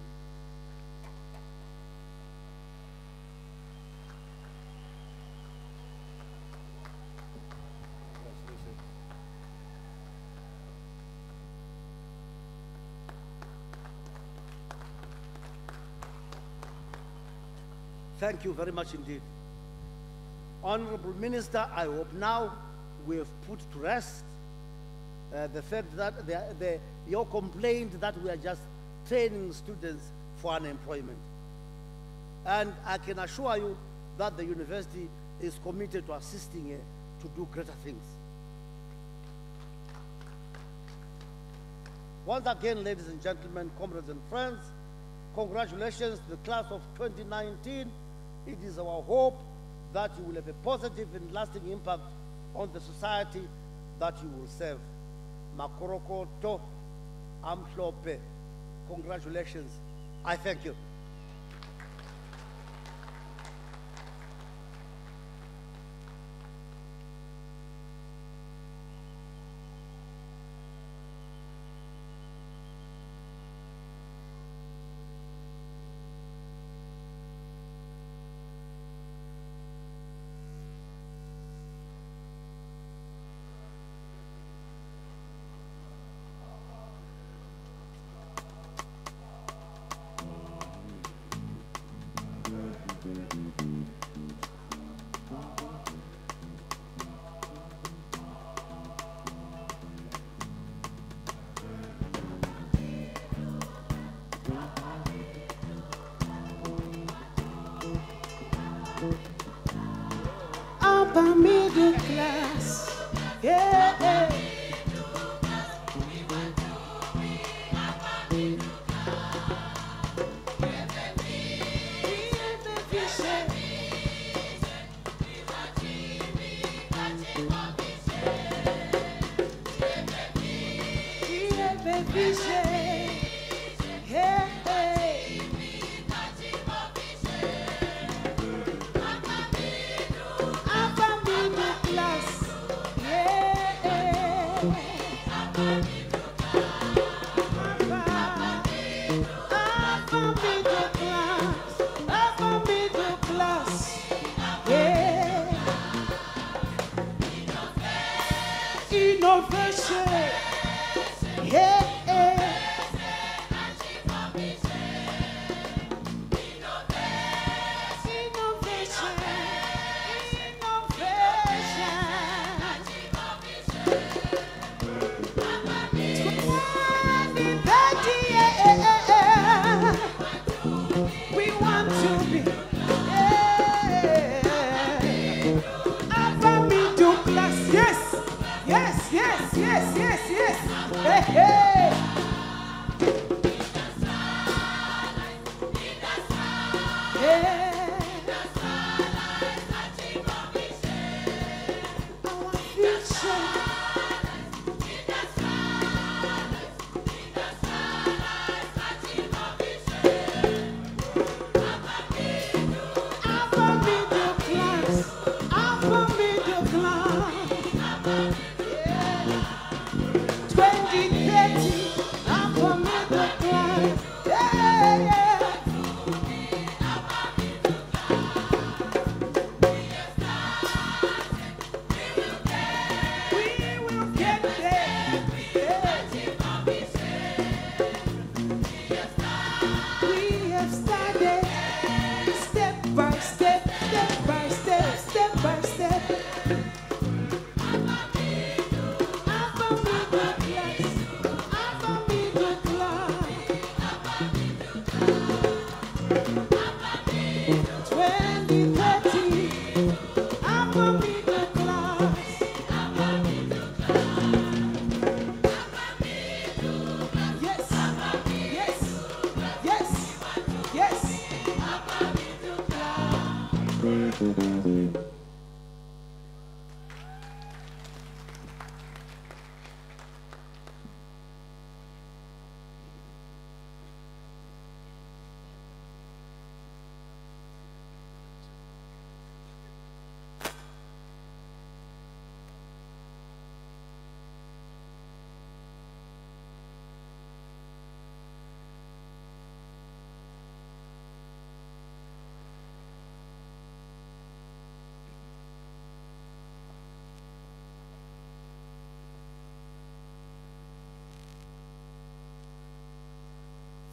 Thank you very much indeed. Honorable Minister, I hope now we have put to rest uh, the fact that the, the, your complaint that we are just training students for unemployment. And I can assure you that the university is committed to assisting you to do greater things. Once again, ladies and gentlemen, comrades and friends, congratulations to the class of 2019. It is our hope that you will have a positive and lasting impact on the society that you will serve. Makorokoto Amhlope. Congratulations. I thank you.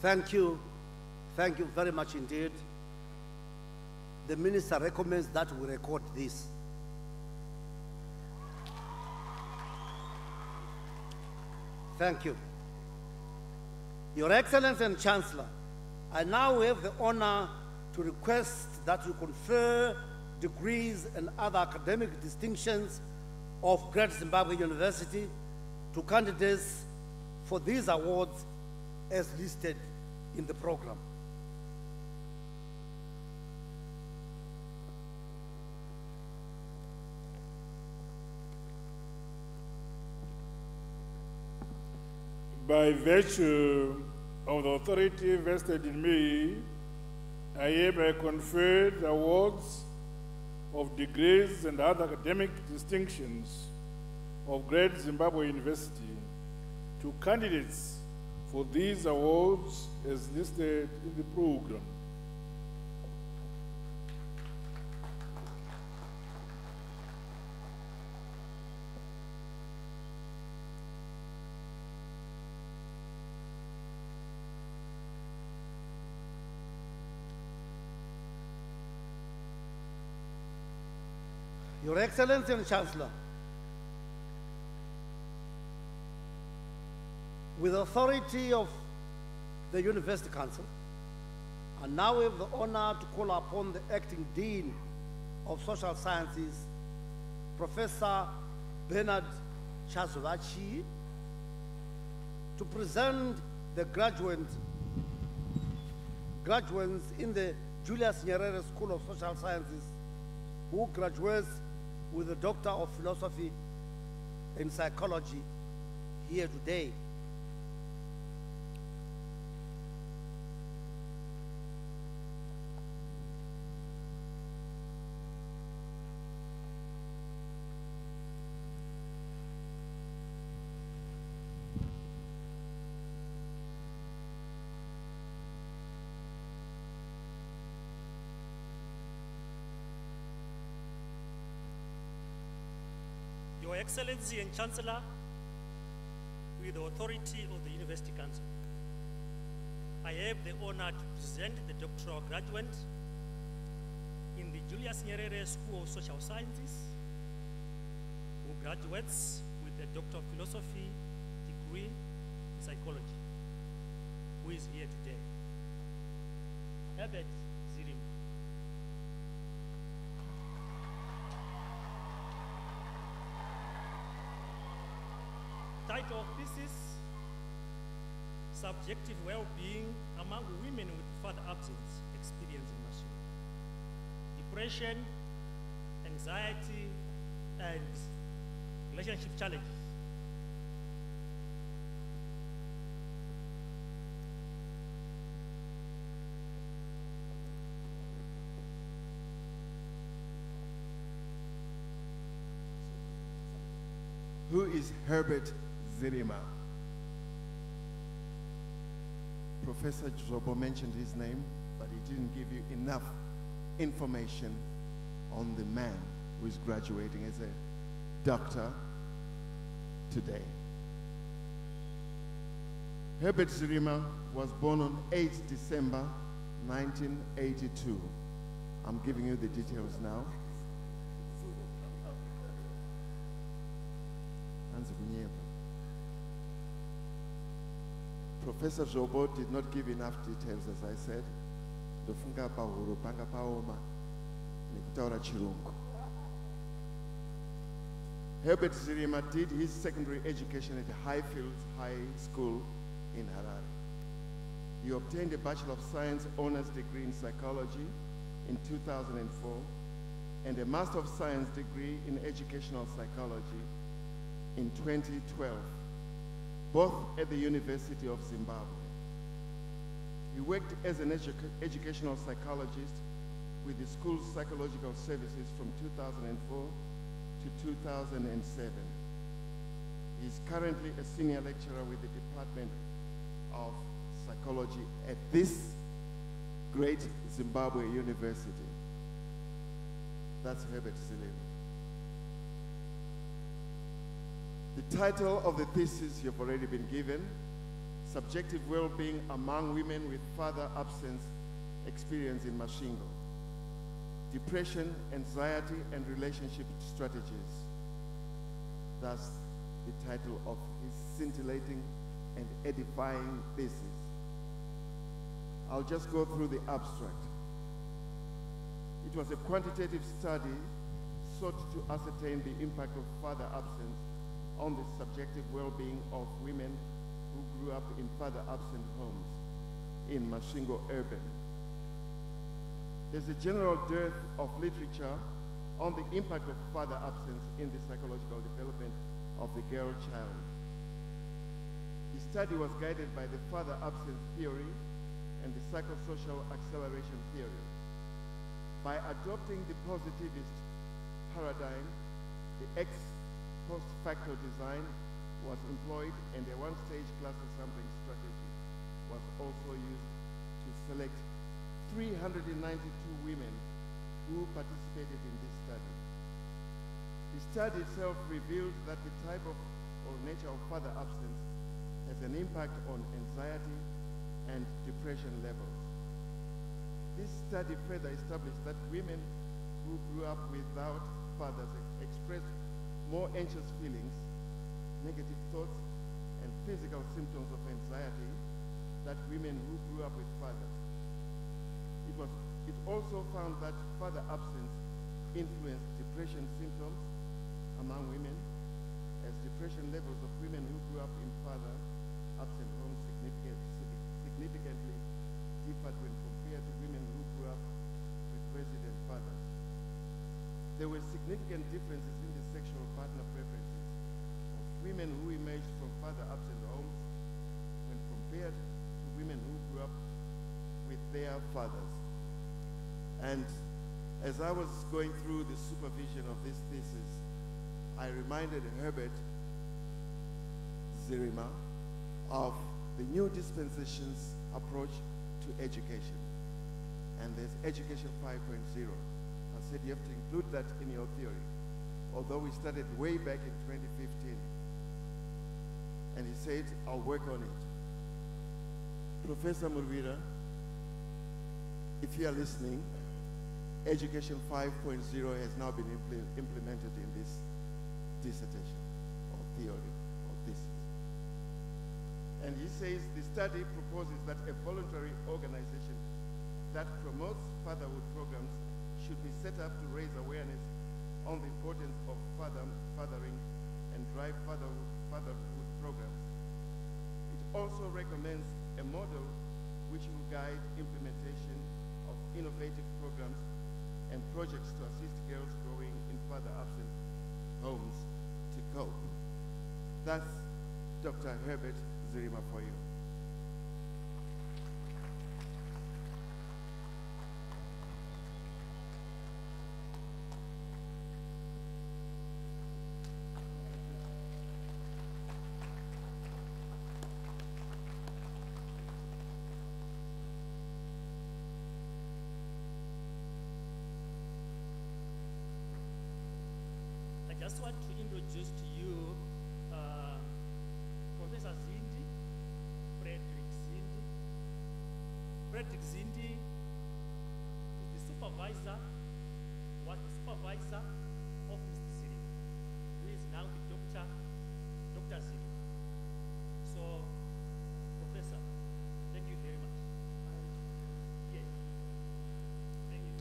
Thank you. Thank you very much indeed. The minister recommends that we record this. Thank you. Your Excellency and Chancellor, I now have the honor to request that you confer degrees and other academic distinctions of Great Zimbabwe University to candidates for these awards as listed in the program. By virtue of the authority vested in me, I hereby confer the awards of degrees and other academic distinctions of Great Zimbabwe University to candidates for these awards as listed in the program. Your Excellency and Chancellor, with authority of the University Council, and now we have the honor to call upon the acting Dean of Social Sciences Professor Bernard Chazovachi to present the graduate, graduates in the Julius Nyerere School of Social Sciences who graduates with a Doctor of Philosophy in Psychology here today. Your Excellency and Chancellor, with the authority of the University Council, I have the honor to present the doctoral graduate in the Julius Nyerere School of Social Sciences, who graduates with a Doctor of Philosophy degree in psychology, who is here today. Herbert Title of thesis Subjective Well-Being Among Women with Father Absence Experiencing Machine. Depression, anxiety, and relationship challenges. Who is Herbert Zirima? Professor Zvobgo mentioned his name, but he didn't give you enough information on the man who is graduating as a doctor today. Herbert Zirima was born on 8 December 1982. I'm giving you the details now. Professor Zvobgo did not give enough details, as I said. Ndofunga pahuro panga paoma nekutaura chirungu. Herbert Zirima did his secondary education at Highfields High School in Harare. He obtained a Bachelor of Science honors degree in psychology in 2004 and a Master of Science degree in educational psychology in 2012, both at the University of Zimbabwe. He worked as an edu- educational psychologist with the school's psychological services from 2004 to 2007. He is currently a senior lecturer with the Department of Psychology at this great Zimbabwe university. That's Herbert Zirima. Title of the thesis you've already been given, Subjective Well-Being Among Women with Father Absence Experience in Masvingo. Depression, Anxiety, and Relationship Strategies. That's the title of his scintillating and edifying thesis. I'll just go through the abstract. It was a quantitative study sought to ascertain the impact of father absence on the subjective well-being of women who grew up in father-absent homes in Masvingo urban. There's a general dearth of literature on the impact of father absence in the psychological development of the girl child. The study was guided by the father absence theory and the psychosocial acceleration theory. By adopting the positivist paradigm, the ex post facto design was employed and a one-stage cluster sampling strategy was also used to select 392 women who participated in this study. The study itself revealed that the type of or nature of father absence has an impact on anxiety and depression levels. This study further established that women who grew up without fathers expressed more anxious feelings, negative thoughts, and physical symptoms of anxiety than women who grew up with fathers. It, was, it also found that father absence influenced depression symptoms among women, as depression levels of women who grew up in father absent homes significant, significantly differed when compared to women who grew up with resident fathers. There were significant differences in the sexual partner preferences of women who emerged from father absent homes when compared to women who grew up with their fathers. And as I was going through the supervision of this thesis, I reminded Herbert Zirima of the new dispensation's approach to education. And there's Education 5.0. I said you have to include that in your theory, although we started way back in 2015. And he said, I'll work on it. Professor Murwira, if you are listening, Education 5.0 has now been impl- implemented in this dissertation or theory or thesis. And he says the study proposes that a voluntary organization that promotes fatherhood programs should be set up to raise awareness on the importance of father, fathering and drive fatherhood, fatherhood It also recommends a model which will guide implementation of innovative programs and projects to assist girls growing in father absent homes to cope. That's Dr. Herbert Zirima for you. I just want to introduce to you uh, Professor Zindi, Frederick Zindi. Frederick Zindi is the supervisor, was the supervisor of Mr. Ziri, who is now the doctor, Dr. Ziri. So, Professor, thank you very much. Yes. Thank you.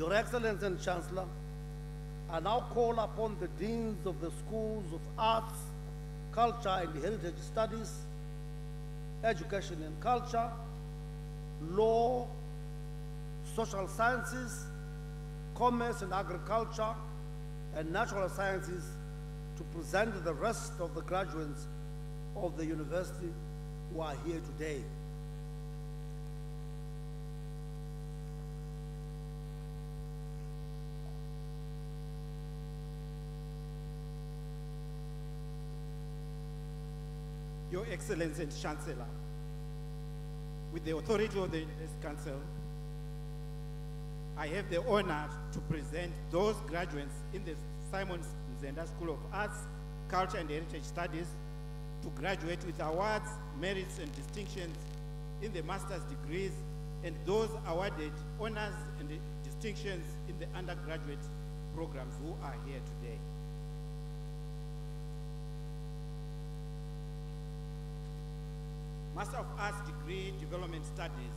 Your Excellency and Chancellor, I now call upon the deans of the schools of arts, culture and heritage studies, education and culture, law, social sciences, commerce and agriculture, and natural sciences to present the rest of the graduates of the university who are here today. Your Excellency and Chancellor, with the authority of the University Council, I have the honor to present those graduates in the Simon Muzenda School of Arts, Culture and Heritage Studies to graduate with awards, merits and distinctions in the master's degrees and those awarded honors and distinctions in the undergraduate programs who are here today. Master of Arts degree, Development Studies.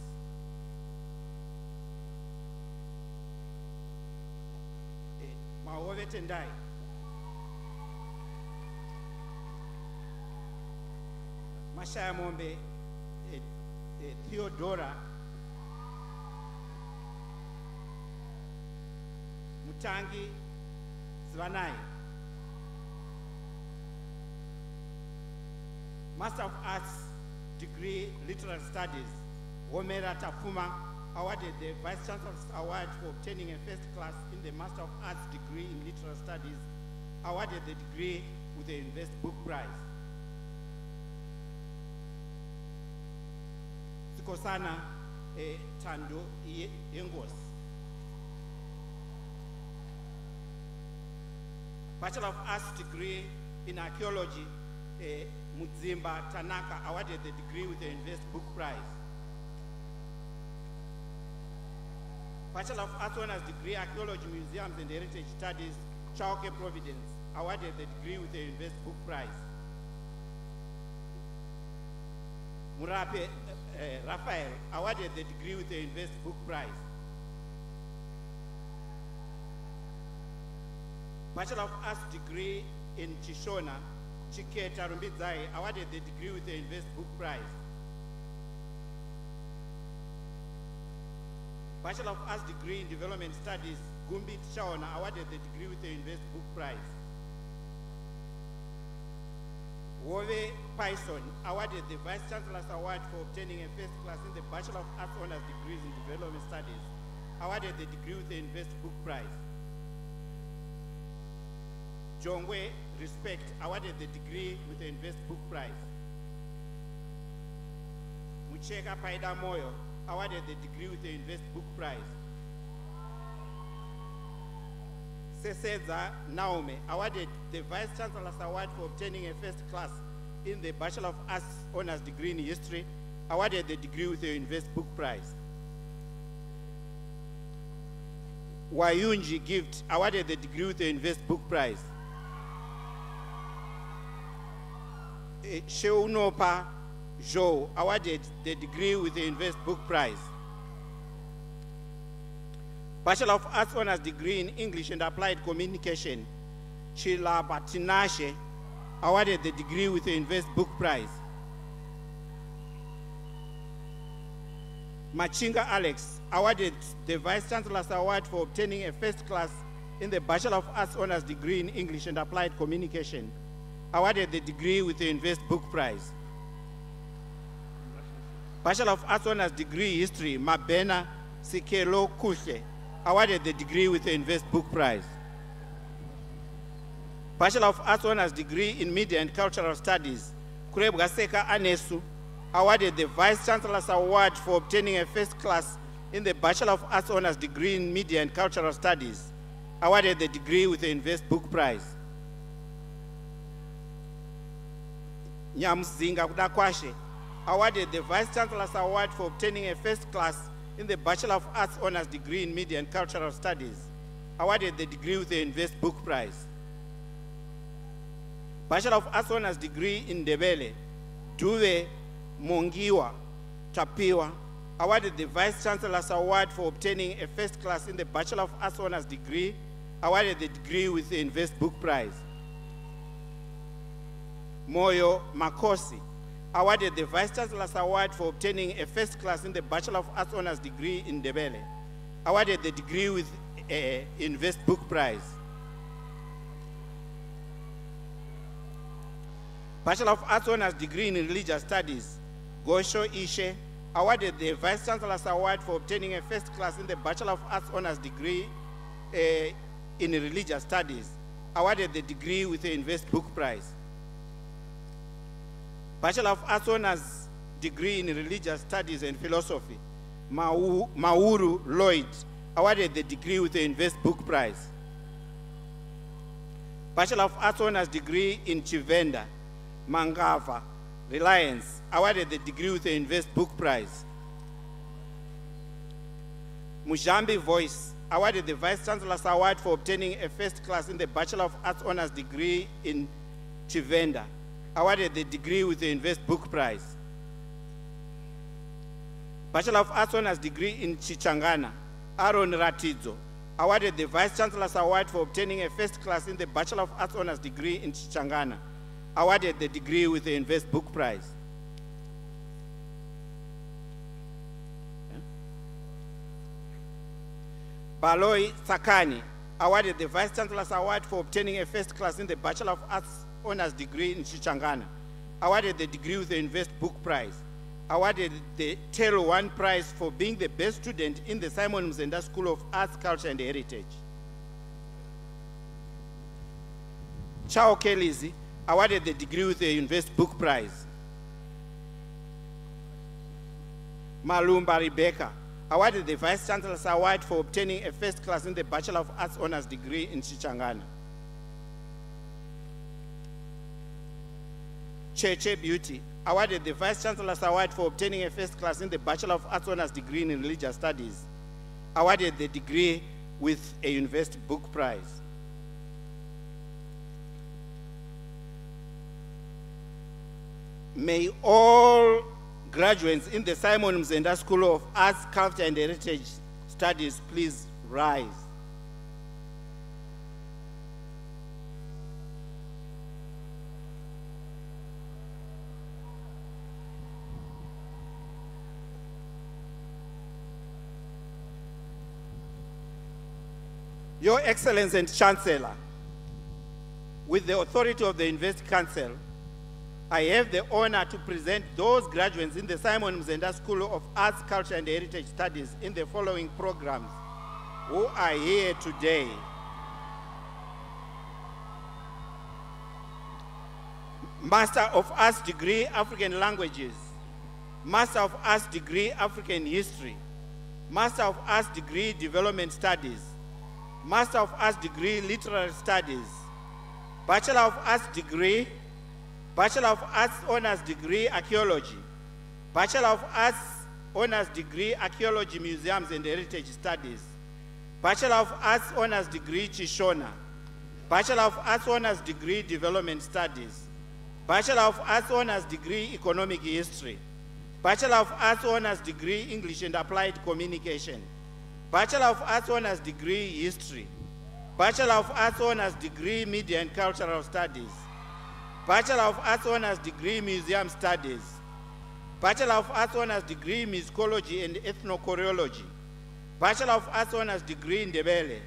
Eh, Mahove Tendai. Mashaya Mombe, eh, eh, Theodora. Mutangi Svanai. Master of Literary Studies, Womera Tafuma awarded the Vice Chancellor's Award for obtaining a first class in the Master of Arts degree in Literary Studies, awarded the degree with the Invest Book Prize. Sikosana eh, Tando Yengos. Bachelor of Arts degree in Archaeology, eh, Mudzimba Tanaka awarded the degree with the Invest Book Prize. Bachelor of Arts Honours degree, Archaeology, Museums and Heritage Studies, Chauke Providence, awarded the degree with the Invest Book Prize. Murape uh, Raphael awarded the degree with the Invest Book Prize. Bachelor of Arts degree in Chishona, Chiketa Rumbidzai awarded the degree with the Invest Book Prize. Bachelor of Arts degree in Development Studies, Gumbi Chaona awarded the degree with the Invest Book Prize. Wove Python awarded the Vice Chancellor's Award for obtaining a first class in the Bachelor of Arts Honours degrees in Development Studies, awarded the degree with the Invest Book Prize. Jongwe Respect awarded the degree with the Invest Book Prize. Mucheka Paida Moyo awarded the degree with the Invest Book Prize. Seseza Naomi awarded the Vice Chancellor's Award for obtaining a first class in the Bachelor of Arts Honours degree in History, awarded the degree with the Invest Book Prize. Wayunji Gift awarded the degree with the Invest Book Prize. Sheunopa Joe awarded the degree with the Invest Book Prize. Bachelor of Arts Honours degree in English and Applied Communication, Chila Batinashe awarded the degree with the Invest Book Prize. Machinga Alex awarded the Vice Chancellor's Award for obtaining a first class in the Bachelor of Arts Honours degree in English and Applied Communication, awarded the degree with the Invest Book Prize. Bachelor of Arts Honours degree History, Mabena Sikelo Kuhle, awarded the degree with the Invest Book Prize. Bachelor of Arts Honours degree in Media and Cultural Studies, Kurebgaseka Anesu, awarded the Vice Chancellor's Award for obtaining a first class in the Bachelor of Arts Honours degree in Media and Cultural Studies, awarded the degree with the Invest Book Prize. Nyamzinga Kudakwashe, awarded the Vice Chancellor's Award for obtaining a first class in the Bachelor of Arts Honours degree in Media and Cultural Studies, awarded the degree with the Invest Book Prize. Bachelor of Arts Honours degree in Ndebele, Duve Mongiwa Tapiwa, awarded the Vice Chancellor's Award for obtaining a first class in the Bachelor of Arts Honours degree, awarded the degree with the Invest Book Prize. Moyo Makosi, awarded the Vice Chancellor's Award for obtaining a first class in the Bachelor of Arts Honours degree in Ndebele, awarded the degree with a Invest Book Prize. Bachelor of Arts Honours degree in Religious Studies, Gosho Ishe, awarded the Vice Chancellor's Award for obtaining a first class in the Bachelor of Arts Honours degree uh, in Religious Studies, awarded the degree with the Invest Book Prize. Bachelor of Arts Honours degree in Religious Studies and Philosophy, Mau- Mauru Lloyd, awarded the degree with the Invest Book Prize. Bachelor of Arts Honours degree in Chivenda, Mangava, Reliance, awarded the degree with the Invest Book Prize. Mujambi Voice, awarded the Vice Chancellor's Award for obtaining a first class in the Bachelor of Arts Honours degree in Chivenda, awarded the degree with the Invest Book Prize. Bachelor of Arts Honours degree in Chichangana, Aaron Ratidzo, awarded the Vice Chancellor's Award for obtaining a first class in the Bachelor of Arts Honours degree in Chichangana, awarded the degree with the Invest Book Prize. Baloi Sakani, awarded the Vice Chancellor's Award for obtaining a first class in the Bachelor of Arts Honours degree in Chichangana, awarded the degree with the Invest Book Prize, awarded the TelOne Prize for being the best student in the Simon Muzenda School of Arts, Culture and Heritage. Chao Kelizi awarded the degree with the Invest Book Prize. Malumba Rebecca awarded the Vice Chancellor's Award for obtaining a first class in the Bachelor of Arts Honours degree in Chichangana. Cheche Beauty awarded the Vice Chancellor's Award for obtaining a first class in the Bachelor of Arts Honours degree in Religious Studies, awarded the degree with a university book prize. May all graduates in the Simon Muzenda School of Arts, Culture and Heritage Studies please rise. Your Excellency and Chancellor, with the authority of the University Council, I have the honor to present those graduates in the Simon Muzenda School of Arts, Culture and Heritage Studies in the following programs who are here today. Master of Arts degree, African Languages. Master of Arts degree, African History. Master of Arts degree, Development Studies. Master of Arts degree, Literary Studies. Bachelor of Arts degree, Bachelor of Arts Honors degree, Archaeology. Bachelor of Arts Honors degree, Archaeology, Museums and Heritage Studies. Bachelor of Arts Honors degree, Chishona. Bachelor of Arts Honors degree, Development Studies. Bachelor of Arts Honors degree, Economic History. Bachelor of Arts Honors degree, English and Applied Communication. Bachelor of Arts Honors degree, History. Bachelor of Arts Honors degree, Media and Cultural Studies. Bachelor of Arts Honors degree, Museum Studies. Bachelor of Arts Honors degree, Musicology and Ethnochoreology. Bachelor of Arts Honors degree, Ndebele.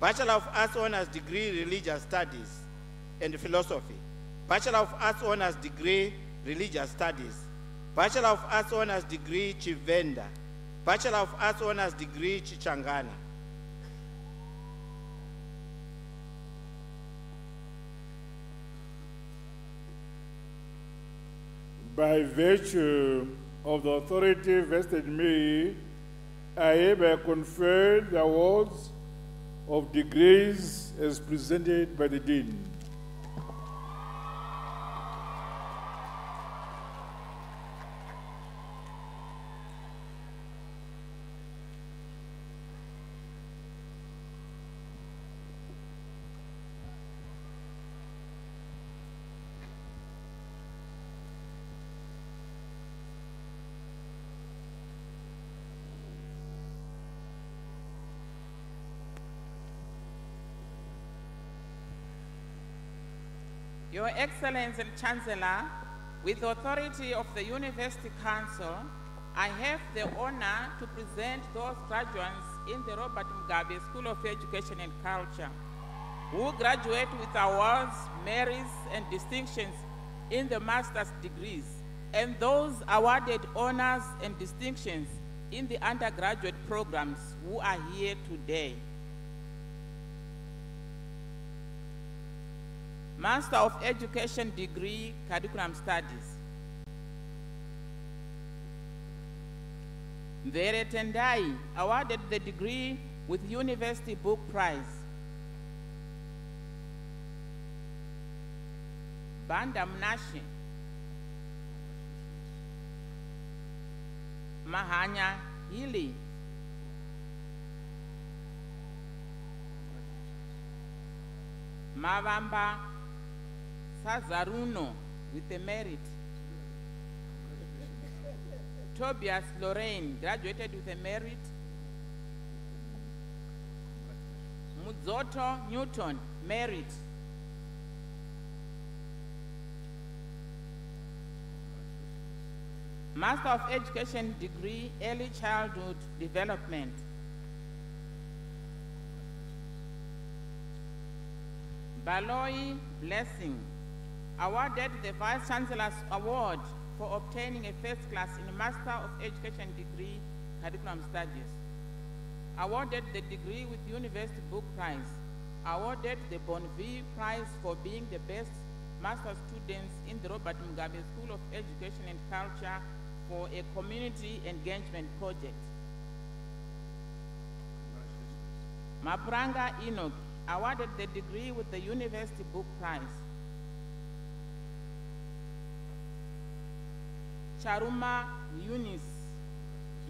Bachelor of Arts Honors degree, Religious Studies and Philosophy. Bachelor of Arts Honors degree, Religious Studies. Bachelor of Arts Honors degree, Chivenda. Bachelor of Arts Honors degree, Chichangana. By virtue of the authority vested in me, I hereby confer the awards of degrees as presented by the Dean. Your Excellency and Chancellor, with authority of the University Council, I have the honor to present those graduates in the Robert Mugabe School of Education and Culture who graduate with awards, merits, and distinctions in the master's degrees, and those awarded honors and distinctions in the undergraduate programs who are here today. Master of Education degree, Curriculum Studies. Vere Tendai awarded the degree with University Book Prize. Banda Mnashi. Mahanya Hili. Mavamba Sazaruno with a merit. Tobias Lorraine graduated with a merit. Mudzoto Newton, merit. Master of Education degree, Early Childhood Development. Baloi Blessing, awarded the Vice Chancellor's Award for obtaining a first class in Master of Education degree, Curriculum Studies. Awarded the degree with University Book Prize. Awarded the Bonvie Prize for being the best master students in the Robert Mugabe School of Education and Culture for a community engagement project. Mapranga Enoch awarded the degree with the University Book Prize. Charuma Eunice,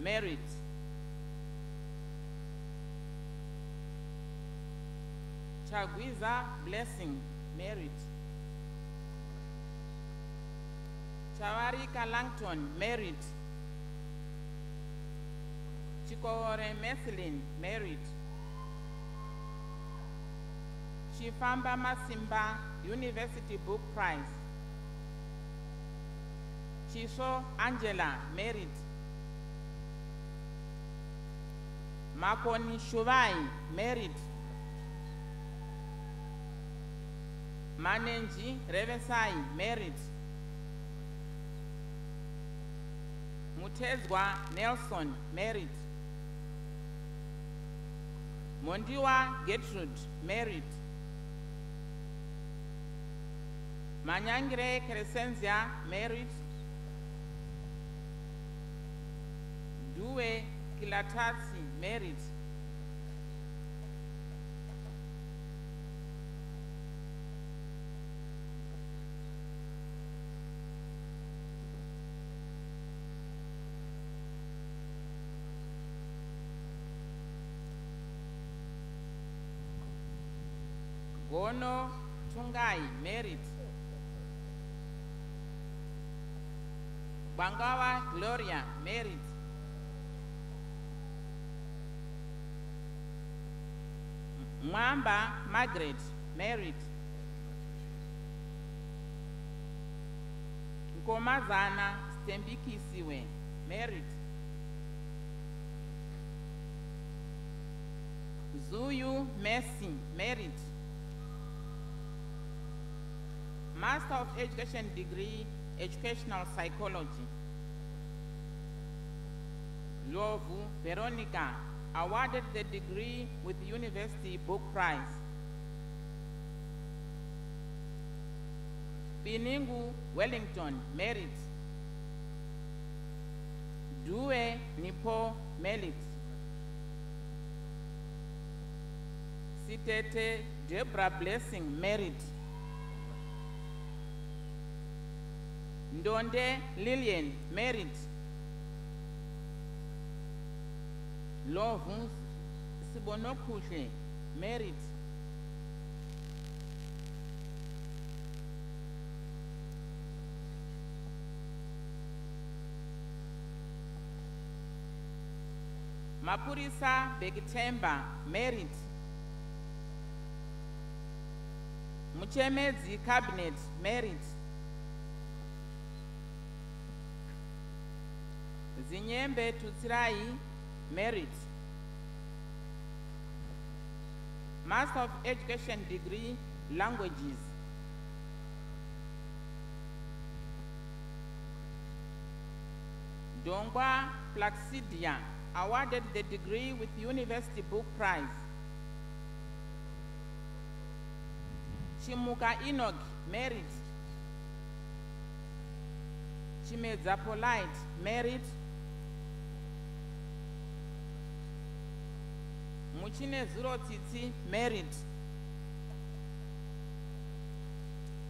married. Chagwiza Blessing, married. Chawarika Langton, married. Chikore Methlin, married. Chifamba Masimba, University Book Prize. Chiso Angela, married. Makoni Shuvai, married. Manenji Revesai, married. Mutezwa Nelson, married. Mondiwa Gertrude, married. Manyangire Crescencia, married. Due Kilatasi, Merit Gono Tungai, Merit Bangawa Gloria, married. Mwamba Margaret, married. Nkomazana Stembikisiwe, married. Zuyu Messi, married. Master of Education degree, Educational Psychology. Lovu Veronica, awarded the degree with University Book Prize. Biningu Wellington, merit. Due Nipo, merit. Sitete Debra Blessing, merit. Ndonde Lillian, merit. Lovu Sibonokuhle, merit. Mapurisa Bekitemba, merit. Muchemedzi Cabinet, merit. Zinyembe Tutsirai, merit. Master of Education degree, languages. Dongwa Plaxidia, awarded the degree with University Book Prize. Chimuka Enoch, merit. Chimedza Polite, merit. Muchine Zuro Tsitsi, merit.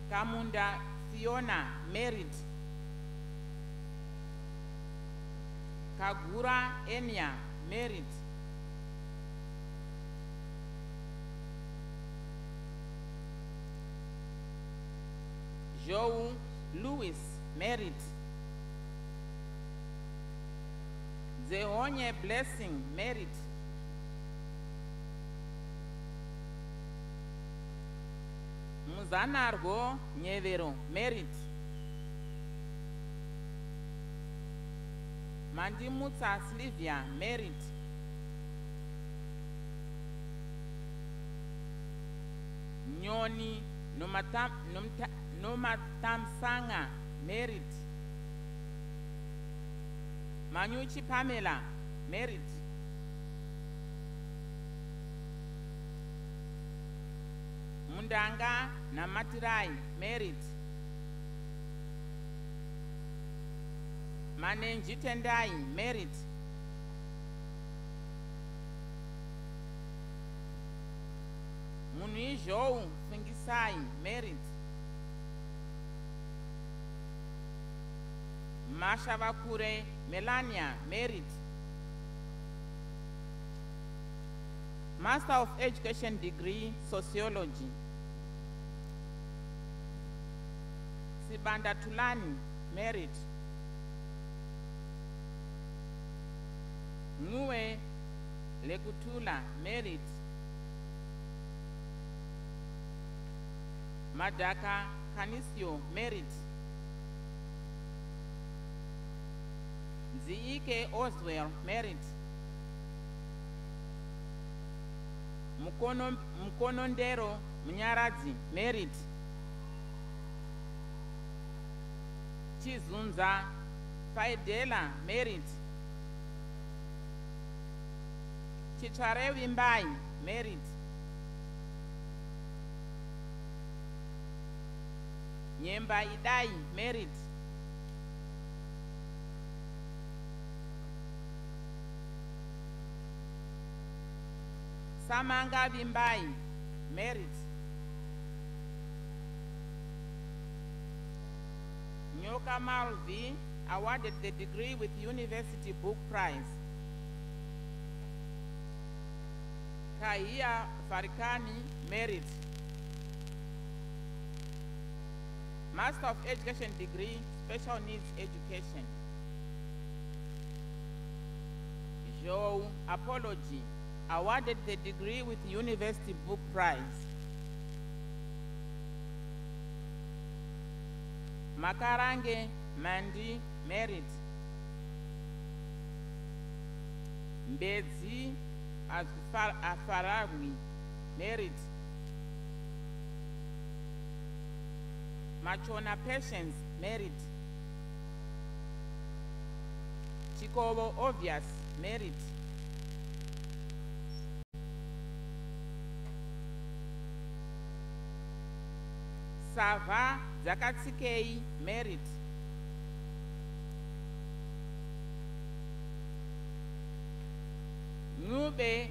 Kamunda Fiona, merit. Kagura Enya, merit. Joe Lewis, merit. Zehonye Blessing, merit. Muzanargo Nyevero, merit. Mandimutsa Sylvia, merit. Nyoni Nomatamsanga, merit. Manyuchi Pamela, merit. Mundanga Namatirai, merit. Manenji Tendai, merit. Munijou Fingisai, merit. Mashavakure Melania, merit. Master of Education degree, Sociology. Sibanda Tulani, merit. Ngue Lekutula, merit. Madaka Kanisio, merit. Nziike Oswell. Mukono, Mukonondero Munyaradzi, merit. Chizunza Faidela, merit. Chitsvarevi Mbai, merit. Nyemba Idai, merit. Samanga Vimbai, merit. Nyoka Malvi awarded the degree with University Book Prize. Kahia Farikani, merit. Master of Education degree, Special Needs Education. Joe Apology awarded the degree with University Book Prize. Makarange Mandi Merit. Mbedzi Afaragwi Merit. Machona Patience Merit. Chikobo Obvious Merit. Sava Zakatsikei Merit. Nube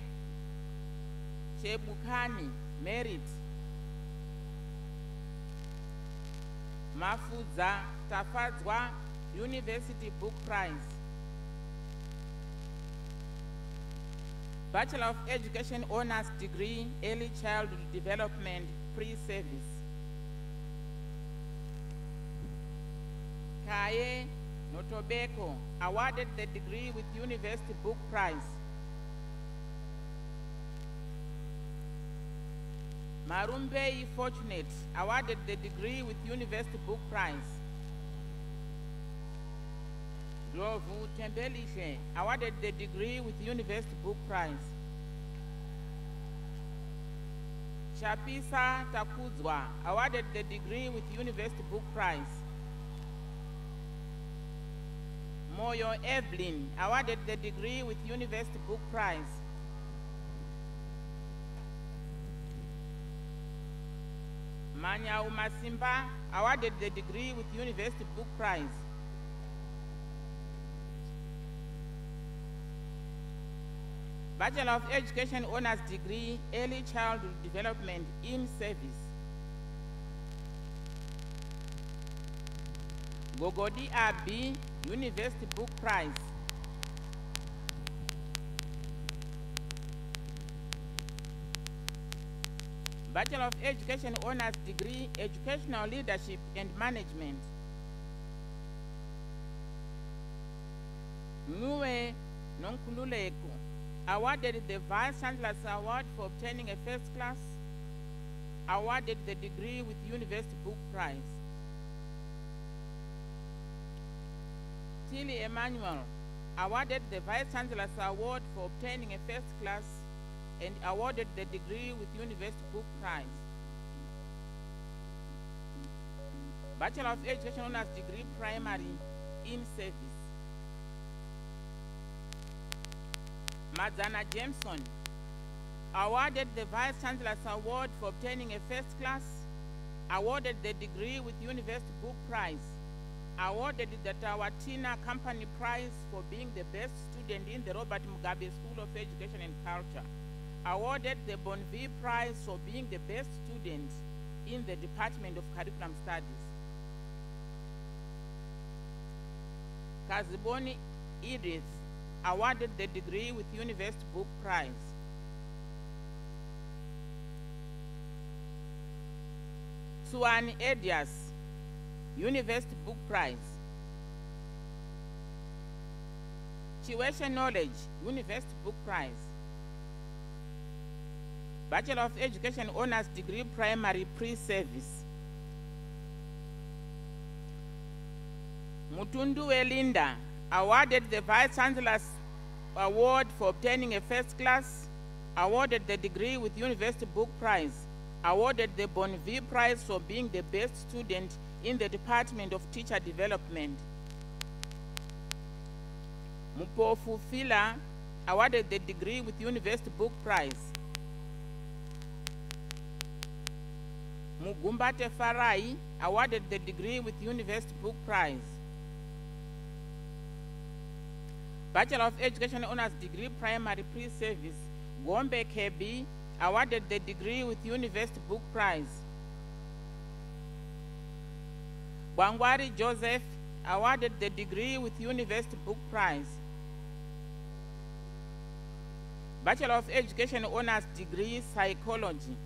Chebukani Merit. Mafudza Tafadzwa University Book Prize. Bachelor of Education Honors Degree, Early Childhood Development, Pre-Service. Kaye Notobeko awarded the degree with University Book Prize. Marumbei Fortunate awarded the degree with University Book Prize. Glovu Tembelishe awarded the degree with University Book Prize. Chapisa Takudzwa awarded the degree with University Book Prize. Moyo Evelyn awarded the degree with University Book Prize. Manya Umasimba, awarded the degree with University Book Prize. Bachelor of Education Honors Degree, Early Childhood Development in Service. Gogodi Abi, University Book Prize. Bachelor of Education Honors Degree, Educational Leadership and Management. Nue Nonkululeko awarded the Vice Chancellor's Award for obtaining a first class, awarded the degree with University Book Prize. Tilly Emmanuel awarded the Vice Chancellor's Award for obtaining a first class and awarded the degree with University Book Prize. Bachelor of Education Honors Degree Primary in Service. Mazana Jameson awarded the Vice Chancellor's Award for obtaining a first class, awarded the degree with University Book Prize, awarded the Tawatina Company Prize for being the best student in the Robert Mugabe School of Education and Culture, awarded the Bonvie Prize for being the best student in the Department of Curriculum Studies. Kaziboni Edith awarded the degree with University Book Prize. Suwani Edias, University Book Prize. Chiweshe Knowledge, University Book Prize. Bachelor of Education Honors Degree Primary Pre-Service. Mutundu Elinda awarded the Vice Chancellor's Award for obtaining a first class, awarded the degree with University Book Prize, awarded the Bonvie Prize for being the best student in the Department of Teacher Development. Mupofu Fila awarded the degree with University Book Prize. Mugumbate Farai awarded the degree with University Book Prize. Bachelor of Education Honors Degree Primary Pre-Service, Gombe KB awarded the degree with University Book Prize. Bwangwari Joseph awarded the degree with University Book Prize. Bachelor of Education Honors Degree Psychology.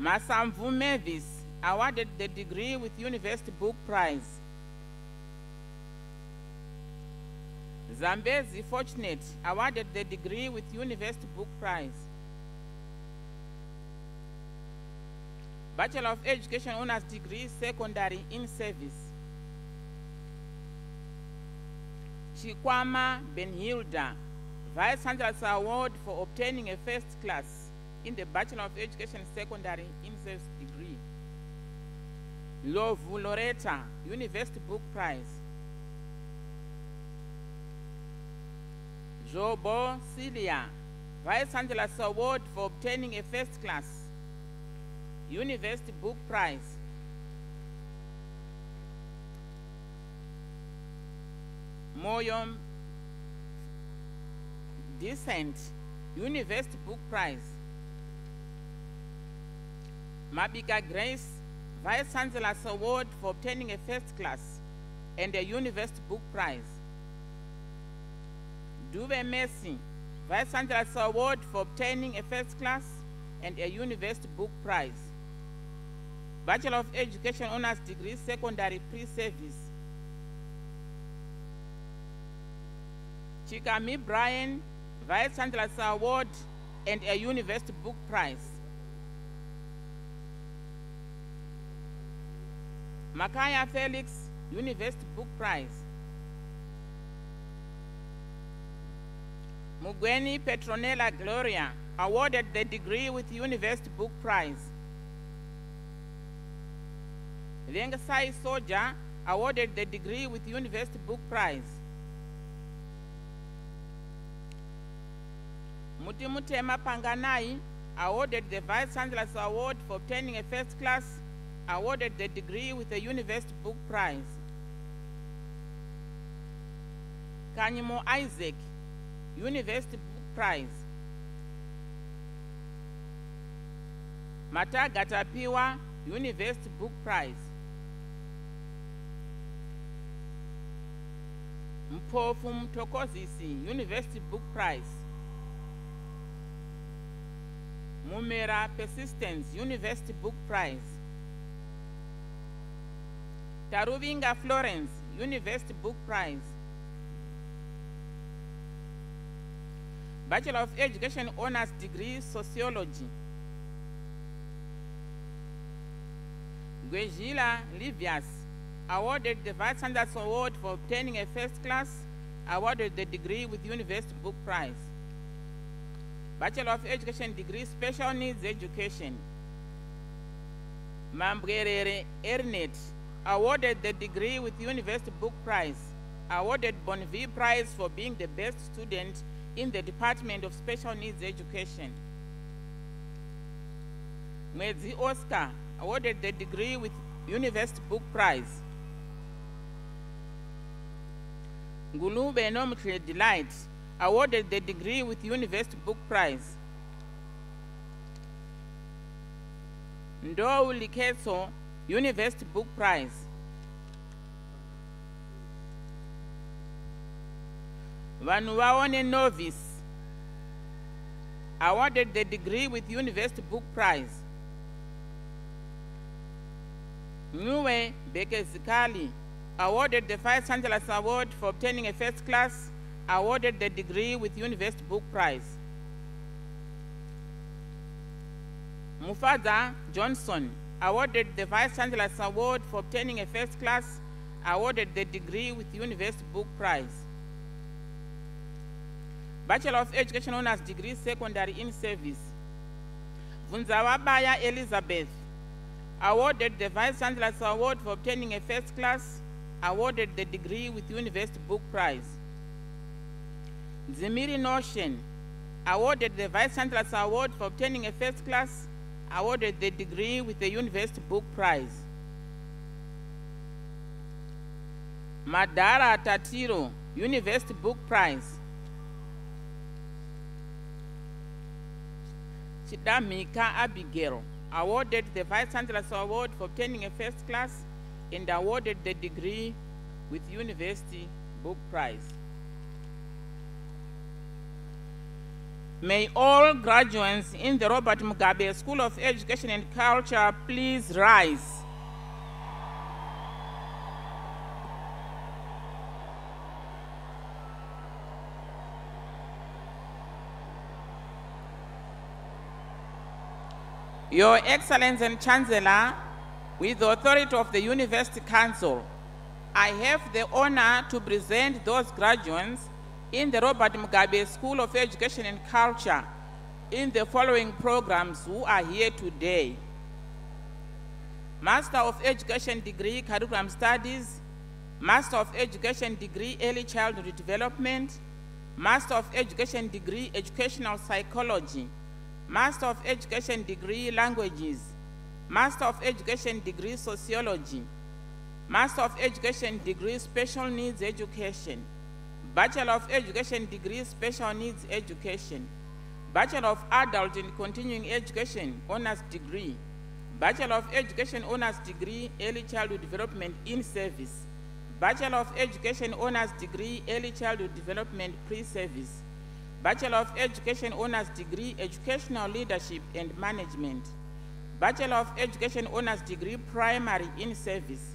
Masamvu Mavis awarded the degree with University Book Prize. Zambezi Fortunate awarded the degree with University Book Prize. Bachelor of Education Honors Degree Secondary in Service. Chikwama Benhilda, Vice Chancellor's Award for obtaining a first class in the Bachelor of Education Secondary in Service degree. Lovu Loretta, University Book Prize. Jobo Celia, Vice Chancellor's Award for obtaining a first class, University Book Prize. Moyom Decent, University Book Prize. Mabika Grace, Vice Chancellor's Award for obtaining a first class and a University Book Prize. Duve Messi, Vice Chancellor's Award for obtaining a first class and a University Book Prize. Bachelor of Education Honors Degree Secondary Pre-Service. Chikami Brian, Vice Chancellor's Award and a University Book Prize. Makaya Felix, University Book Prize. Mugweni Petronella Gloria, awarded the degree with University Book Prize. Lengasai Soja, awarded the degree with University Book Prize. Mutimutema Panganai, awarded the Vice Chancellor's Award for obtaining a first class, awarded the degree with a University Book Prize. Kanyimo Isaac, University Book Prize. Mataga Tapiwa, University Book Prize. Mpofu Mtokozisi, University Book Prize. Mumera Persistence, University Book Prize. Taruvinga Florence, University Book Prize. Bachelor of Education Honors Degree Sociology. Gwejila Livius, awarded the Vice Chancellor's Award for obtaining a first class, awarded the degree with University Book Prize. Bachelor of Education Degree Special Needs Education. Mambwerere Ernet, awarded the degree with University Book Prize, awarded Bonvie Prize for being the best student in the Department of Special Needs Education. Mwezi Oscar, awarded the degree with University Book Prize. Ngulube Nomtre Delight, awarded the degree with University Book Prize. Ndou Liketso, University Book Prize. Vanhu vaone novice awarded the degree with University Book Prize. Nuwe Bekezikali awarded the Vice Chancellor's Award for obtaining a first class, awarded the degree with University Book Prize. Mufadza Johnson awarded the Vice Chancellor's Award for obtaining a first class, awarded the degree with University Book Prize. Bachelor of Education Honors Degree Secondary in Service. Vunzawabaya Elizabeth awarded the Vice Chancellor's Award for obtaining a first class, awarded the degree with University Book Prize. Zemiri Notion awarded the Vice Chancellor's Award for obtaining a first class, awarded the degree with the University Book Prize. Madara Tatiro, University Book Prize. Chidamika Abigail awarded the Vice Chancellor's Award for obtaining a first class and awarded the degree with University Book Prize. May all graduates in the Robert Mugabe School of Education and Culture please rise. Your Excellency and Chancellor, with the authority of the University Council, I have the honor to present those graduates in the Robert Mugabe School of Education and Culture in the following programs who are here today. Master of Education Degree Curriculum Studies, Master of Education Degree Early Childhood Development, Master of Education Degree Educational Psychology, Master of Education Degree Languages, Master of Education Degree Sociology, Master of Education Degree Special Needs Education, Bachelor of Education Degree Special Needs Education, Bachelor of Adult and Continuing Education Honors Degree, Bachelor of Education Honors Degree Early Childhood Development in Service, Bachelor of Education Honors Degree Early Childhood Development Pre-Service, Bachelor of Education Honors Degree Educational Leadership and Management, Bachelor of Education Honors Degree Primary in Service,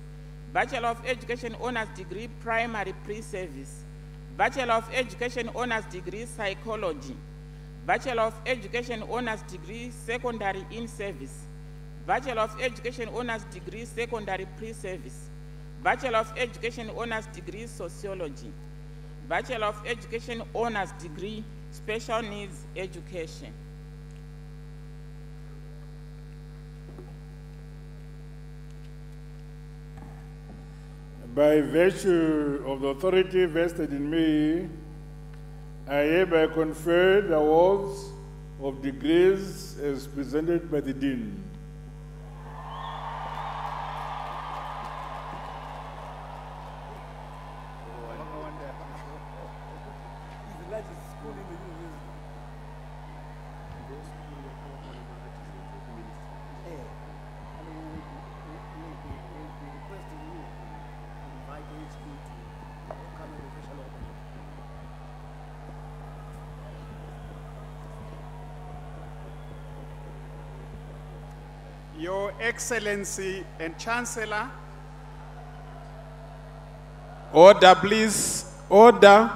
Bachelor of Education Honors Degree Primary Pre-Service, Bachelor of Education Honors Degree Psychology, Bachelor of Education Honors Degree Secondary in Service, Bachelor of Education Honors Degree Secondary Pre-Service, Bachelor of Education Honors Degree Sociology, Bachelor of Education Honors Degree Special Needs Education. By virtue of the authority vested in me, I hereby confer the awards of degrees as presented by the Dean. Your Excellency and Chancellor, Order, please. Order.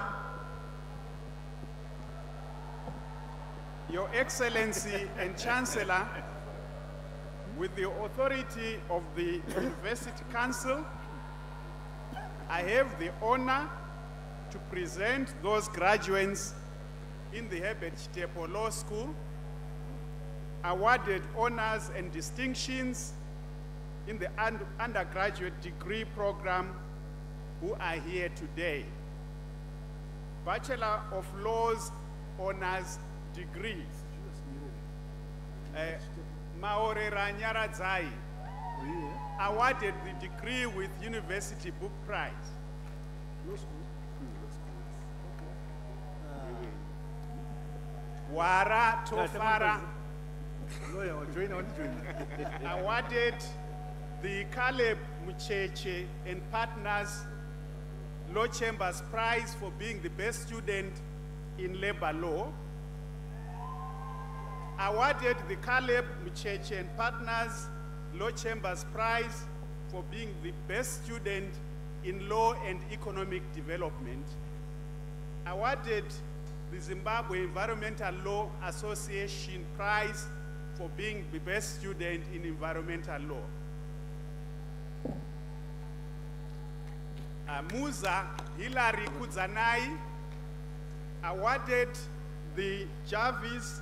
Your Excellency and Chancellor, with the authority of the University Council, I have the honor to present those graduates in the Herbert Chitepo Law School awarded honors and distinctions in the un- undergraduate degree program who are here today. Bachelor of Laws honors degree. Uh, Maorera Nyaradzai awarded the degree with University Book Prize. Wara Tofara awarded the Caleb Mucheche and Partners Law Chambers Prize for being the best student in labor law. Awarded the Caleb Mucheche and Partners Law Chambers Prize for being the best student in law and economic development. Awarded the Zimbabwe Environmental Law Association Prize for being the best student in environmental law. Uh, Muza Hilary Kudzanai awarded the Jarvis,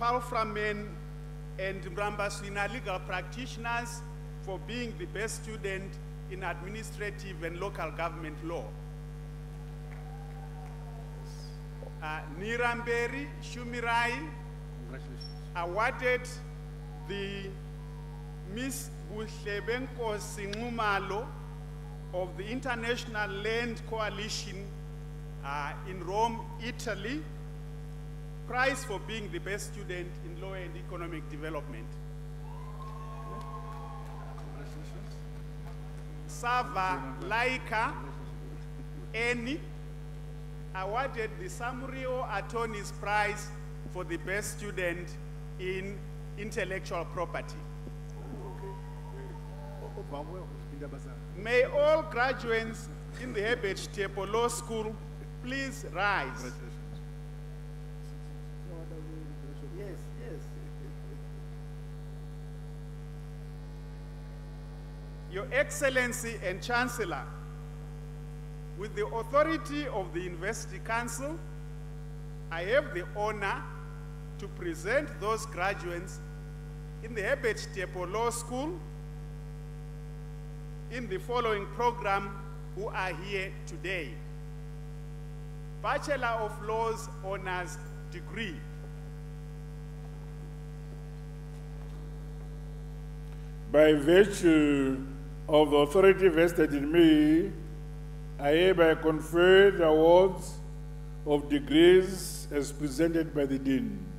Palframan, and Mrambaswina legal practitioners for being the best student in administrative and local government law. Uh, Niramberi Shumirai awarded the Miss Buhlebenko Singumalo of the International Land Coalition uh, in Rome, Italy, prize for being the best student in law and economic development. Sava Laika Eni awarded the Samurio Attorney's Prize for the best student in intellectual property. May all graduates in the Herbert Chitepo Law School please rise. Your Excellency and Chancellor, with the authority of the University Council, I have the honor to present those graduates in the Herbert Chitepo Law School in the following program who are here today. Bachelor of Laws Honors Degree. By virtue of the authority vested in me, I hereby confer the awards of degrees as presented by the Dean.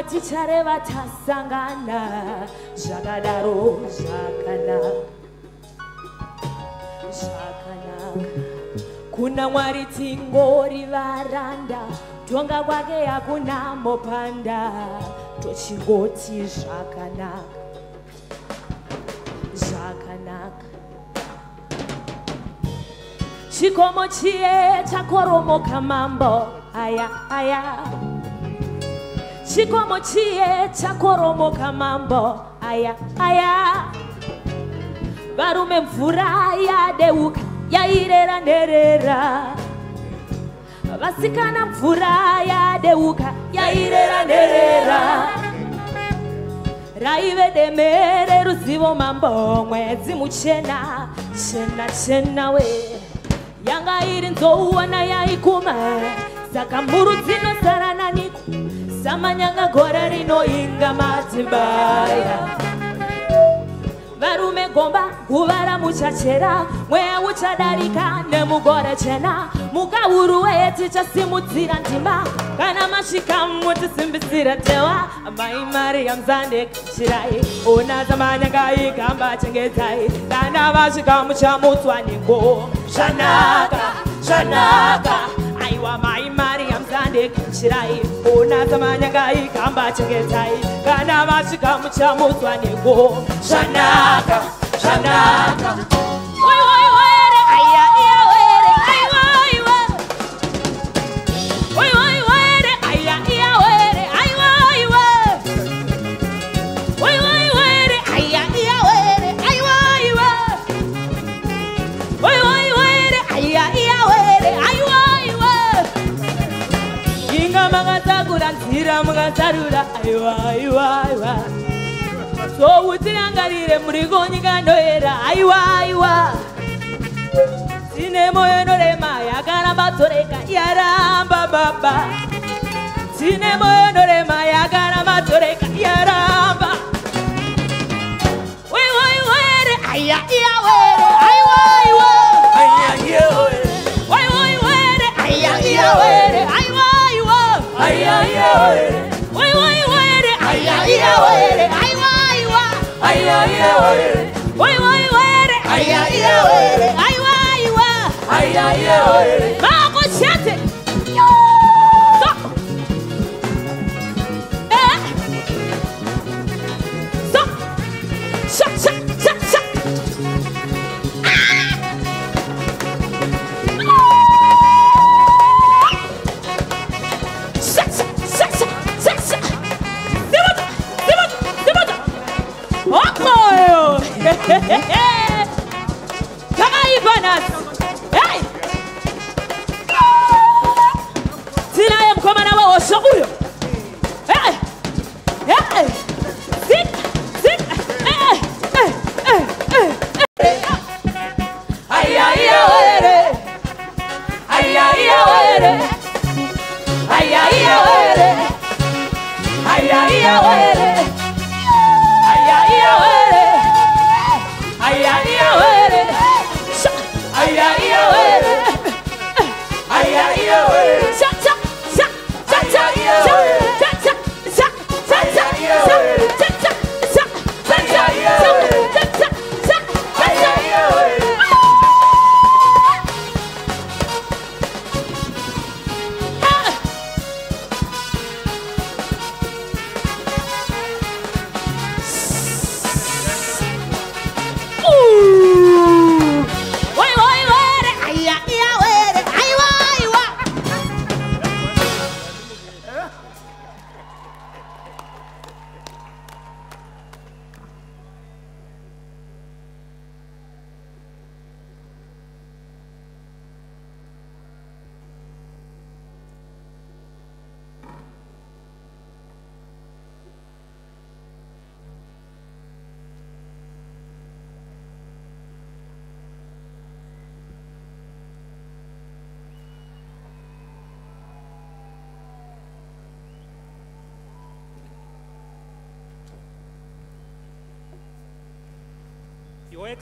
Zvimwe tichareva tasangana. Zvakadaro zvakanaka. Zvakanaka. Kuna mwari tingori varanda tonga kwake hakuna mopanda. Tochingoti zvakanaka. Zvakanaka. Chikomo chiye chakoromoka mambo. Aya aya chikomo chiye chakoromoka mambo. Aya aya. Varume mvura yadeuka yairera nderera vasikana mvura yadeuka yairera nderera raive demere ruzivo mambo mwedzi muchena chena chena we. Yanga iri nzouona yaikuma saka mburu dzinosara naniko samanyanga gore rinoinga madzibaya varume gomba guva ramuchachera mweya uchadarika nemugore chena. Mukauru weye tichasimudzira ndima kana masvika mutisimbisira tewa. Mai mariam zandekchirai ona dzamanyanga igamba chengedzai kana vasvika muchamutswa ningo zvanaka zvanaka aiwa mai mariam zandekichirai ona tamanyangai kambachengetai kana vasvika muchamudzwa neko zvanaka zvanaka aiya mukasarura mukasarura aiwa aiwa aiwa soutsirangarire muri kunyika ndoyera. Aiwa aiwa tine moyo norema yakaramba tsoreka yaramba baba. Tine moyo norema yakaramba tsoreka yaramba waiwaiwere aya iyawere aiwaiwe aya iyawere waiwaiwere aya iyawere Vamos, gente! Hey, hey. Come on, Ivanas. Huyo.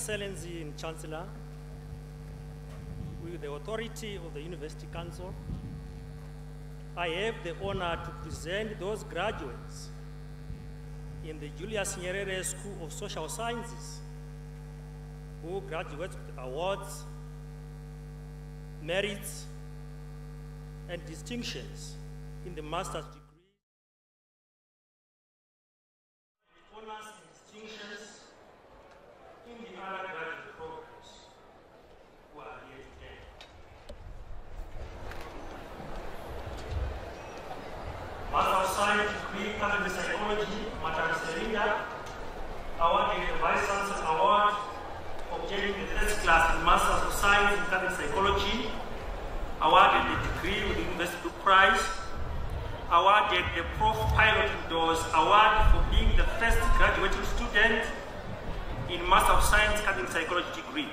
Excellency and Chancellor, with the authority of the University Council, I have the honor to present those graduates in the Julius Nyerere School of Social Sciences who graduate with awards, merits, and distinctions in the master's degree. Honors and distinctions in the undergraduate programs who are here today. Master of Science degree Catholic Psychology, Madam Selinda, awarded the Vice Chancellor Award, obtaining the first class in Masters of Science in Psychology, awarded the degree with the University Prize, awarded the Prof Pilot Indoors Award for being the first graduating student in Master of Science Psychology degree.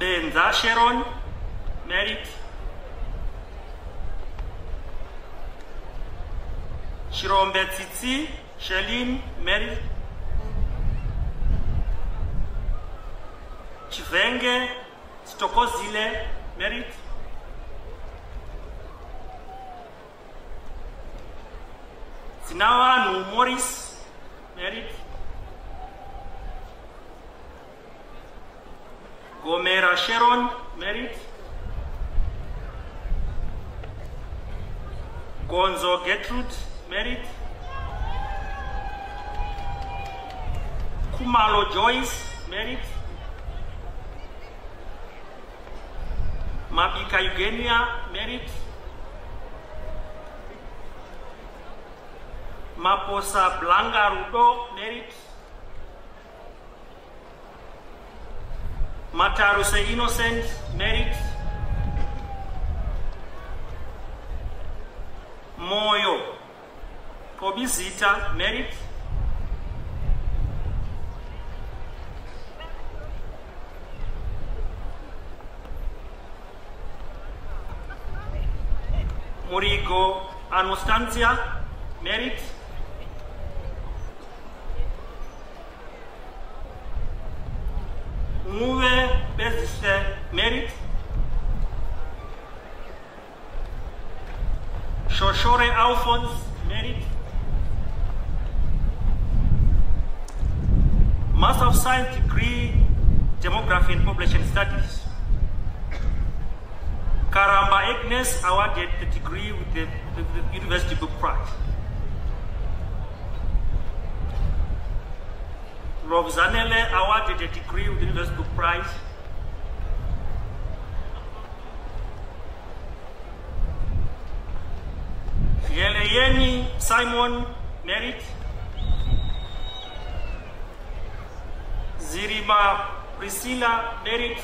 benzacheroni, merit, shirombetsiți, shelin, merit, chivenge, stokozile, merit, Sinawa, nu Morris, merit, Gomera Sharon, merit. Gonzo Gertrude, merit. Kumalo Joyce, merit. Mabika Eugenia, merit. Maposa Blanca Rudo, Matarus e innocent merit. Moyo Kobizita, merit. Murigo anustantia merit. Muve Beziste, merit. Shoshore Alphonse, merit. Master of Science degree, Demography and Population Studies. Karamba Agnes awarded the degree with the, the, the University Book Prize. Robzanele awarded a degree with the University Book Prize. Yeleyeni Simon Merit. Zirima Priscilla Merit.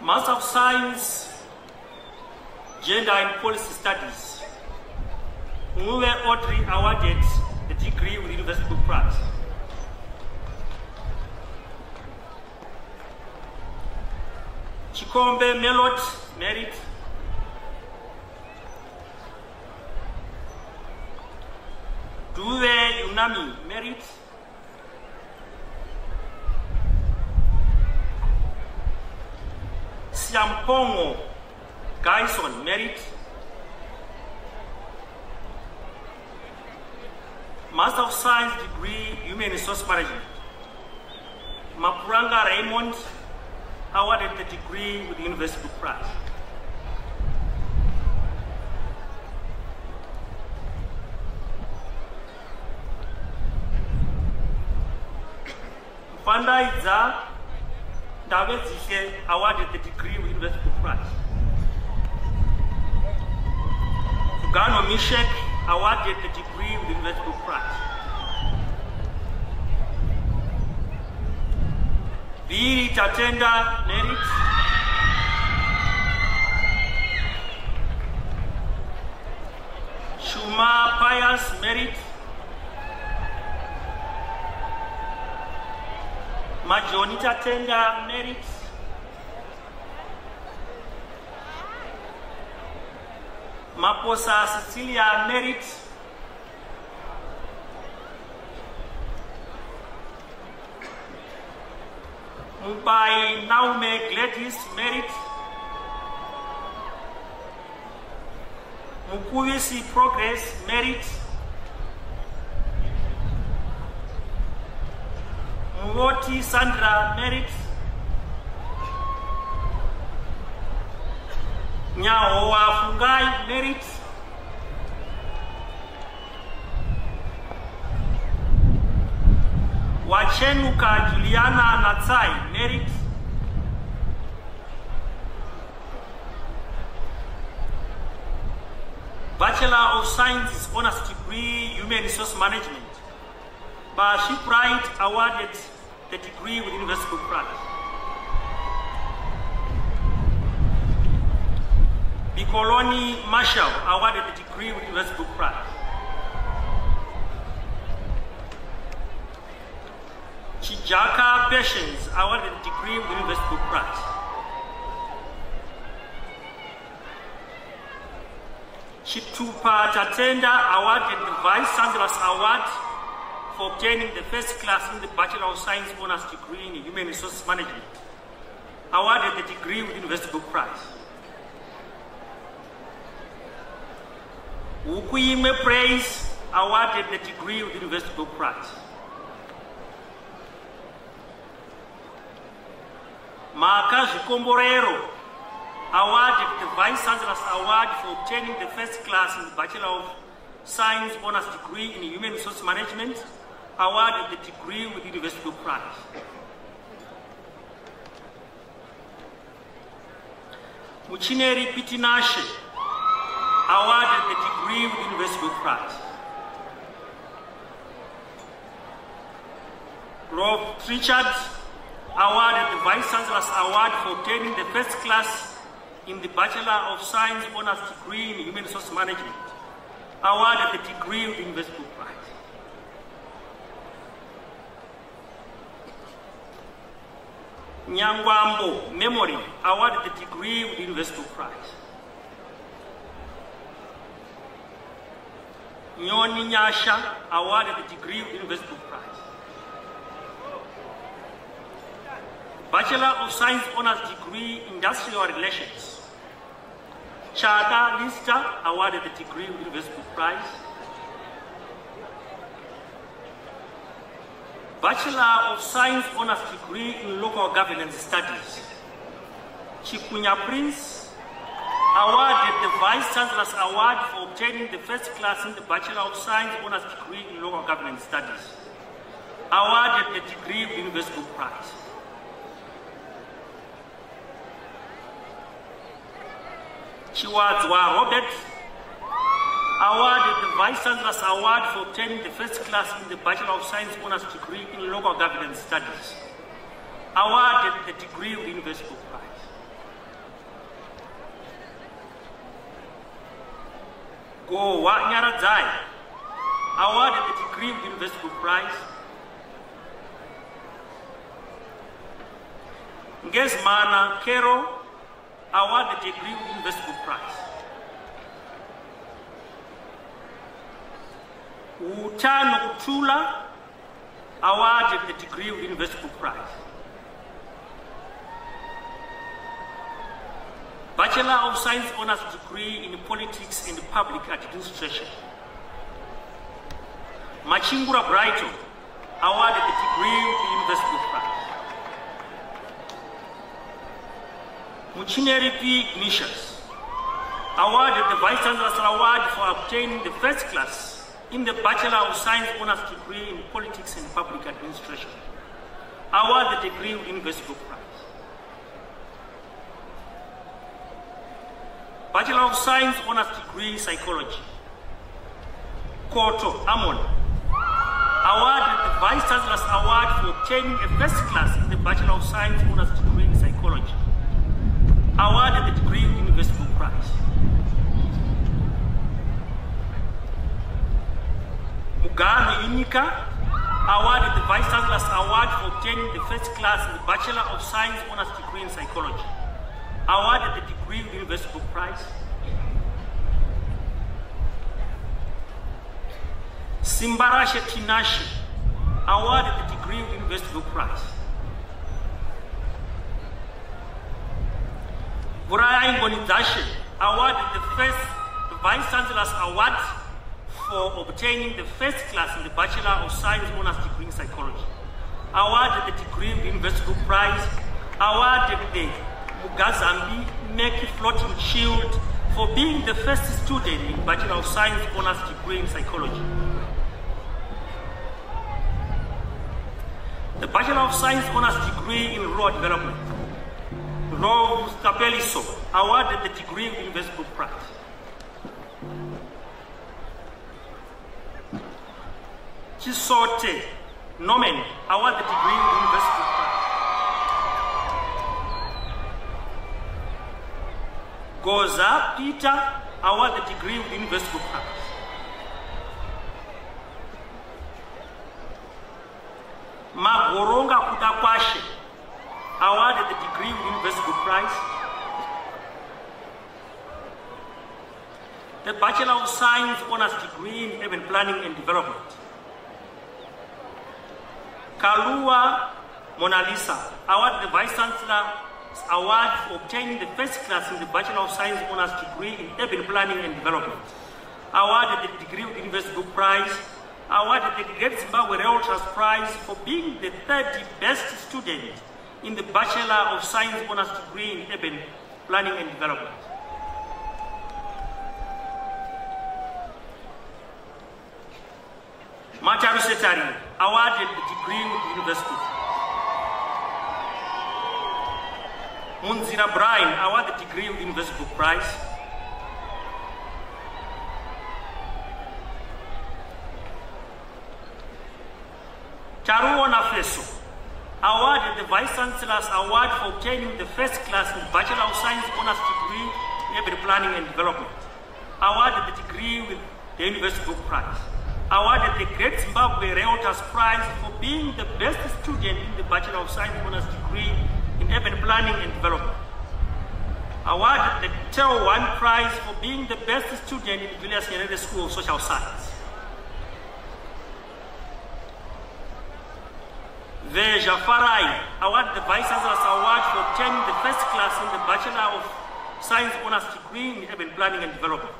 Master of Science, Gender and Policy Studies. Muwe Audrey awarded the degree with University Book Prize. Chikombe Melot Merit. Duwe Unami Merit. Siampongo Gaison Merit. Master of Science degree, Human Resource Management. Mapuranga Raymond awarded the degree with the University Book Prize. Fandaidza Davezishe awarded the degree with University Book Prize. Fugano Mishek awarded the degree with the University Book Prize. Biri Tatenda Merit. Shuma Pius Merit. Majoni Tatenda Merit. Maposa Cecilia Merit. Mumbai Naume Gladys Merit. Mukuvisi Progress Merit. Muroti Sandra Merit. Nyahoa Fungai Merit. Wachenuka Juliana Natsai Merit. Bachelor of Science Honors Degree Human Resource Management. Bashi Pride awarded the degree with University of Prague. Bikoloni Marshall awarded the degree with University Book Prize. Chijaka Patience awarded the degree with University Book Prize. Chitupa Tatenda awarded the Vice Chancellor's Award for obtaining the first class in the Bachelor of Science Honors degree in Human Resources Management. Awarded the degree with University Book huku yimwe praise awarded the degree of the university book prize mhaka zvikomborero awarded the vice chancellor's award for obtaining the first class in the bachelor of science honors degree in human resource management awarded the degree with the university book prize muchineri pitinashe awarded the degree with University Book Prize. Rob Richard awarded the Vice Chancellor's Award for obtaining the first class in the Bachelor of Science Honours degree in Human Resource Management, awarded the degree with University Book Prize. Nyangwambo Memory awarded the degree with University Book Prize. Nyoni Nyasha awarded the degree with University of Prague. Bachelor of Science Honours degree Industrial Relations. Chada Lister awarded the degree with University of Prague. Bachelor of Science Honours degree in Local Governance Studies. Chikunya Prince awarded the Vice Chancellor's Award for obtaining the first class in the Bachelor of Science Honours degree in Local Government Studies. Awarded the degree of University Book Prize. Chiwadzwa Robert awarded the Vice Chancellor's Award for obtaining the first class in the Bachelor of Science Honours degree in Local Government Studies. Awarded the degree of University of Prague. Gowa Nyaradzai awarded the degree with University Book Prize. Ngezmana Kero awarded the degree with University Book Prize. Utano Kutula awarded the degree with University of Bachelor of Science Honours degree in Politics and Public Administration. Machingura Brighton awarded the degree with the University Book Prize. Muchineri P. Ignatius awarded the Vice Chancellor's Award for obtaining the first class in the Bachelor of Science Honours degree in Politics and Public Administration. Awarded the degree with University Book Prize. Bachelor of Science Honours degree in Psychology. Koto Amon awarded the Vice Chancellor's Award for obtaining a first class in the Bachelor of Science Honours degree in Psychology. Awarded the degree University Prague. Mugano Inika awarded the Vice Chancellor's Award for obtaining the first class in the Bachelor of Science Honours degree in Psychology. Awarded the degree University Book Prize. Simbarashe Tinashe awarded the degree University Book Prize. Buraya Ngonidashe awarded the first the Vice Chancellor's Award for obtaining the first class in the Bachelor of Science Honours degree in Psychology. Awarded the degree University Book Prize. Awarded the Mugazambi Meki Floating Shield for being the first student in Bachelor of Science Honours degree in Psychology. The Bachelor of Science Honours degree in Rural Development. Rove Stapeliso awarded the degree University Book Prize. Chisote Norman awarded the degree with University of Goza Peter awarded the degree with University Book Prize. Magoronga Kudakwashe awarded the degree with University Book Prize. The Bachelor of Science Honours degree in Urban Planning and Development. Kalua Mona Lisa awarded the Vice Chancellor Award for obtaining the first class in the Bachelor of Science Honours degree in Urban Planning and Development. Awarded the degree with University Book Prize. Awarded the Great Zimbabwe Trust Prize for being the third best student in the Bachelor of Science Honours degree in Urban Planning and Development. Mataru Setari awarded the degree the university. Munzira Brian awarded the degree the University Book Prize. Charuona Feso awarded the Vice Chancellor's Award for obtaining the first class in Bachelor of Science Honours degree in Urban Planning and Development. Awarded the degree with the University Book Prize. Awarded the Great Zimbabwe Reuters Prize for being the best student in the Bachelor of Science Honours degree Urban Planning and Development. Awarded the TelOne Prize for being the best student in Julius Nyerere School of Social Science. Veja Farai awarded the Vice Chancellor's Award for obtaining the first class in the Bachelor of Science Honours degree in Urban Planning and Development.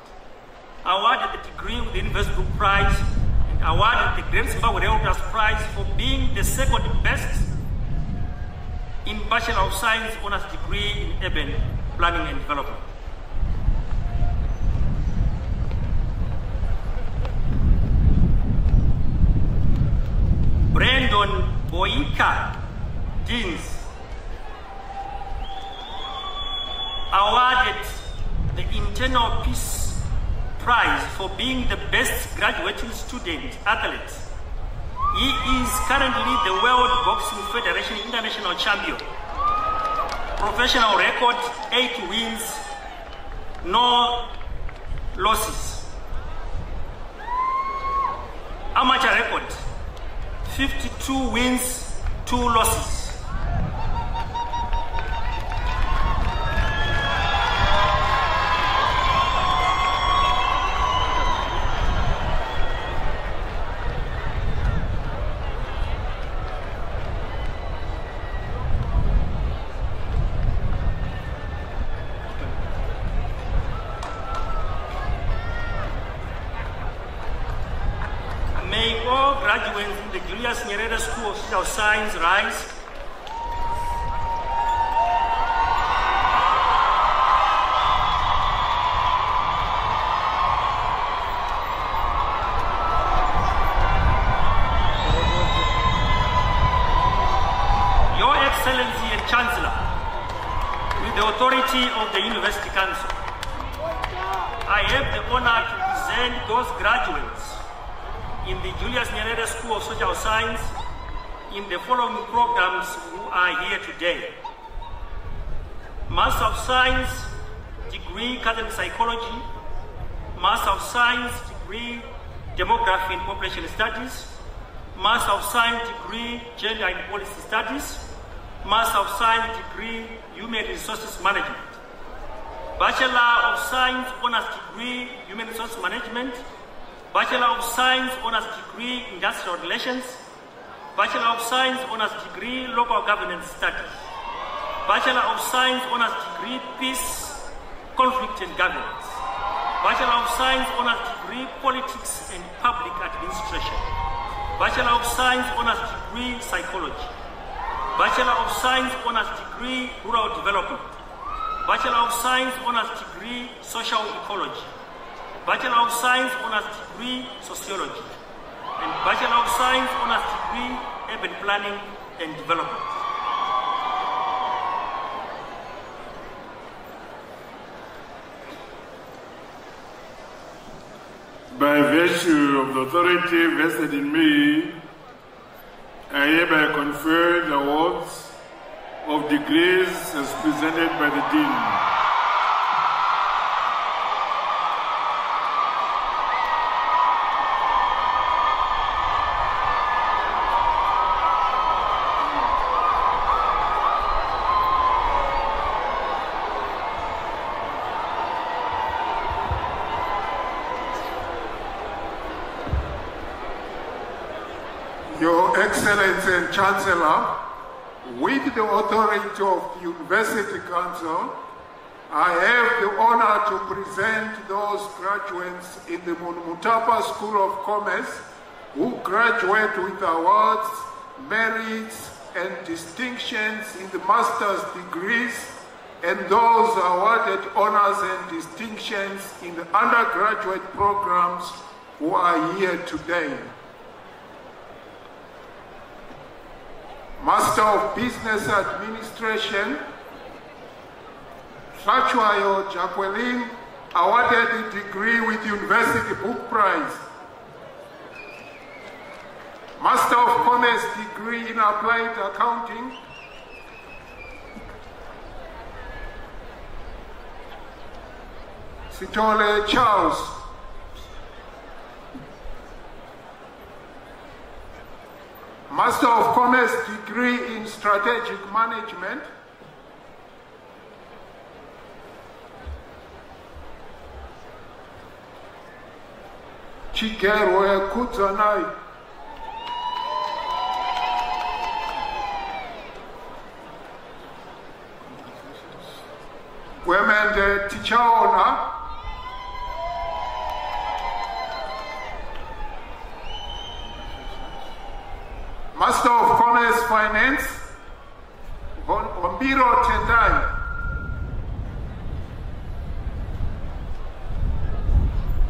Awarded the degree with the University Book Prize and awarded the Great Zimbabwe Reuters Prize for being the second best in Bachelor of Science Honours degree in Urban Planning and Development. Brandon Boyika Deans awarded the Internal Peace Prize for being the best graduating student athlete. He is currently the World Boxing Federation International Champion. Professional record 8 wins, no losses. Amateur record 52 wins, 2 losses. May all graduates in the Julius Nyerere School signs, rise. Psychology, Master of Science, degree Demography and Population Studies, Master of Science, degree Gender and Policy Studies, Master of Science, degree Human Resources Management, Bachelor of Science, Honours degree Human resources Management, Bachelor of Science Honours degree Industrial Relations, Bachelor of Science Honours degree Local Governance Studies, Bachelor of Science Honours degree Peace, Conflict and Governance, Bachelor of Science Honours degree Politics and Public Administration, Bachelor of Science Honours degree Psychology, Bachelor of Science Honours degree Rural Development, Bachelor of Science Honours degree Social Ecology, Bachelor of Science Honours degree Sociology, and Bachelor of Science Honours degree Urban Planning and Development. By virtue of the authority vested in me, I hereby confer the awards of degrees as presented by the Dean. And Chancellor, with the authority of the University Council, I have the honor to present those graduates in the Munhumutapa School of Commerce who graduate with awards, merits, and distinctions in the master's degrees and those awarded honors and distinctions in the undergraduate programs who are here today. Master of Business Administration, Hlachwayo Jacqueline, awarded the degree with University Book Prize. Master of Commerce degree in Applied Accounting, Sitole Charles. Master of Commerce degree in Strategic Management, Chigerwe Kudzanai. Gwemende Tichaona. Master of Commerce Finance, Ombiro Tendai.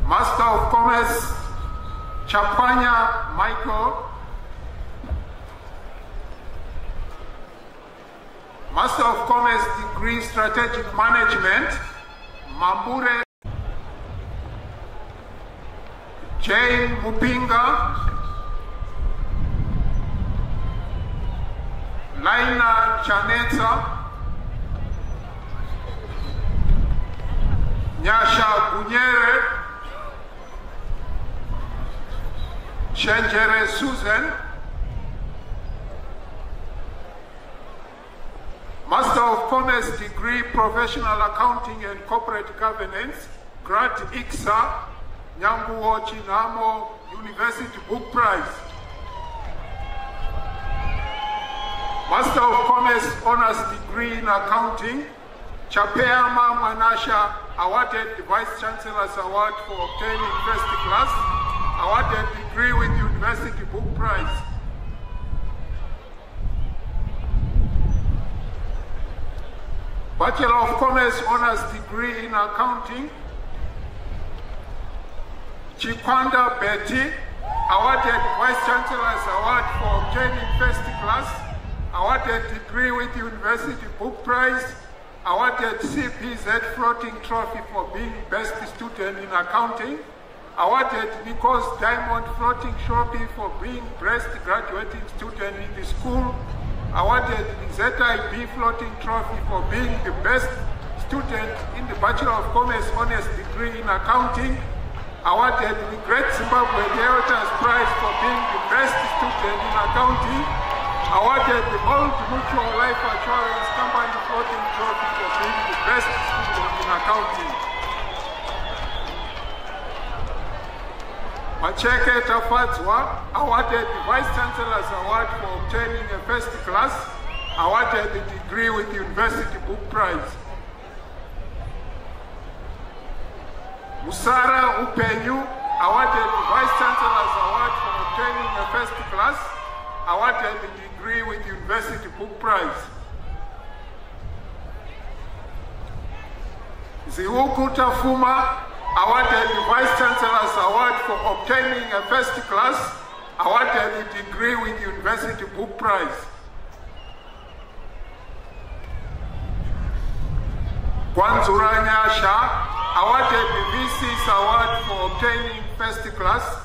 Master of Commerce, Chapanya Michael. Master of Commerce degree Strategic Management, Mambure Jane Mupinga. Laina Chanetsa, Nyasha Gunyere, Shenjere Susan, Master of Commerce degree Professional Accounting and Corporate Governance, Grant ICSA, Nyanguo Chinamo University Book Prize. Master of Commerce Honors Degree in Accounting, Chapeama Manasha awarded the Vice Chancellor's Award for obtaining first class, awarded degree with University Book Prize. Bachelor of Commerce Honors Degree in Accounting, Chikwanda Betty, awarded Vice Chancellor's Award for obtaining first class, awarded degree with University Book Prize, awarded CPZ Floating Trophy for being best student in accounting, awarded Nicoz Diamond Floating Trophy for being best graduating student in the school, awarded the ZIB Floating Trophy for being the best student in the Bachelor of Commerce Honors Degree in Accounting, awarded the Great Zimbabwe Delta's Prize for being the best student in accounting, awarded the Old Mutual Life Assurance Company Floating Trophy for being the best student in accounting. Macheke Tafadzwa awarded the Vice Chancellor's Award for obtaining a first class, awarded the degree with the University Book Prize. Musara Upenyu awarded the Vice Chancellor's Award for obtaining a first class, awarded the degree with University Book Prize. Ziuku Tafuma awarded the Vice Chancellor's Award for obtaining a first class, awarded the degree with University Book Prize. Kwanzura Nyasha awarded the VC's Award for obtaining first class.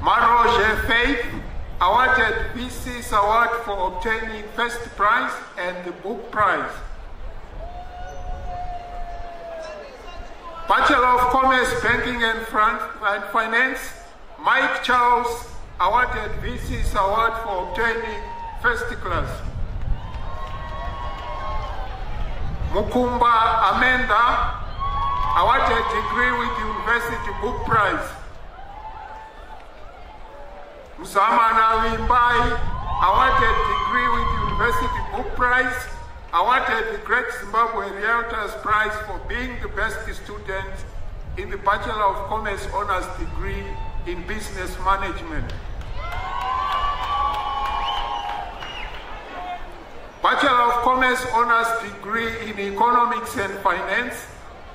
Maroje Faith awarded BC's Award for obtaining first prize and the book prize. Bachelor of Commerce, Banking and, and Finance, Mike Charles awarded VC's Award for obtaining first class. Mukumba Amanda awarded degree with University Book Prize. Msamana Wimbai awarded degree with University Book Prize, awarded the Great Zimbabwe Realtors Prize for being the best student in the Bachelor of Commerce Honours degree in Business Management. Bachelor of Commerce Honours degree in Economics and Finance,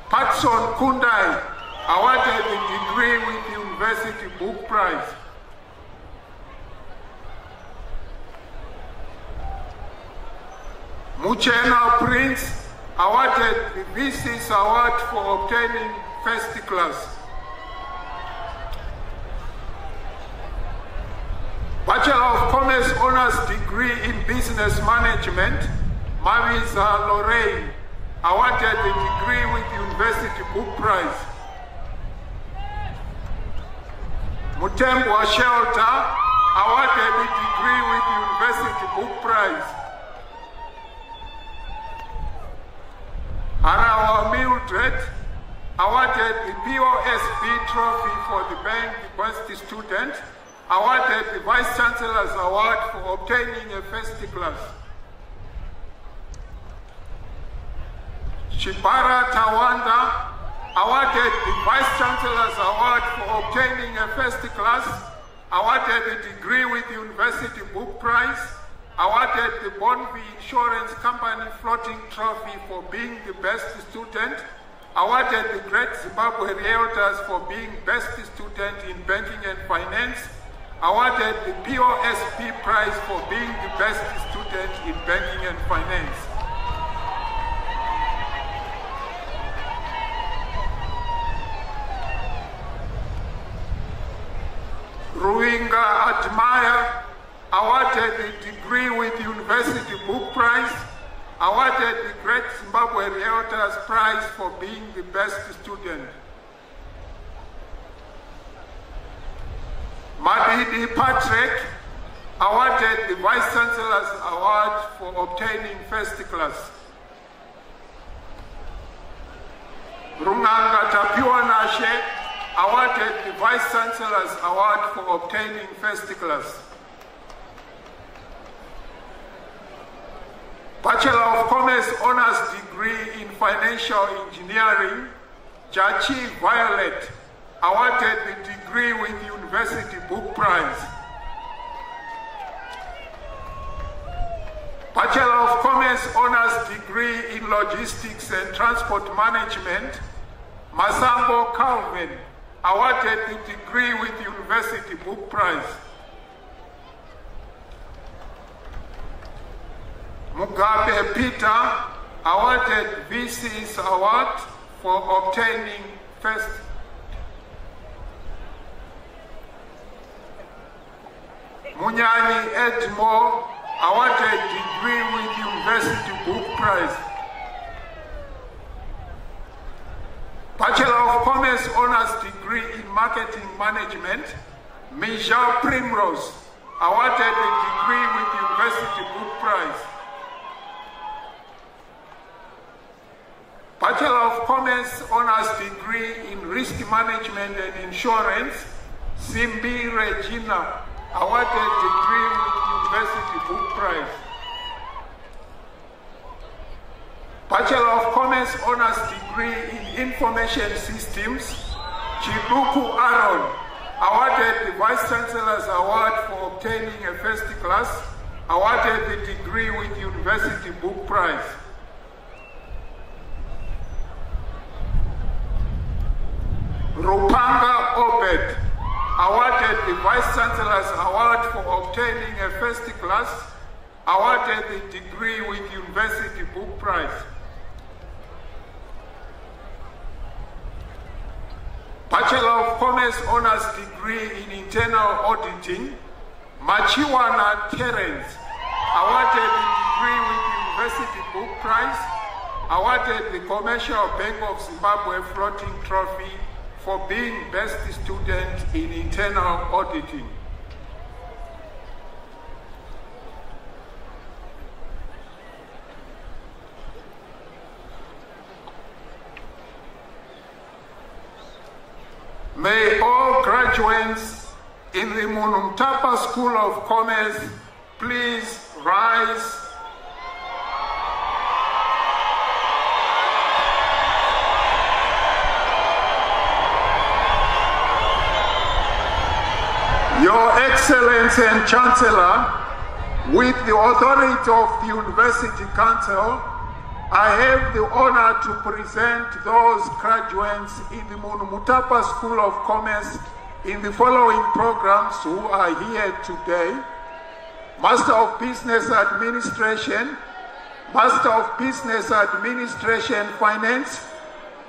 Patson Kundai awarded the degree with the University Book Prize. Muchena Prince awarded the VC's award for obtaining first class. Bachelor of Commerce Honors Degree in Business Management, Marisa Lorraine, awarded the degree with University Book Prize. Mutembwa Shelter, awarded the degree with University Book Prize. Harawa Mildred, awarded the POSB Trophy for the Bank Best Student, awarded the Vice Chancellor's Award for obtaining a first class. Shibara Tawanda awarded the Vice Chancellor's Award for obtaining a first class, awarded the degree with University Book Prize, awarded the Bonvi Insurance Company Floating Trophy for being the best student, awarded the Great Zimbabwe Realtors for being best student in banking and finance, awarded the POSB Prize for being the best student in banking and finance. Ruinga Admire awarded the degree with University Book Prize, awarded the Great Zimbabwe Realtors Prize for being the best student. Madidi Patrick awarded the Vice Chancellor's Award for obtaining first class. Runganga Tapiwa Nashe awarded the Vice Chancellor's Award for obtaining first class. Bachelor of Commerce Honors Degree in Financial Engineering, Jachi Violet awarded the degree with University Book Prize. Bachelor of Commerce Honors Degree in Logistics and Transport Management, Masambo Calvin awarded the degree with University Book Prize. Mugabe Peter awarded VC's award for obtaining first Munyani Edmore awarded degree with University Book Prize. Bachelor of Commerce Honors Degree in Marketing Management, Misha Primrose awarded the degree with University Book Prize. Bachelor of Commerce Honors Degree in Risk Management and Insurance, Simbi Regina awarded degree with University Book Prize. Bachelor of Commerce Honors Degree in Information Systems, Chibuku Aaron awarded the Vice Chancellor's Award for obtaining a first class, awarded the degree with University Book Prize. Rupanga Obed awarded the Vice Chancellor's Award for obtaining a first class, awarded the degree with University Book Prize. Bachelor of Commerce Honors Degree in Internal Auditing, Machiwana Terence awarded the degree with University Book Prize, awarded the Commercial Bank of Zimbabwe Floating Trophy for being best student in internal auditing. May all graduates in the Munhumutapa School of Commerce please rise Your Excellency and Chancellor, With the authority of the University Council, I have the honor to present those graduates in the Munhumutapa School of Commerce in the following programs who are here today. Master of Business Administration, Master of Business Administration Finance,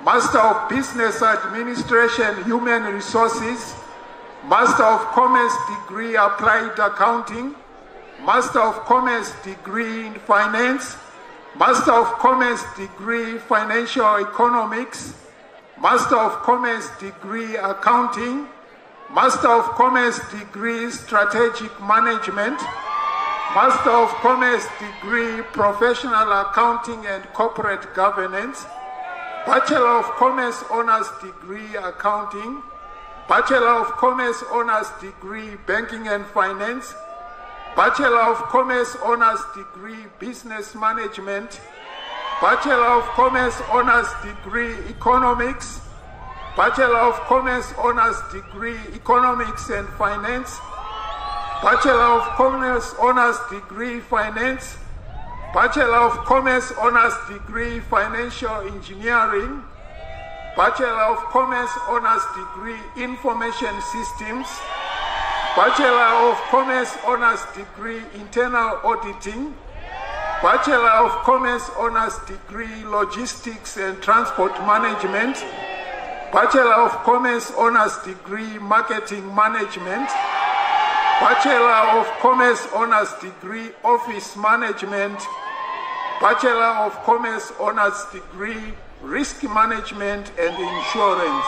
Master of Business Administration Human Resources, Master of Commerce degree Applied Accounting, Master of Commerce degree in Finance, Master of Commerce degree Financial Economics, Master of Commerce degree Accounting, Master of Commerce degree Strategic Management, Master of Commerce degree Professional Accounting and Corporate Governance, Bachelor of Commerce Honors degree Accounting, Bachelor of Commerce Honors degree Banking and Finance, Bachelor of Commerce Honors degree Business Management, Bachelor of Commerce Honors degree Economics, Bachelor of Commerce Honors degree Economics and Finance, Bachelor of Commerce Honors degree Finance, Bachelor of Commerce Honors degree Financial Engineering, Bachelor of Commerce Honors degree Information Systems, Bachelor of Commerce Honors degree Internal Auditing, Bachelor of Commerce Honors degree Logistics and Transport Management, Bachelor of Commerce Honors degree Marketing Management, Bachelor of Commerce Honors degree Office Management, Bachelor of Commerce Honors degree Risk Management and Insurance.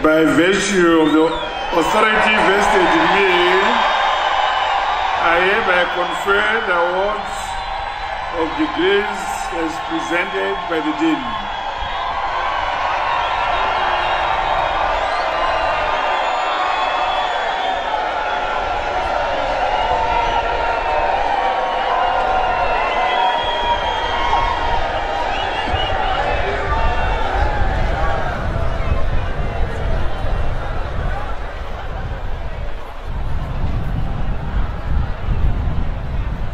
By virtue of the authority vested in me, I hereby confer the awards of degrees as presented by the Dean.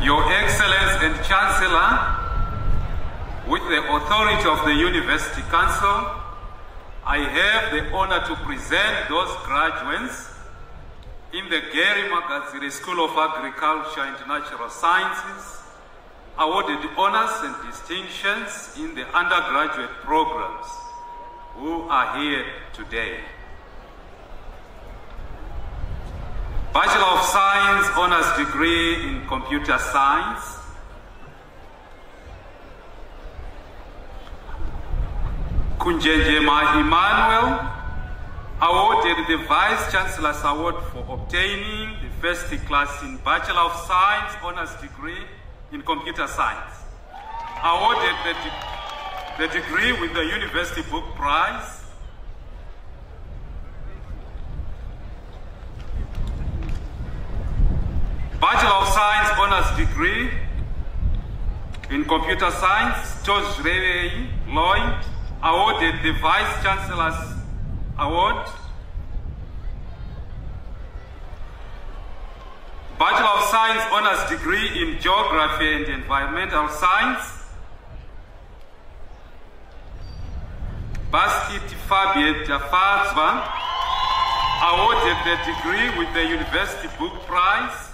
Your Excellence and Chancellor, with the authority of the University Council, I have the honor to present those graduates in the Gary Magadzire School of Agriculture and Natural Sciences, awarded honors and distinctions in the undergraduate programs who are here today. Bachelor of Science honors degree in computer science. Kunjenjema Emmanuel awarded the Vice Chancellor's Award for obtaining the first class in Bachelor of Science honors degree in computer science. Awarded the, de- the degree with the University Book Prize. Bachelor of Science honors degree in computer science, George Revey Lloyd awarded the Vice Chancellor's Award. Bachelor of Science honors degree in Geography and Environmental Science. Basket Fabiet Fazva awarded the degree with the University Book Prize.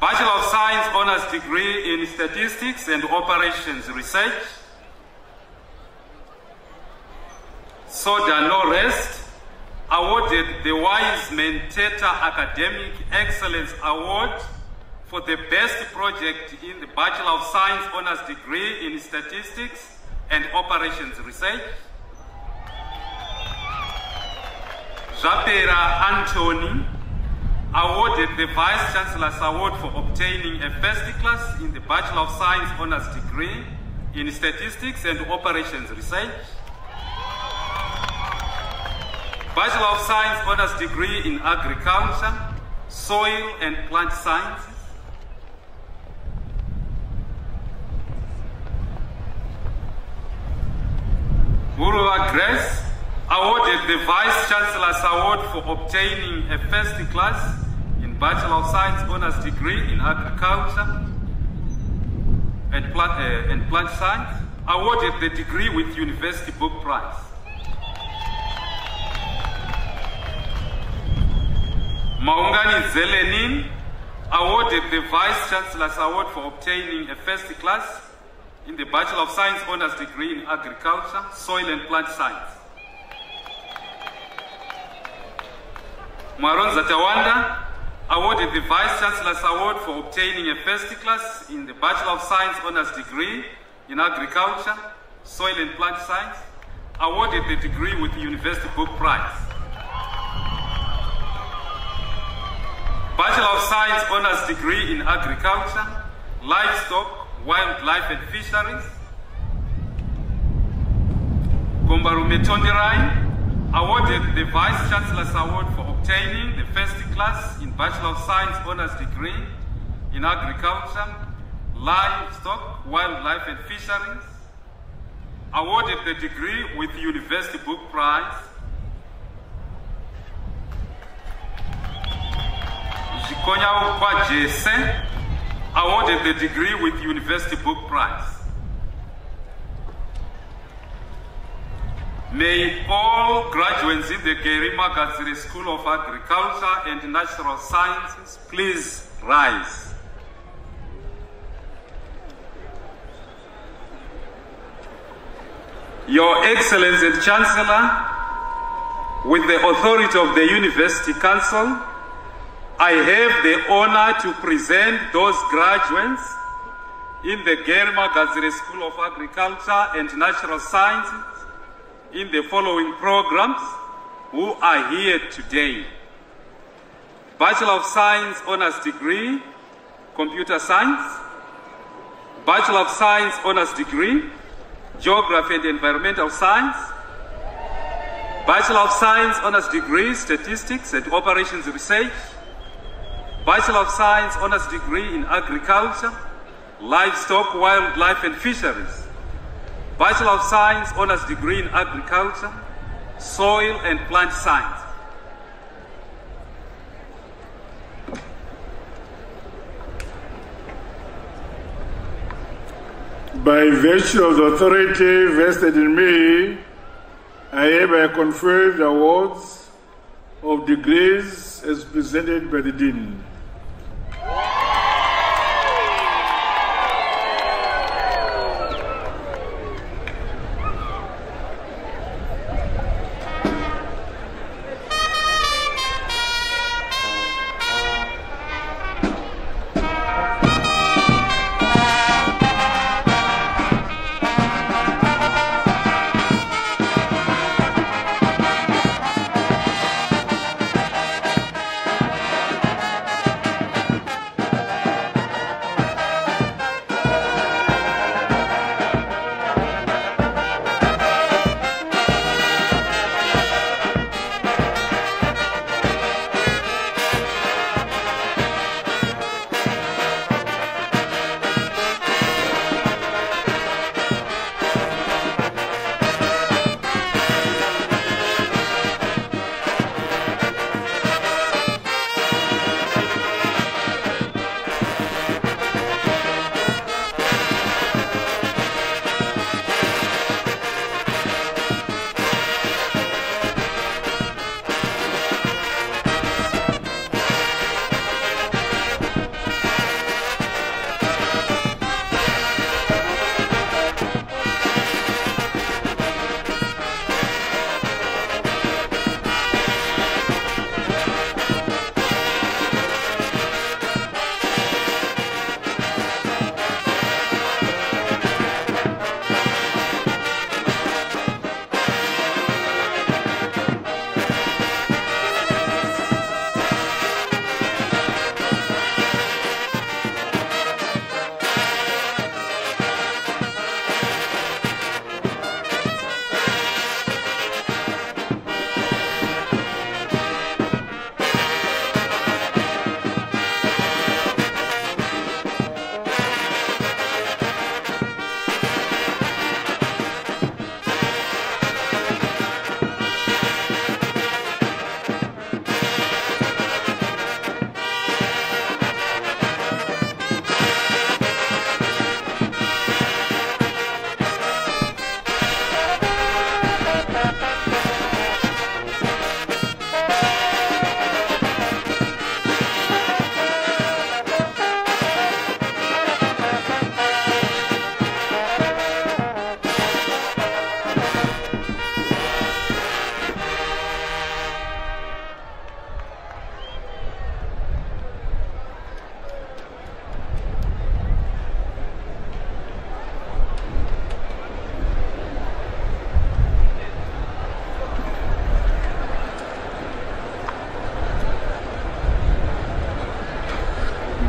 Bachelor of Science honors degree in Statistics and Operations Research. Soda No Rest awarded the Wiseman Teta Academic Excellence Award for the best project in the Bachelor of Science honors degree in Statistics and Operations Research. Japera Anthony awarded the Vice Chancellor's Award for obtaining a first class in the Bachelor of Science honors degree in Statistics and Operations Research. Bachelor of Science honors degree in agriculture, soil and plant sciences, Murua Grace awarded the Vice Chancellor's Award for obtaining a first class in Bachelor of Science honors degree in agriculture and plant, uh, and plant science, awarded the degree with University Book Prize. Maungani Zelenin awarded the Vice Chancellor's Award for obtaining a first class in the Bachelor of Science Honours degree in Agriculture, Soil and Plant Science. Maronza Tawanda awarded the Vice Chancellor's Award for obtaining a first class in the Bachelor of Science Honours degree in Agriculture, Soil and Plant Science, awarded the degree with the University Book Prize. Bachelor of Science Honours degree in Agriculture, Livestock, Wildlife and Fisheries. Gombarume Tondirai awarded the Vice Chancellor's Award for obtaining the first class in Bachelor of Science Honours degree in Agriculture, Livestock, Wildlife and Fisheries. Awarded the degree with University Book Prize. Jikonya Ukwa Jese awarded the degree with University Book Prize. May all graduates in the Gary Magadzire School of Agriculture and Natural Sciences please rise. Your Excellency Chancellor, with the authority of the University Council, I have the honor to present those graduates in the Gary Magadzire School of Agriculture and Natural Sciences in the following programs who are here today. Bachelor of Science Honours Degree, Computer Science, Bachelor of Science Honours Degree, Geography and Environmental Science, Bachelor of Science Honours Degree, Statistics and Operations Research, Bachelor of Science Honours Degree in Agriculture, Livestock, Wildlife and Fisheries, Bachelor of Science Honours Degree in Agriculture, Soil and Plant Science. By virtue of the authority vested in me, I hereby confer the awards of degrees as presented by the Dean. Yeah.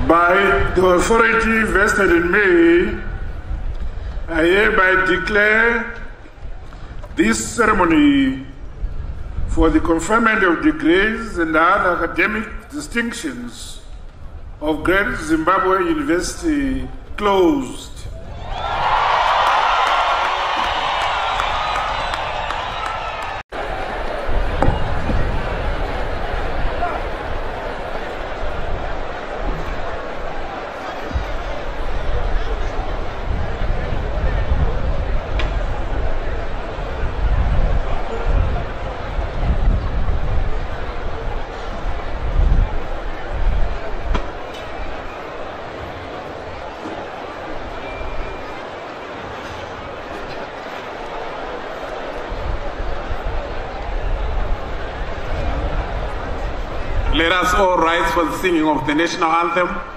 By the authority vested in me, I hereby declare this ceremony for the conferment of degrees and other academic distinctions of Great Zimbabwe University closed. Let us all rise for the singing of the national anthem.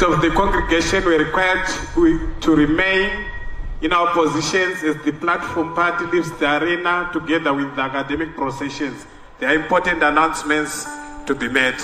Rest of the congregation were required to- remain in our positions as the platform party leaves the arena together with the academic processions. There are important announcements to be made.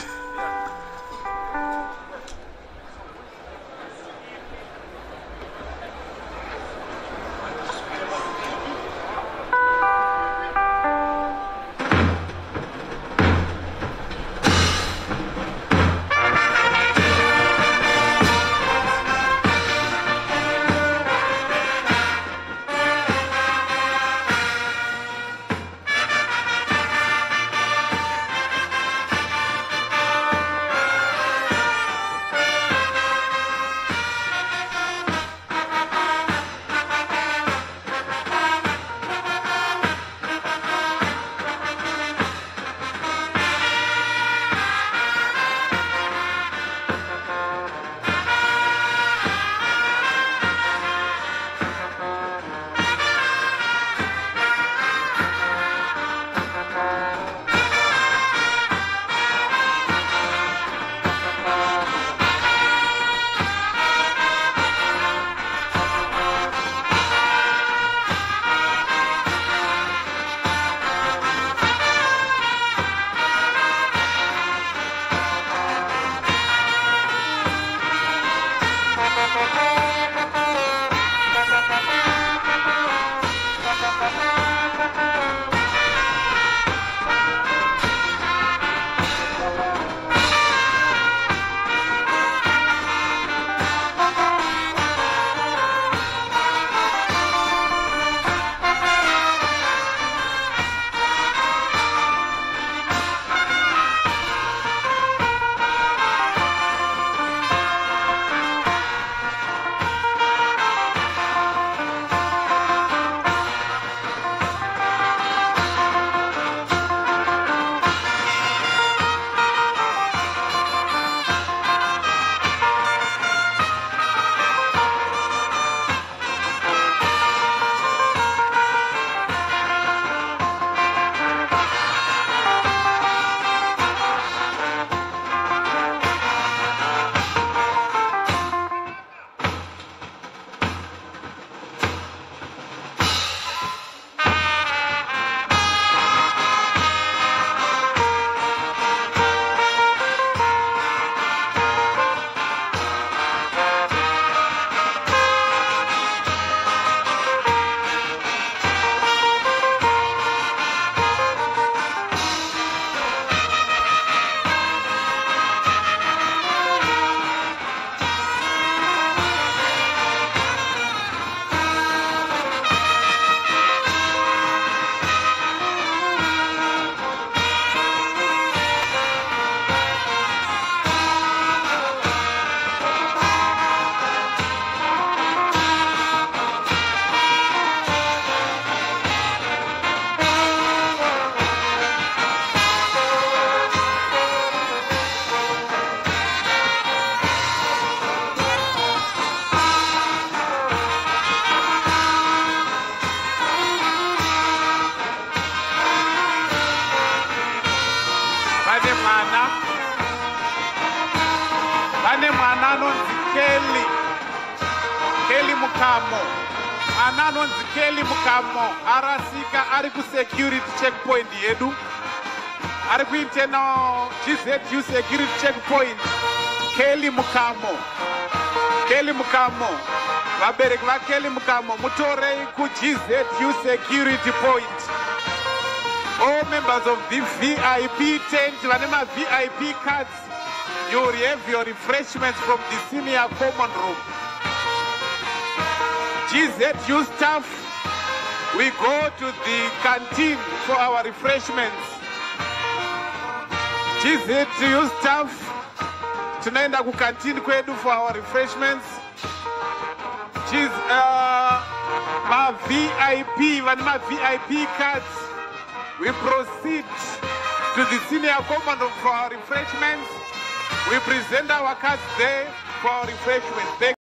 Gzu security checkpoint kelly mukamo. Kelly mukamo. Vabereki vakelly mukamo. Mutorei kugzu security point. All members of the vip tent vane mavip cards. You will have your refreshments from the senior common room. Gzu staff we go to the canteen for our refreshments gzu staff tunaenda kucanteen kwedu for our refreshments. Cheese, uh, mavip vane mavip cards. We proceed to the senior command for our refreshments. We present our cards there for our refreshments